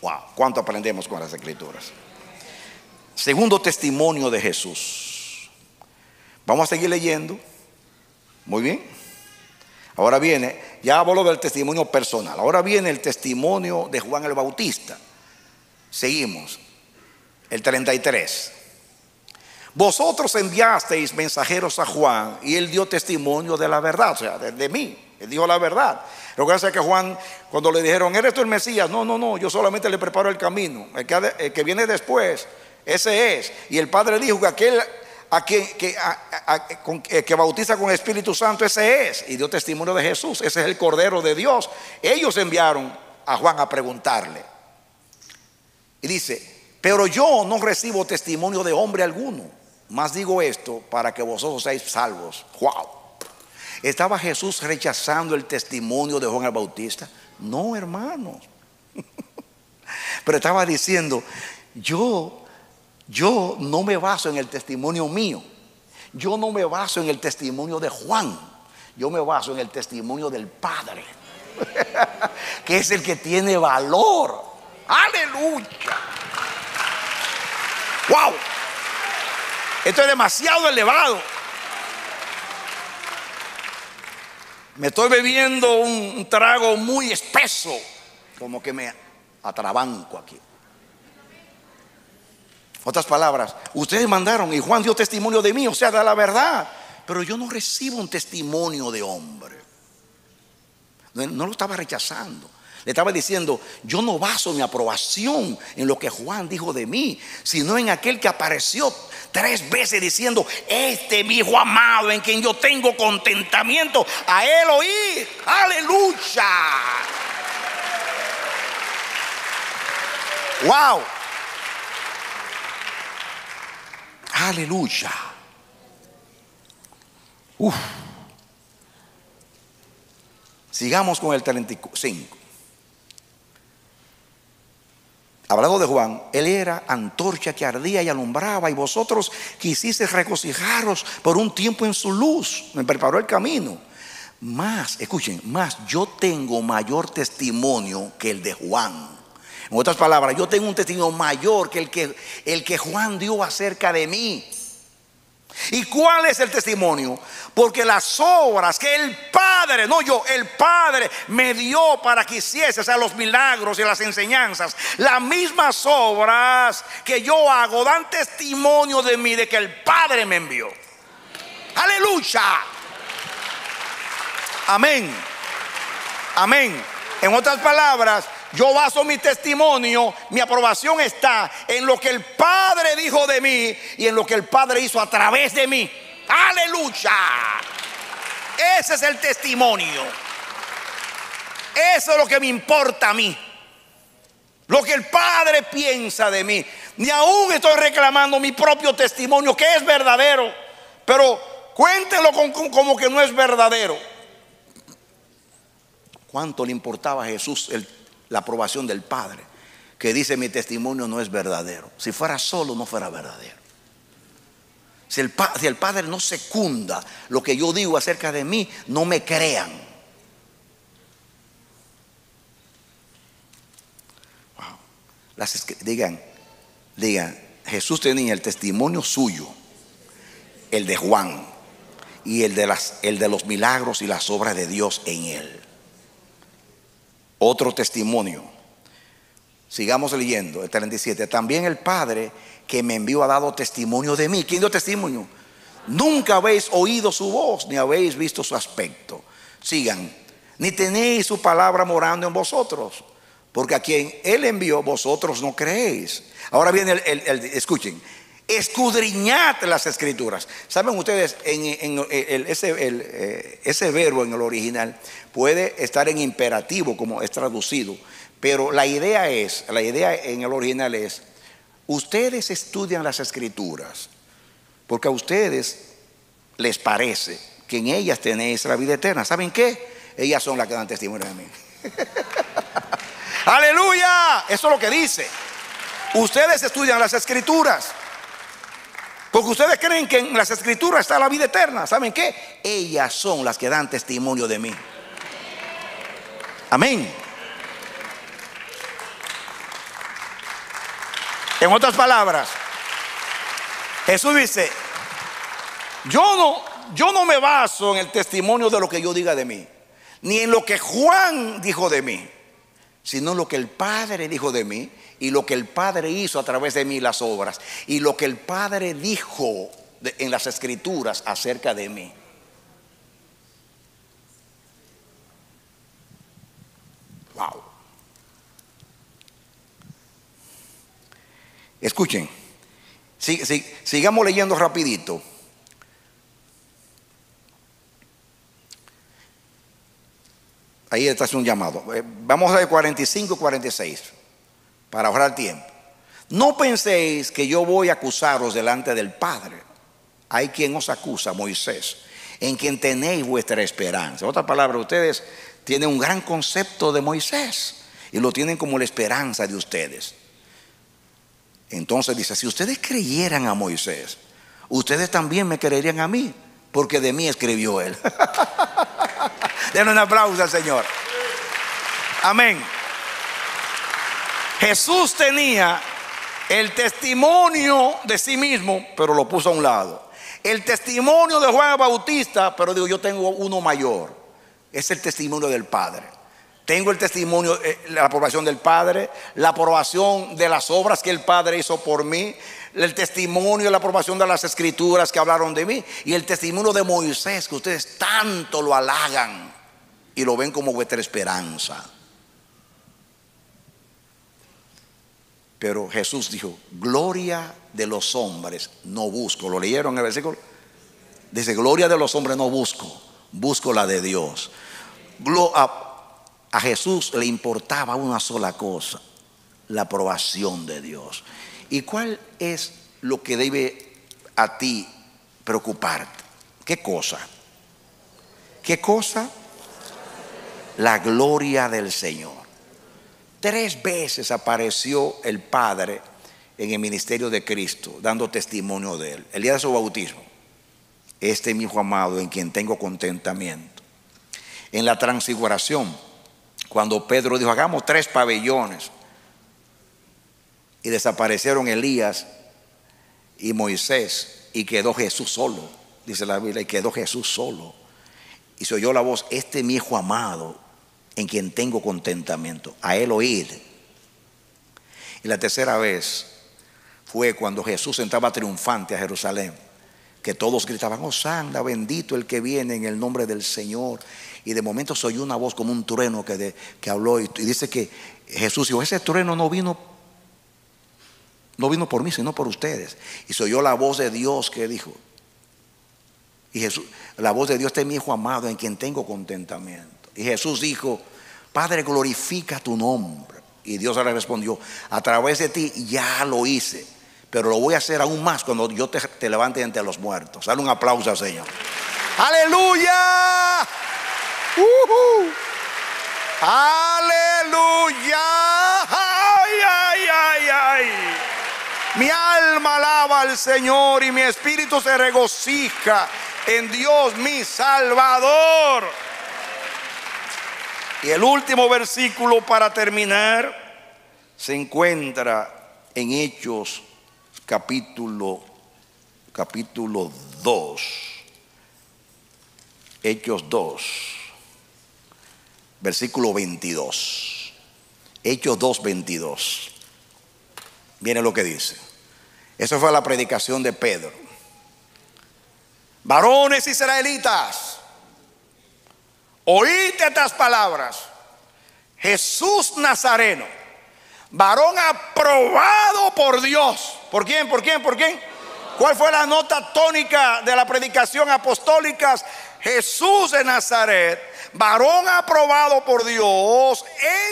Wow, ¿cuánto aprendemos con las escrituras? Segundo testimonio de Jesús. Vamos a seguir leyendo. Muy bien. Ahora viene, ya hablo del testimonio personal. Ahora viene el testimonio de Juan el Bautista. Seguimos. El 33. Vosotros enviasteis mensajeros a Juan y él dio testimonio de la verdad, o sea, de, mí. Él dijo la verdad. Lo que hace es que Juan, cuando le dijeron, ¿eres tú el Mesías? No, no, no, yo solamente le preparo el camino. Que, el que viene después ese es. Y el Padre dijo que aquel a quien que, eh, que, bautiza con Espíritu Santo, ese es. Y dio testimonio de Jesús. Ese es el Cordero de Dios. Ellos enviaron a Juan a preguntarle. Y dice, pero yo no recibo testimonio de hombre alguno. Más digo esto para que vosotros seáis salvos. Wow. ¿Estaba Jesús rechazando el testimonio de Juan el Bautista? No, hermanos. Pero estaba diciendo, yo yo no me baso en el testimonio mío. Yo no me baso en el testimonio de Juan. Yo me baso en el testimonio del Padre. que es el que tiene valor. Aleluya. Wow. Esto es demasiado elevado. Me estoy bebiendo un trago muy espeso. Como que me atrabanco aquí. Otras palabras, ustedes mandaron y Juan dio testimonio de mí, o sea, da la verdad. Pero yo no recibo un testimonio de hombre. No, lo estaba rechazando. Le estaba diciendo, yo no baso mi aprobación en lo que Juan dijo de mí, sino en aquel que apareció tres veces diciendo, este mi hijo amado en quien yo tengo contentamiento, a él oír. Aleluya. Wow. Aleluya. Sigamos con el 35. Hablando de Juan, él era antorcha que ardía y alumbraba y vosotros quisiste regocijaros por un tiempo en su luz. Me preparó el camino. Más, escuchen, más yo tengo mayor testimonio que el de Juan. En otras palabras, yo tengo un testimonio mayor que el que, el que Juan dio acerca de mí. ¿Y cuál es el testimonio? Porque las obras que el Padre, no yo, el Padre me dio para que hiciese, o sea, los milagros y las enseñanzas, las mismas obras que yo hago dan testimonio de mí, de que el Padre me envió. Aleluya. Amén. Amén. En otras palabras, yo baso mi testimonio, mi aprobación está en lo que el Padre dijo de mí y en lo que el Padre hizo a través de mí. Aleluya. Ese es el testimonio. Eso es lo que me importa a mí. Lo que el Padre piensa de mí. Ni aún estoy reclamando mi propio testimonio, que es verdadero. Pero cuéntenlo como que no es verdadero. ¿Cuánto le importaba a Jesús la aprobación del Padre? Que dice mi testimonio no es verdadero. Si fuera solo, no fuera verdadero. Si el, Padre no secunda lo que yo digo acerca de mí, no me crean. Las, digan, digan, Jesús tenía el testimonio suyo, el de Juan, y el de, las, el de los milagros y las obras de Dios en él. Otro testimonio. Sigamos leyendo, el 37. También el Padre que me envió ha dado testimonio de mí. ¿Quién dio testimonio? Nunca habéis oído su voz, ni habéis visto su aspecto. Sigan. Ni tenéis su palabra morando en vosotros. Porque a quien Él envió, vosotros no creéis. Ahora viene el, escuchen, escudriñad las escrituras. ¿Saben ustedes? En, ese, eh, ese verbo en el original puede estar en imperativo como es traducido, pero la idea es, la idea en el original es, ustedes estudian las escrituras porque a ustedes les parece que en ellas tenéis la vida eterna. ¿Saben qué? Ellas son las que dan testimonio de mí. Aleluya. Eso es lo que dice. Ustedes estudian las escrituras. Porque ustedes creen que en las escrituras está la vida eterna. ¿Saben qué? Ellas son las que dan testimonio de mí. Amén. En otras palabras, Jesús dice, yo no, yo no me baso en el testimonio de lo que yo diga de mí, ni en lo que Juan dijo de mí, sino en lo que el Padre dijo de mí y lo que el Padre hizo a través de mí las obras y lo que el Padre dijo en las escrituras acerca de mí. Escuchen, sigamos leyendo rapidito. Ahí está un llamado. Eh, vamos a ver 45 y 46 para ahorrar tiempo. No penséis que yo voy a acusaros delante del Padre. Hay quien os acusa, Moisés, en quien tenéis vuestra esperanza. Otra palabra, ustedes tienen un gran concepto de Moisés y lo tienen como la esperanza de ustedes. Entonces dice, si ustedes creyeran a Moisés, ustedes también me creerían a mí, porque de mí escribió él. Denle un aplauso al Señor. Amén. Jesús tenía el testimonio de sí mismo, pero lo puso a un lado. El testimonio de Juan Bautista, pero digo, yo tengo uno mayor. Es el testimonio del Padre. Tengo el testimonio, eh, la aprobación del Padre, la aprobación de las obras que el Padre hizo por mí, el testimonio, la aprobación de las escrituras que hablaron de mí y el testimonio de Moisés que ustedes tanto lo halagan y lo ven como vuestra esperanza. Pero Jesús dijo, gloria de los hombres no busco. ¿Lo leyeron en el versículo? Dice, gloria de los hombres no busco, busco la de Dios. A Jesús le importaba una sola cosa, la aprobación de Dios. ¿Y cuál es lo que debe a ti preocuparte? ¿Qué cosa? ¿Qué cosa? La gloria del Señor. Tres veces apareció el Padre en el ministerio de Cristo, dando testimonio de él. El día de su bautismo, este es mi hijo amado en quien tengo contentamiento. En la transfiguración, cuando Pedro dijo, hagamos tres pabellones, y desaparecieron Elías y Moisés y quedó Jesús solo, dice la Biblia, y quedó Jesús solo. Y se oyó la voz, este es mi hijo amado, en quien tengo contentamiento, a él oír. Y la tercera vez fue cuando Jesús entraba triunfante a Jerusalén, que todos gritaban, oh santa, bendito el que viene en el nombre del Señor. Y de momento se oyó una voz como un trueno que, que habló y, y dice que Jesús dijo, ese trueno no vino, no vino por mí, sino por ustedes. Y se oyó la voz de Dios que dijo, y Jesús, la voz de Dios este es mi hijo amado en quien tengo contentamiento. Y Jesús dijo, Padre, glorifica tu nombre. Y Dios le respondió, a través de ti ya lo hice, pero lo voy a hacer aún más cuando yo te, te levante entre los muertos. Dale un aplauso al Señor. Aleluya. Ujú. Aleluya. Ay, ay, ay, ay. Mi alma alaba al Señor y mi espíritu se regocija en Dios mi Salvador. Y el último versículo para terminar se encuentra en Hechos capítulo capítulo 2. Hechos 2 versículo 22. Hechos 2 22. Miren lo que dice. Eso fue la predicación de Pedro. Varones israelitas, oíd estas palabras. Jesús Nazareno, varón aprobado por Dios. ¿Por quién? ¿Por quién? ¿Por quién? ¿Cuál fue la nota tónica de la predicación apostólica? Jesús de Nazaret, varón aprobado por Dios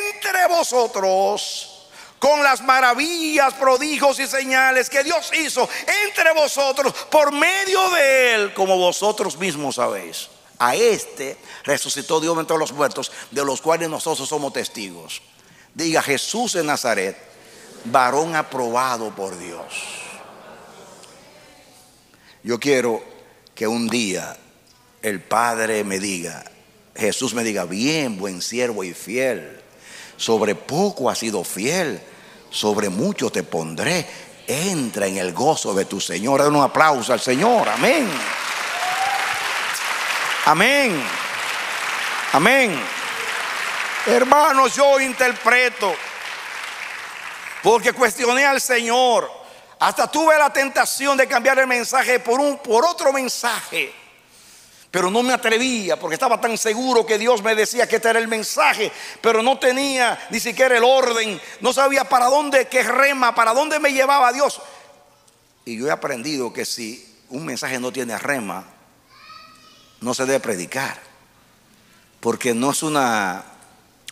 entre vosotros con las maravillas, prodigios y señales que Dios hizo entre vosotros por medio de él, como vosotros mismos sabéis. A este resucitó Dios entre los muertos, de los cuales nosotros somos testigos. Diga Jesús de Nazaret, varón aprobado por Dios. Yo quiero que un día el Padre me diga, Jesús me diga, bien, buen siervo y fiel, sobre poco has sido fiel, sobre mucho te pondré, entra en el gozo de tu Señor. Den un aplauso al Señor, amén. Amén. Amén. Hermanos, yo interpreto, porque cuestioné al Señor, hasta tuve la tentación de cambiar el mensaje por, un, por otro mensaje. Pero no me atrevía porque estaba tan seguro que Dios me decía que este era el mensaje, pero no tenía ni siquiera el orden, no sabía para dónde, qué rema, para dónde me llevaba Dios. Y yo he aprendido que si un mensaje no tiene rema, no se debe predicar, porque no es una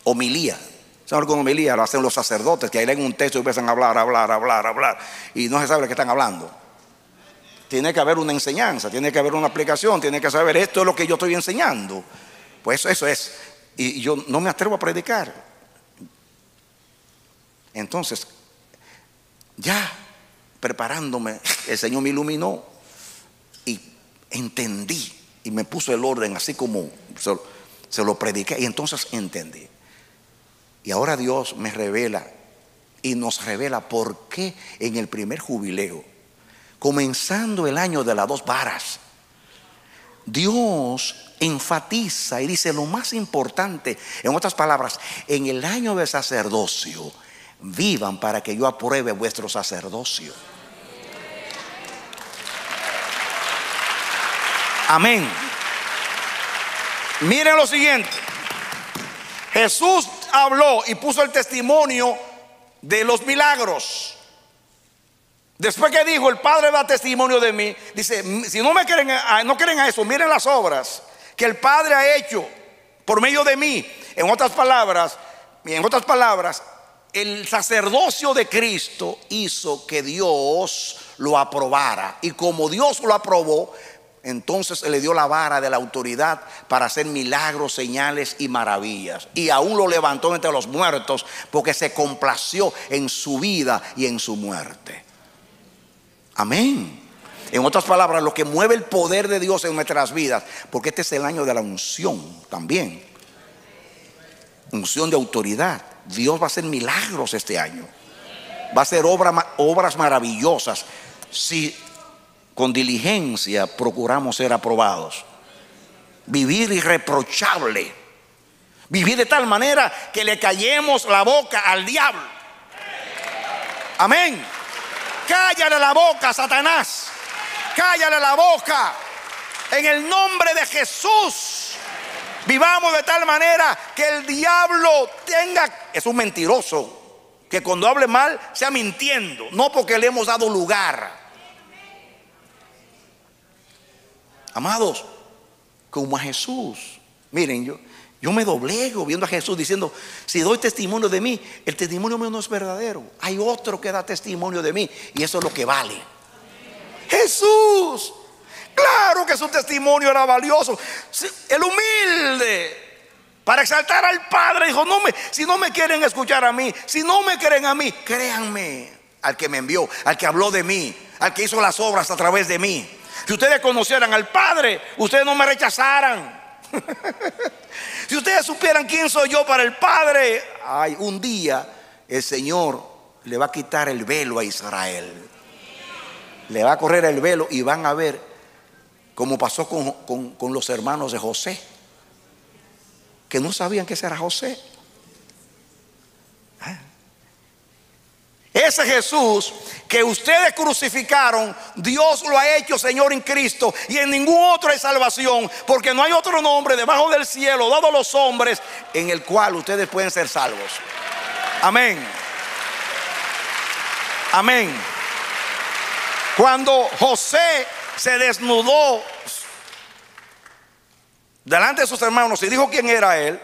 homilía. ¿Saben con homilía? Lo hacen los sacerdotes, que ahí leen un texto y empiezan a hablar, hablar, hablar, hablar, y no se sabe de qué están hablando. Tiene que haber una enseñanza, tiene que haber una aplicación, tiene que saber esto es lo que yo estoy enseñando. Pues eso es. Y yo no me atrevo a predicar. Entonces, ya preparándome, el Señor me iluminó y entendí y me puso el orden así como se, lo prediqué y entonces entendí. Y ahora Dios me revela y nos revela por qué en el primer jubileo comenzando el año de las dos varas, Dios enfatiza y dice lo más importante, en otras palabras, en el año de sacerdocio, vivan para que yo apruebe vuestro sacerdocio. Amén. Miren lo siguiente. Jesús habló y puso el testimonio de los milagros. Después que dijo, el Padre da testimonio de mí, dice, si no me creen, a, no creen a eso, miren las obras que el Padre ha hecho por medio de mí. En otras palabras, en otras palabras, el sacerdocio de Cristo hizo que Dios lo aprobara. Y como Dios lo aprobó, entonces le dio la vara de la autoridad para hacer milagros, señales y maravillas. Y aún lo levantó entre los muertos porque se complació en su vida y en su muerte. Amén. En otras palabras, lo que mueve el poder de Dios en nuestras vidas, porque este es el año de la unción también. Unción de autoridad. Dios va a hacer milagros este año. va a hacer obras maravillosas si con diligencia procuramos ser aprobados. Vivir irreprochable. Vivir de tal manera que le callemos la boca al diablo. Amén. Cállale la boca, Satanás. Cállale la boca. En el nombre de Jesús. Vivamos de tal manera que el diablo tenga... Es un mentiroso. Que cuando hable mal sea mintiendo. No porque le hemos dado lugar. Amados, como a Jesús. Miren, yo, yo me doblego viendo a Jesús diciendo, si doy testimonio de mí, el testimonio mío no es verdadero. Hay otro que da testimonio de mí y eso es lo que vale. Jesús. Claro que su testimonio era valioso. El humilde. Para exaltar al Padre dijo, no me, si no me quieren escuchar a mí, si no me creen a mí, créanme al que me envió, al que habló de mí, al que hizo las obras a través de mí. Si ustedes conocieran al Padre, ustedes no me rechazaran. si ustedes supieran quién soy yo para el Padre, ay, un día el Señor le va a quitar el velo a Israel. Le va a correr el velo y van a ver como pasó con, con- con los hermanos de José, que no sabían que ese era José. Ese Jesús que ustedes crucificaron, Dios lo ha hecho Señor en Cristo y en ningún otro hay salvación, porque no hay otro nombre debajo del cielo dado a los hombres en el cual ustedes pueden ser salvos. Amén. Amén. Cuando José se desnudó delante de sus hermanos y dijo quién era él,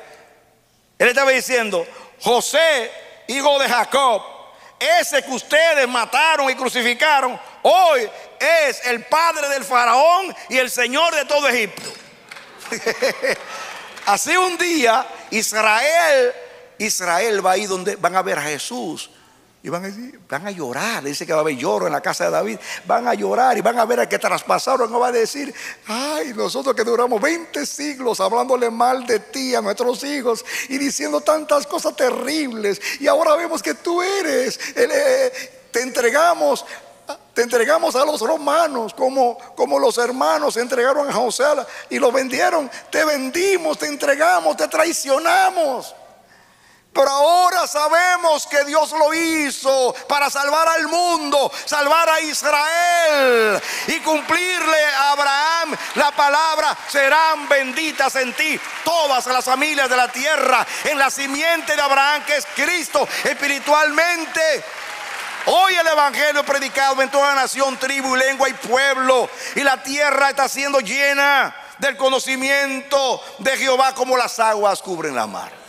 él estaba diciendo, José, hijo de Jacob, ese que ustedes mataron y crucificaron, hoy es el padre del faraón y el señor de todo Egipto. Así un día Israel, Israel va ahí donde van a ver a Jesús y van a, decir- van a llorar. Dice que va a haber lloro en la casa de David. Van a llorar y van a ver al que traspasaron. No va a decir, ay, nosotros que duramos 20 siglos hablándole mal de ti a nuestros hijos y diciendo tantas cosas terribles. Y ahora vemos que tú eres, el, eh, te entregamos. Te entregamos a los romanos como, como los hermanos entregaron a José y lo vendieron. Te vendimos, te entregamos, te traicionamos. Pero ahora sabemos que Dios lo hizo para salvar al mundo, salvar a Israel y cumplirle a Abraham la palabra, serán benditas en ti todas las familias de la tierra, en la simiente de Abraham que es Cristo espiritualmente. Hoy el Evangelio es predicado en toda nación, tribu, lengua y pueblo. Y la tierra está siendo llena del conocimiento de Jehová como las aguas cubren la mar.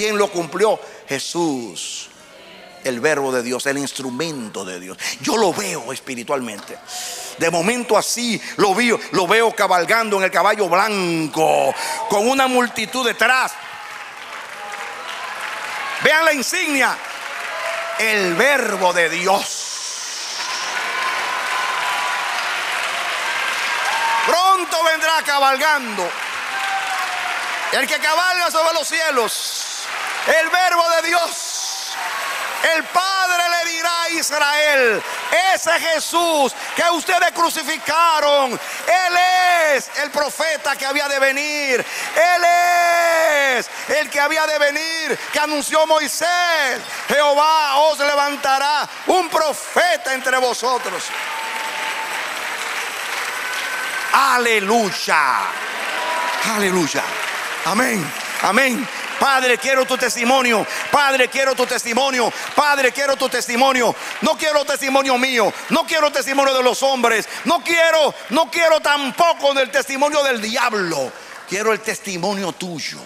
¿Quién lo cumplió? Jesús. El verbo de Dios, el instrumento de Dios. Yo lo veo espiritualmente. De momento así lo veo, lo veo cabalgando en el caballo blanco, con una multitud detrás. Vean la insignia, el verbo de Dios. Pronto vendrá cabalgando. El que cabalga sobre los cielos. El verbo de Dios. El Padre le dirá a Israel, ese Jesús que ustedes crucificaron, Él es el profeta que había de venir. Él es el que había de venir, que anunció Moisés. Jehová os levantará un profeta entre vosotros. Aleluya. Aleluya. Amén. Amén. Padre, quiero tu testimonio. Padre, quiero tu testimonio. Padre, quiero tu testimonio. No quiero testimonio mío. No quiero testimonio de los hombres. No quiero, no quiero tampoco del testimonio del diablo. Quiero el testimonio tuyo.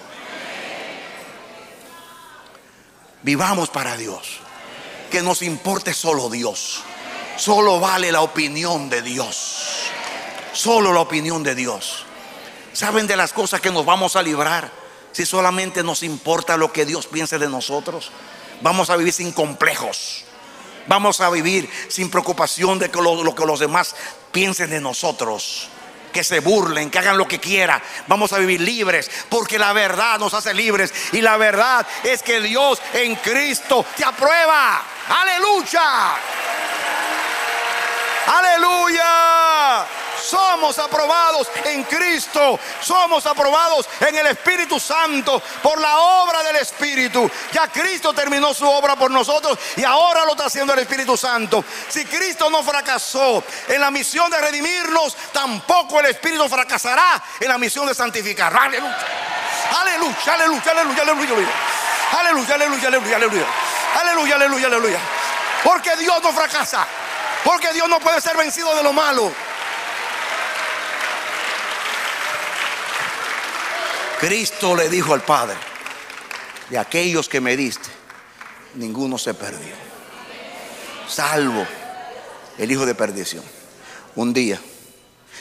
Vivamos para Dios. Que nos importe solo Dios. Solo vale la opinión de Dios. Solo la opinión de Dios. ¿Saben de las cosas que nos vamos a librar? Si solamente nos importa lo que Dios piense de nosotros, vamos a vivir sin complejos. Vamos a vivir sin preocupación de que lo, lo que los demás piensen de nosotros. Que se burlen, que hagan lo que quieran. Vamos a vivir libres porque la verdad nos hace libres. Y la verdad es que Dios en Cristo te aprueba. Aleluya. Aleluya. Somos aprobados en Cristo. Somos aprobados en el Espíritu Santo por la obra del Espíritu. Ya Cristo terminó su obra por nosotros y ahora lo está haciendo el Espíritu Santo. Si Cristo no fracasó en la misión de redimirnos, tampoco el Espíritu fracasará en la misión de santificar. Aleluya. Aleluya, aleluya, aleluya, aleluya. Aleluya, aleluya, aleluya, aleluya. Aleluya, aleluya, aleluya. Porque Dios no fracasa. Porque Dios no puede ser vencido de lo malo. Cristo le dijo al Padre, de aquellos que me diste, ninguno se perdió, salvo el hijo de perdición. Un día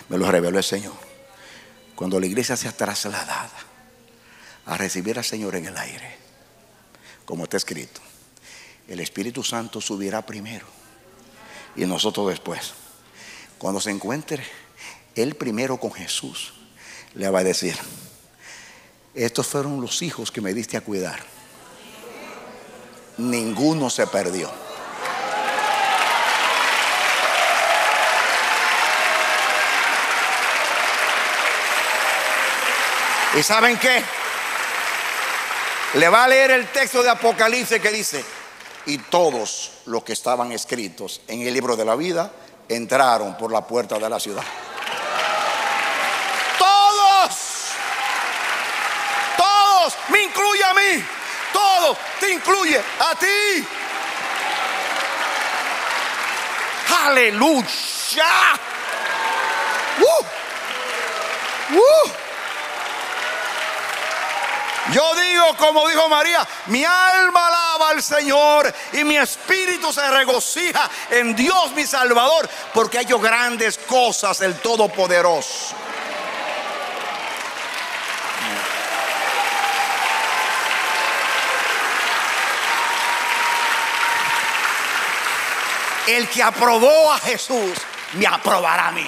me lo reveló el Señor, cuando la iglesia sea trasladada a recibir al Señor en el aire, como está escrito, el Espíritu Santo subirá primero y nosotros después. Cuando se encuentre él primero con Jesús, le va a decir, estos fueron los hijos que me diste a cuidar. Ninguno se perdió. ¿Y saben qué? Le va a leer el texto de Apocalipsis que dice, y todos los que estaban escritos en el libro de la vida entraron por la puerta de la ciudad. Todos, todos, me incluye mí, todo te incluye a ti. Aleluya. Uh, uh. Yo digo, como dijo María, mi alma alaba al Señor y mi espíritu se regocija en Dios mi Salvador, porque ha hecho grandes cosas el Todopoderoso. El que aprobó a Jesús, me aprobará a mí.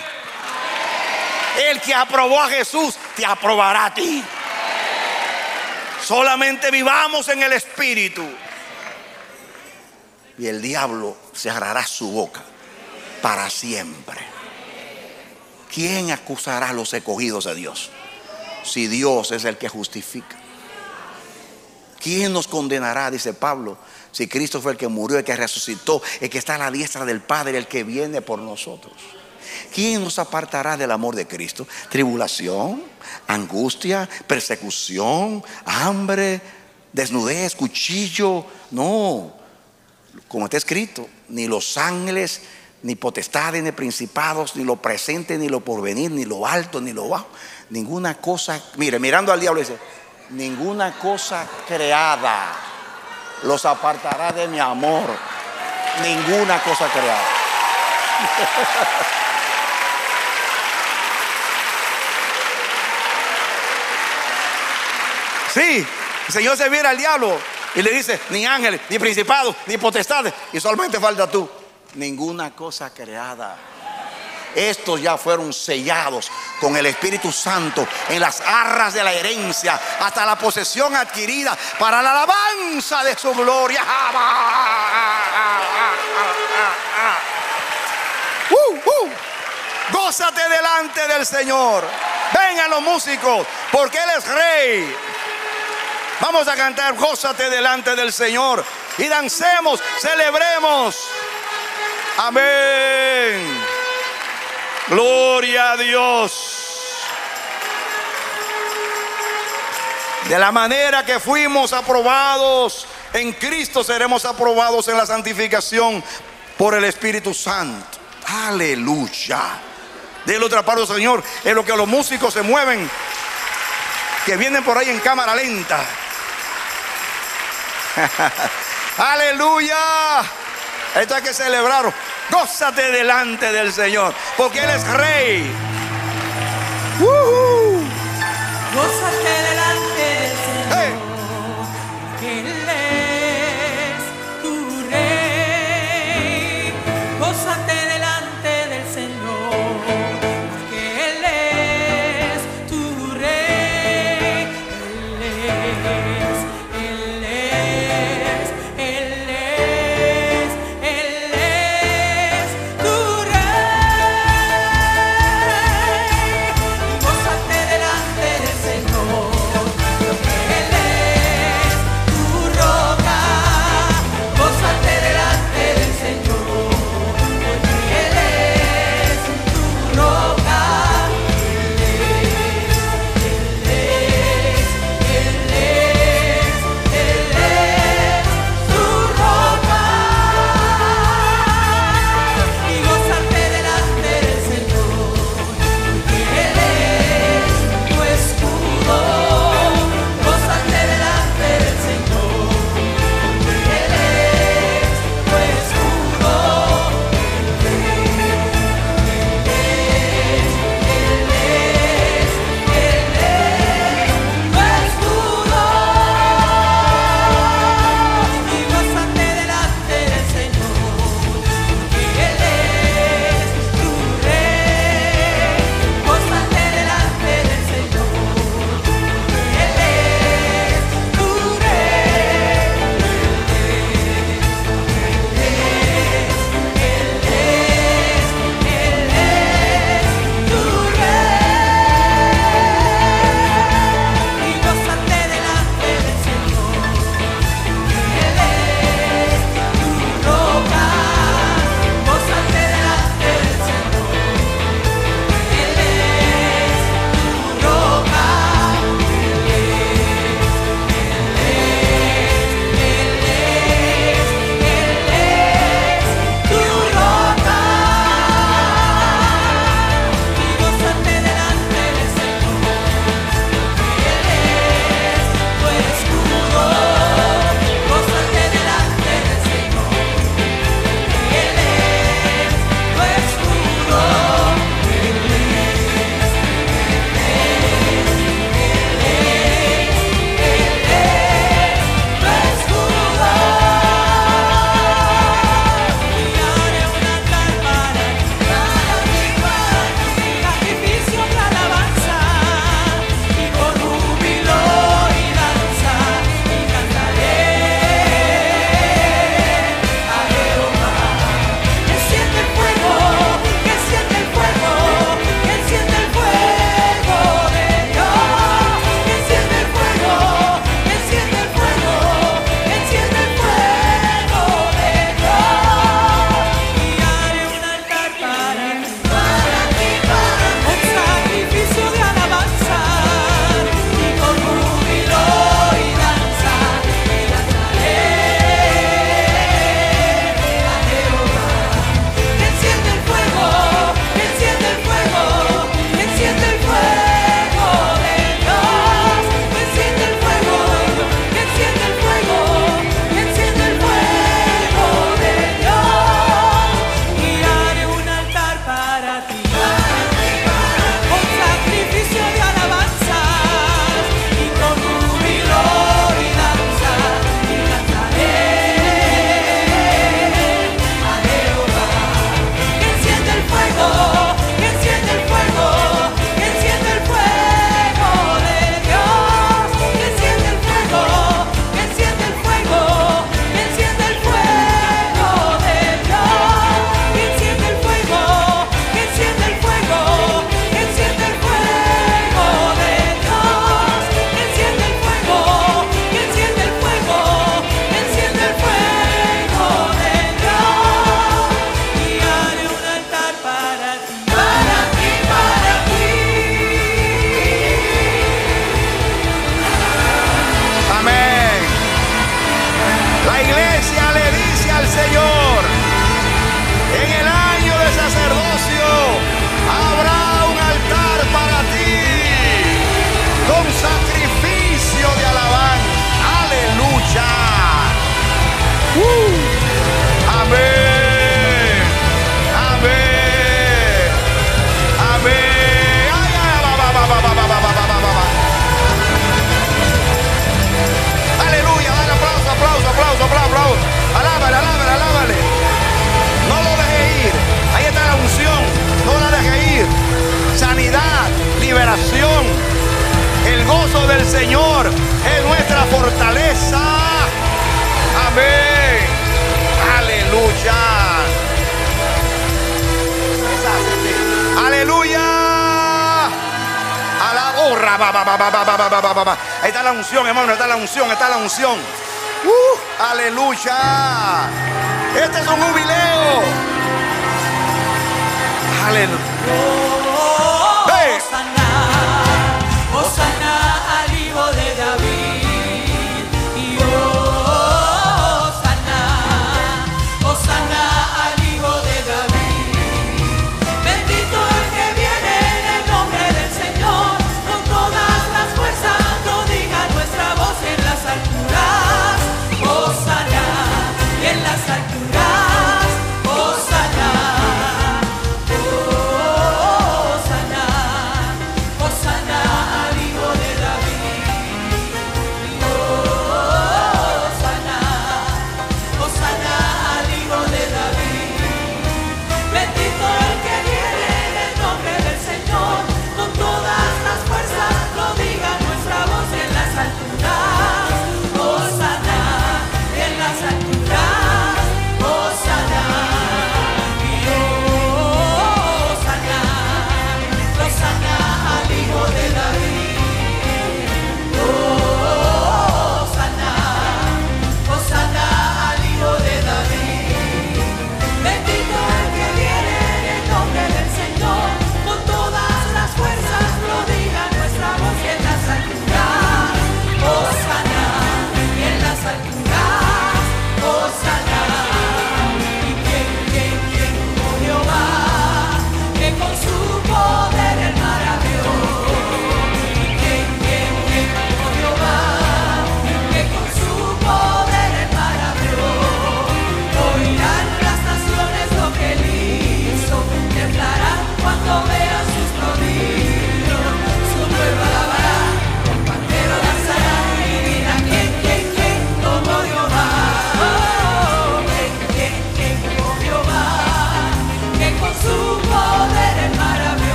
El que aprobó a Jesús, te aprobará a ti. Solamente vivamos en el Espíritu. Y el diablo cerrará su boca para siempre. ¿Quién acusará a los escogidos de Dios? Si Dios es el que justifica. ¿Quién nos condenará? Dice Pablo. Si Cristo fue el que murió, el que resucitó, el que está a la diestra del Padre, el que viene por nosotros. ¿Quién nos apartará del amor de Cristo? Tribulación, angustia, persecución, hambre, desnudez, cuchillo. No, como está escrito, ni los ángeles, ni potestades, ni principados, ni lo presente, ni lo porvenir, ni lo alto, ni lo bajo. Ninguna cosa, mire, mirando al diablo dice, ninguna cosa creada los apartará de mi amor. Ninguna cosa creada. Sí, el Señor se viera al diablo y le dice, ni ángeles, ni principados, ni potestades, y solamente falta tú. Ninguna cosa creada. Estos ya fueron sellados con el Espíritu Santo en las arras de la herencia hasta la posesión adquirida para la alabanza de su gloria. Uh, uh. Gózate delante del Señor. Vengan los músicos, porque Él es rey. Vamos a cantar, gózate delante del Señor y dancemos, celebremos. Amén. Gloria a Dios. De la manera que fuimos aprobados en Cristo, seremos aprobados en la santificación por el Espíritu Santo. Aleluya. Del otra parte, Señor, es lo que los músicos se mueven, que vienen por ahí en cámara lenta. Aleluya. Esto hay que celebrarlo. Gózate delante del Señor, porque Él es rey. Unción,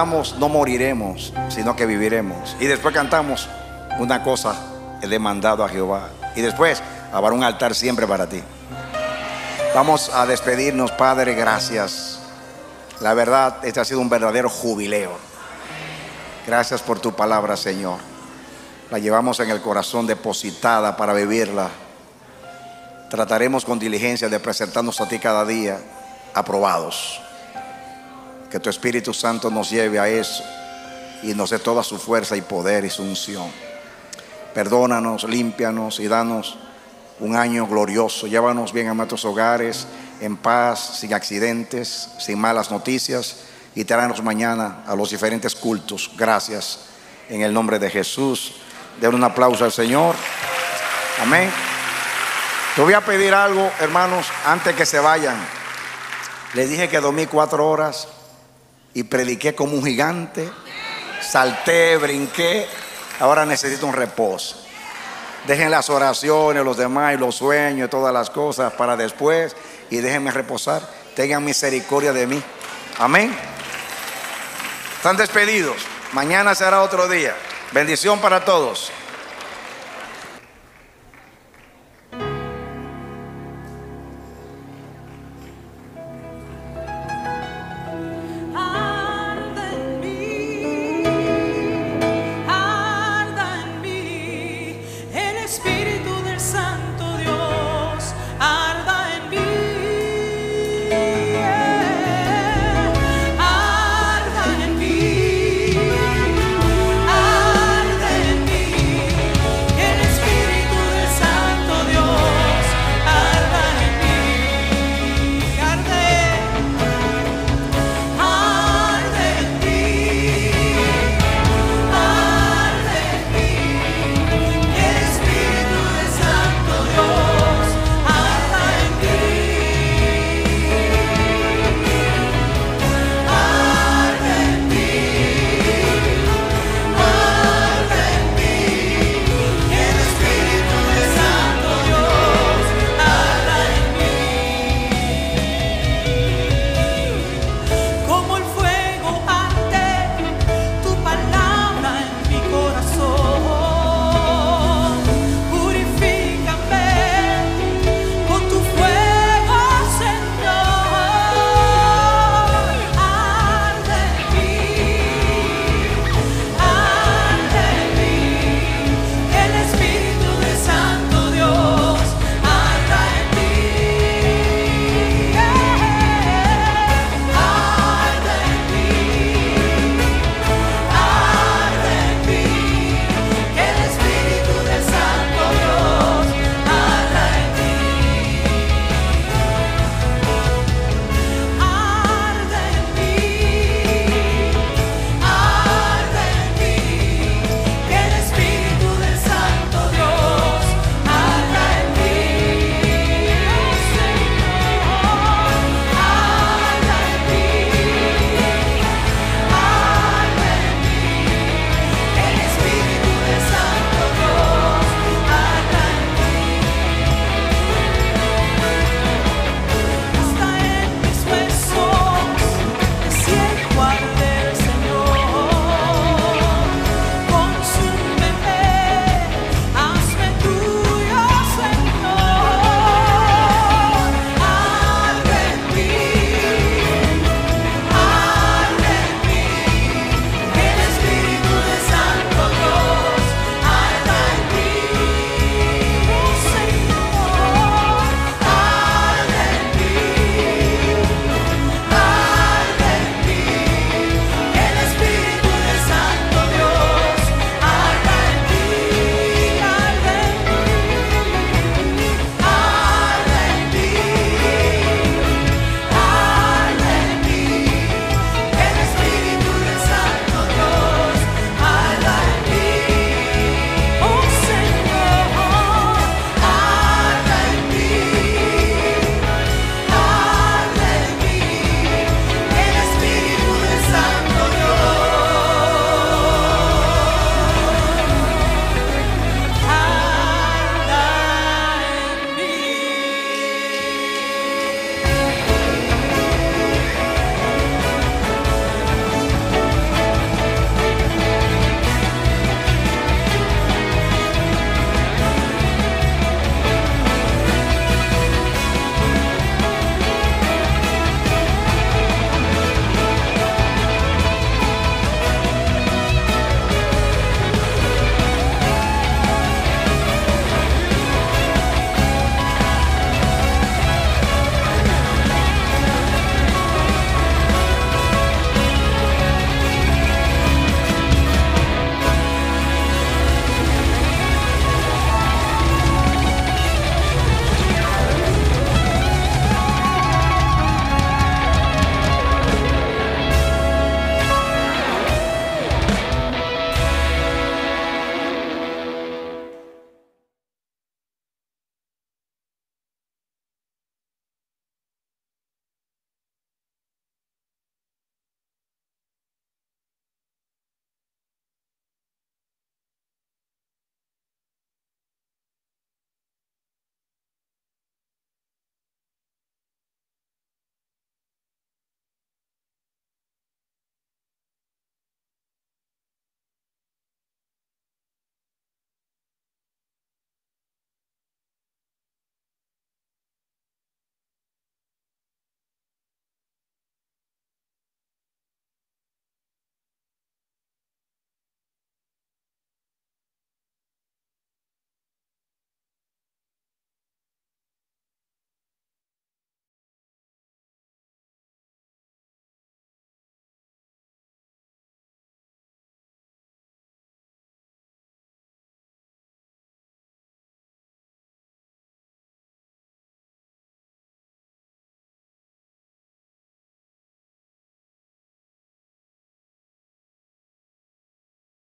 No moriremos, sino que viviremos. Y después cantamos, una cosa he demandado a Jehová. Y después habrá un altar siempre para ti. Vamos a despedirnos, Padre, gracias. La verdad, este ha sido un verdadero jubileo. Gracias por tu palabra, Señor. La llevamos en el corazón depositada para vivirla. Trataremos con diligencia de presentarnos a ti cada día aprobados. Que tu Espíritu Santo nos lleve a eso y nos dé toda su fuerza y poder y su unción. Perdónanos, límpianos y danos un año glorioso. Llévanos bien a nuestros hogares, en paz, sin accidentes, sin malas noticias y tráenos mañana a los diferentes cultos. Gracias en el nombre de Jesús. Den un aplauso al Señor. Amén. Te voy a pedir algo, hermanos, antes que se vayan. Les dije que dormí cuatro horas y prediqué como un gigante. Salté, brinqué. Ahora necesito un reposo. Dejen las oraciones, los demás los sueños todas las cosas para después y déjenme reposar. Tengan misericordia de mí. Amén. Están despedidos. Mañana será otro día. Bendición para todos.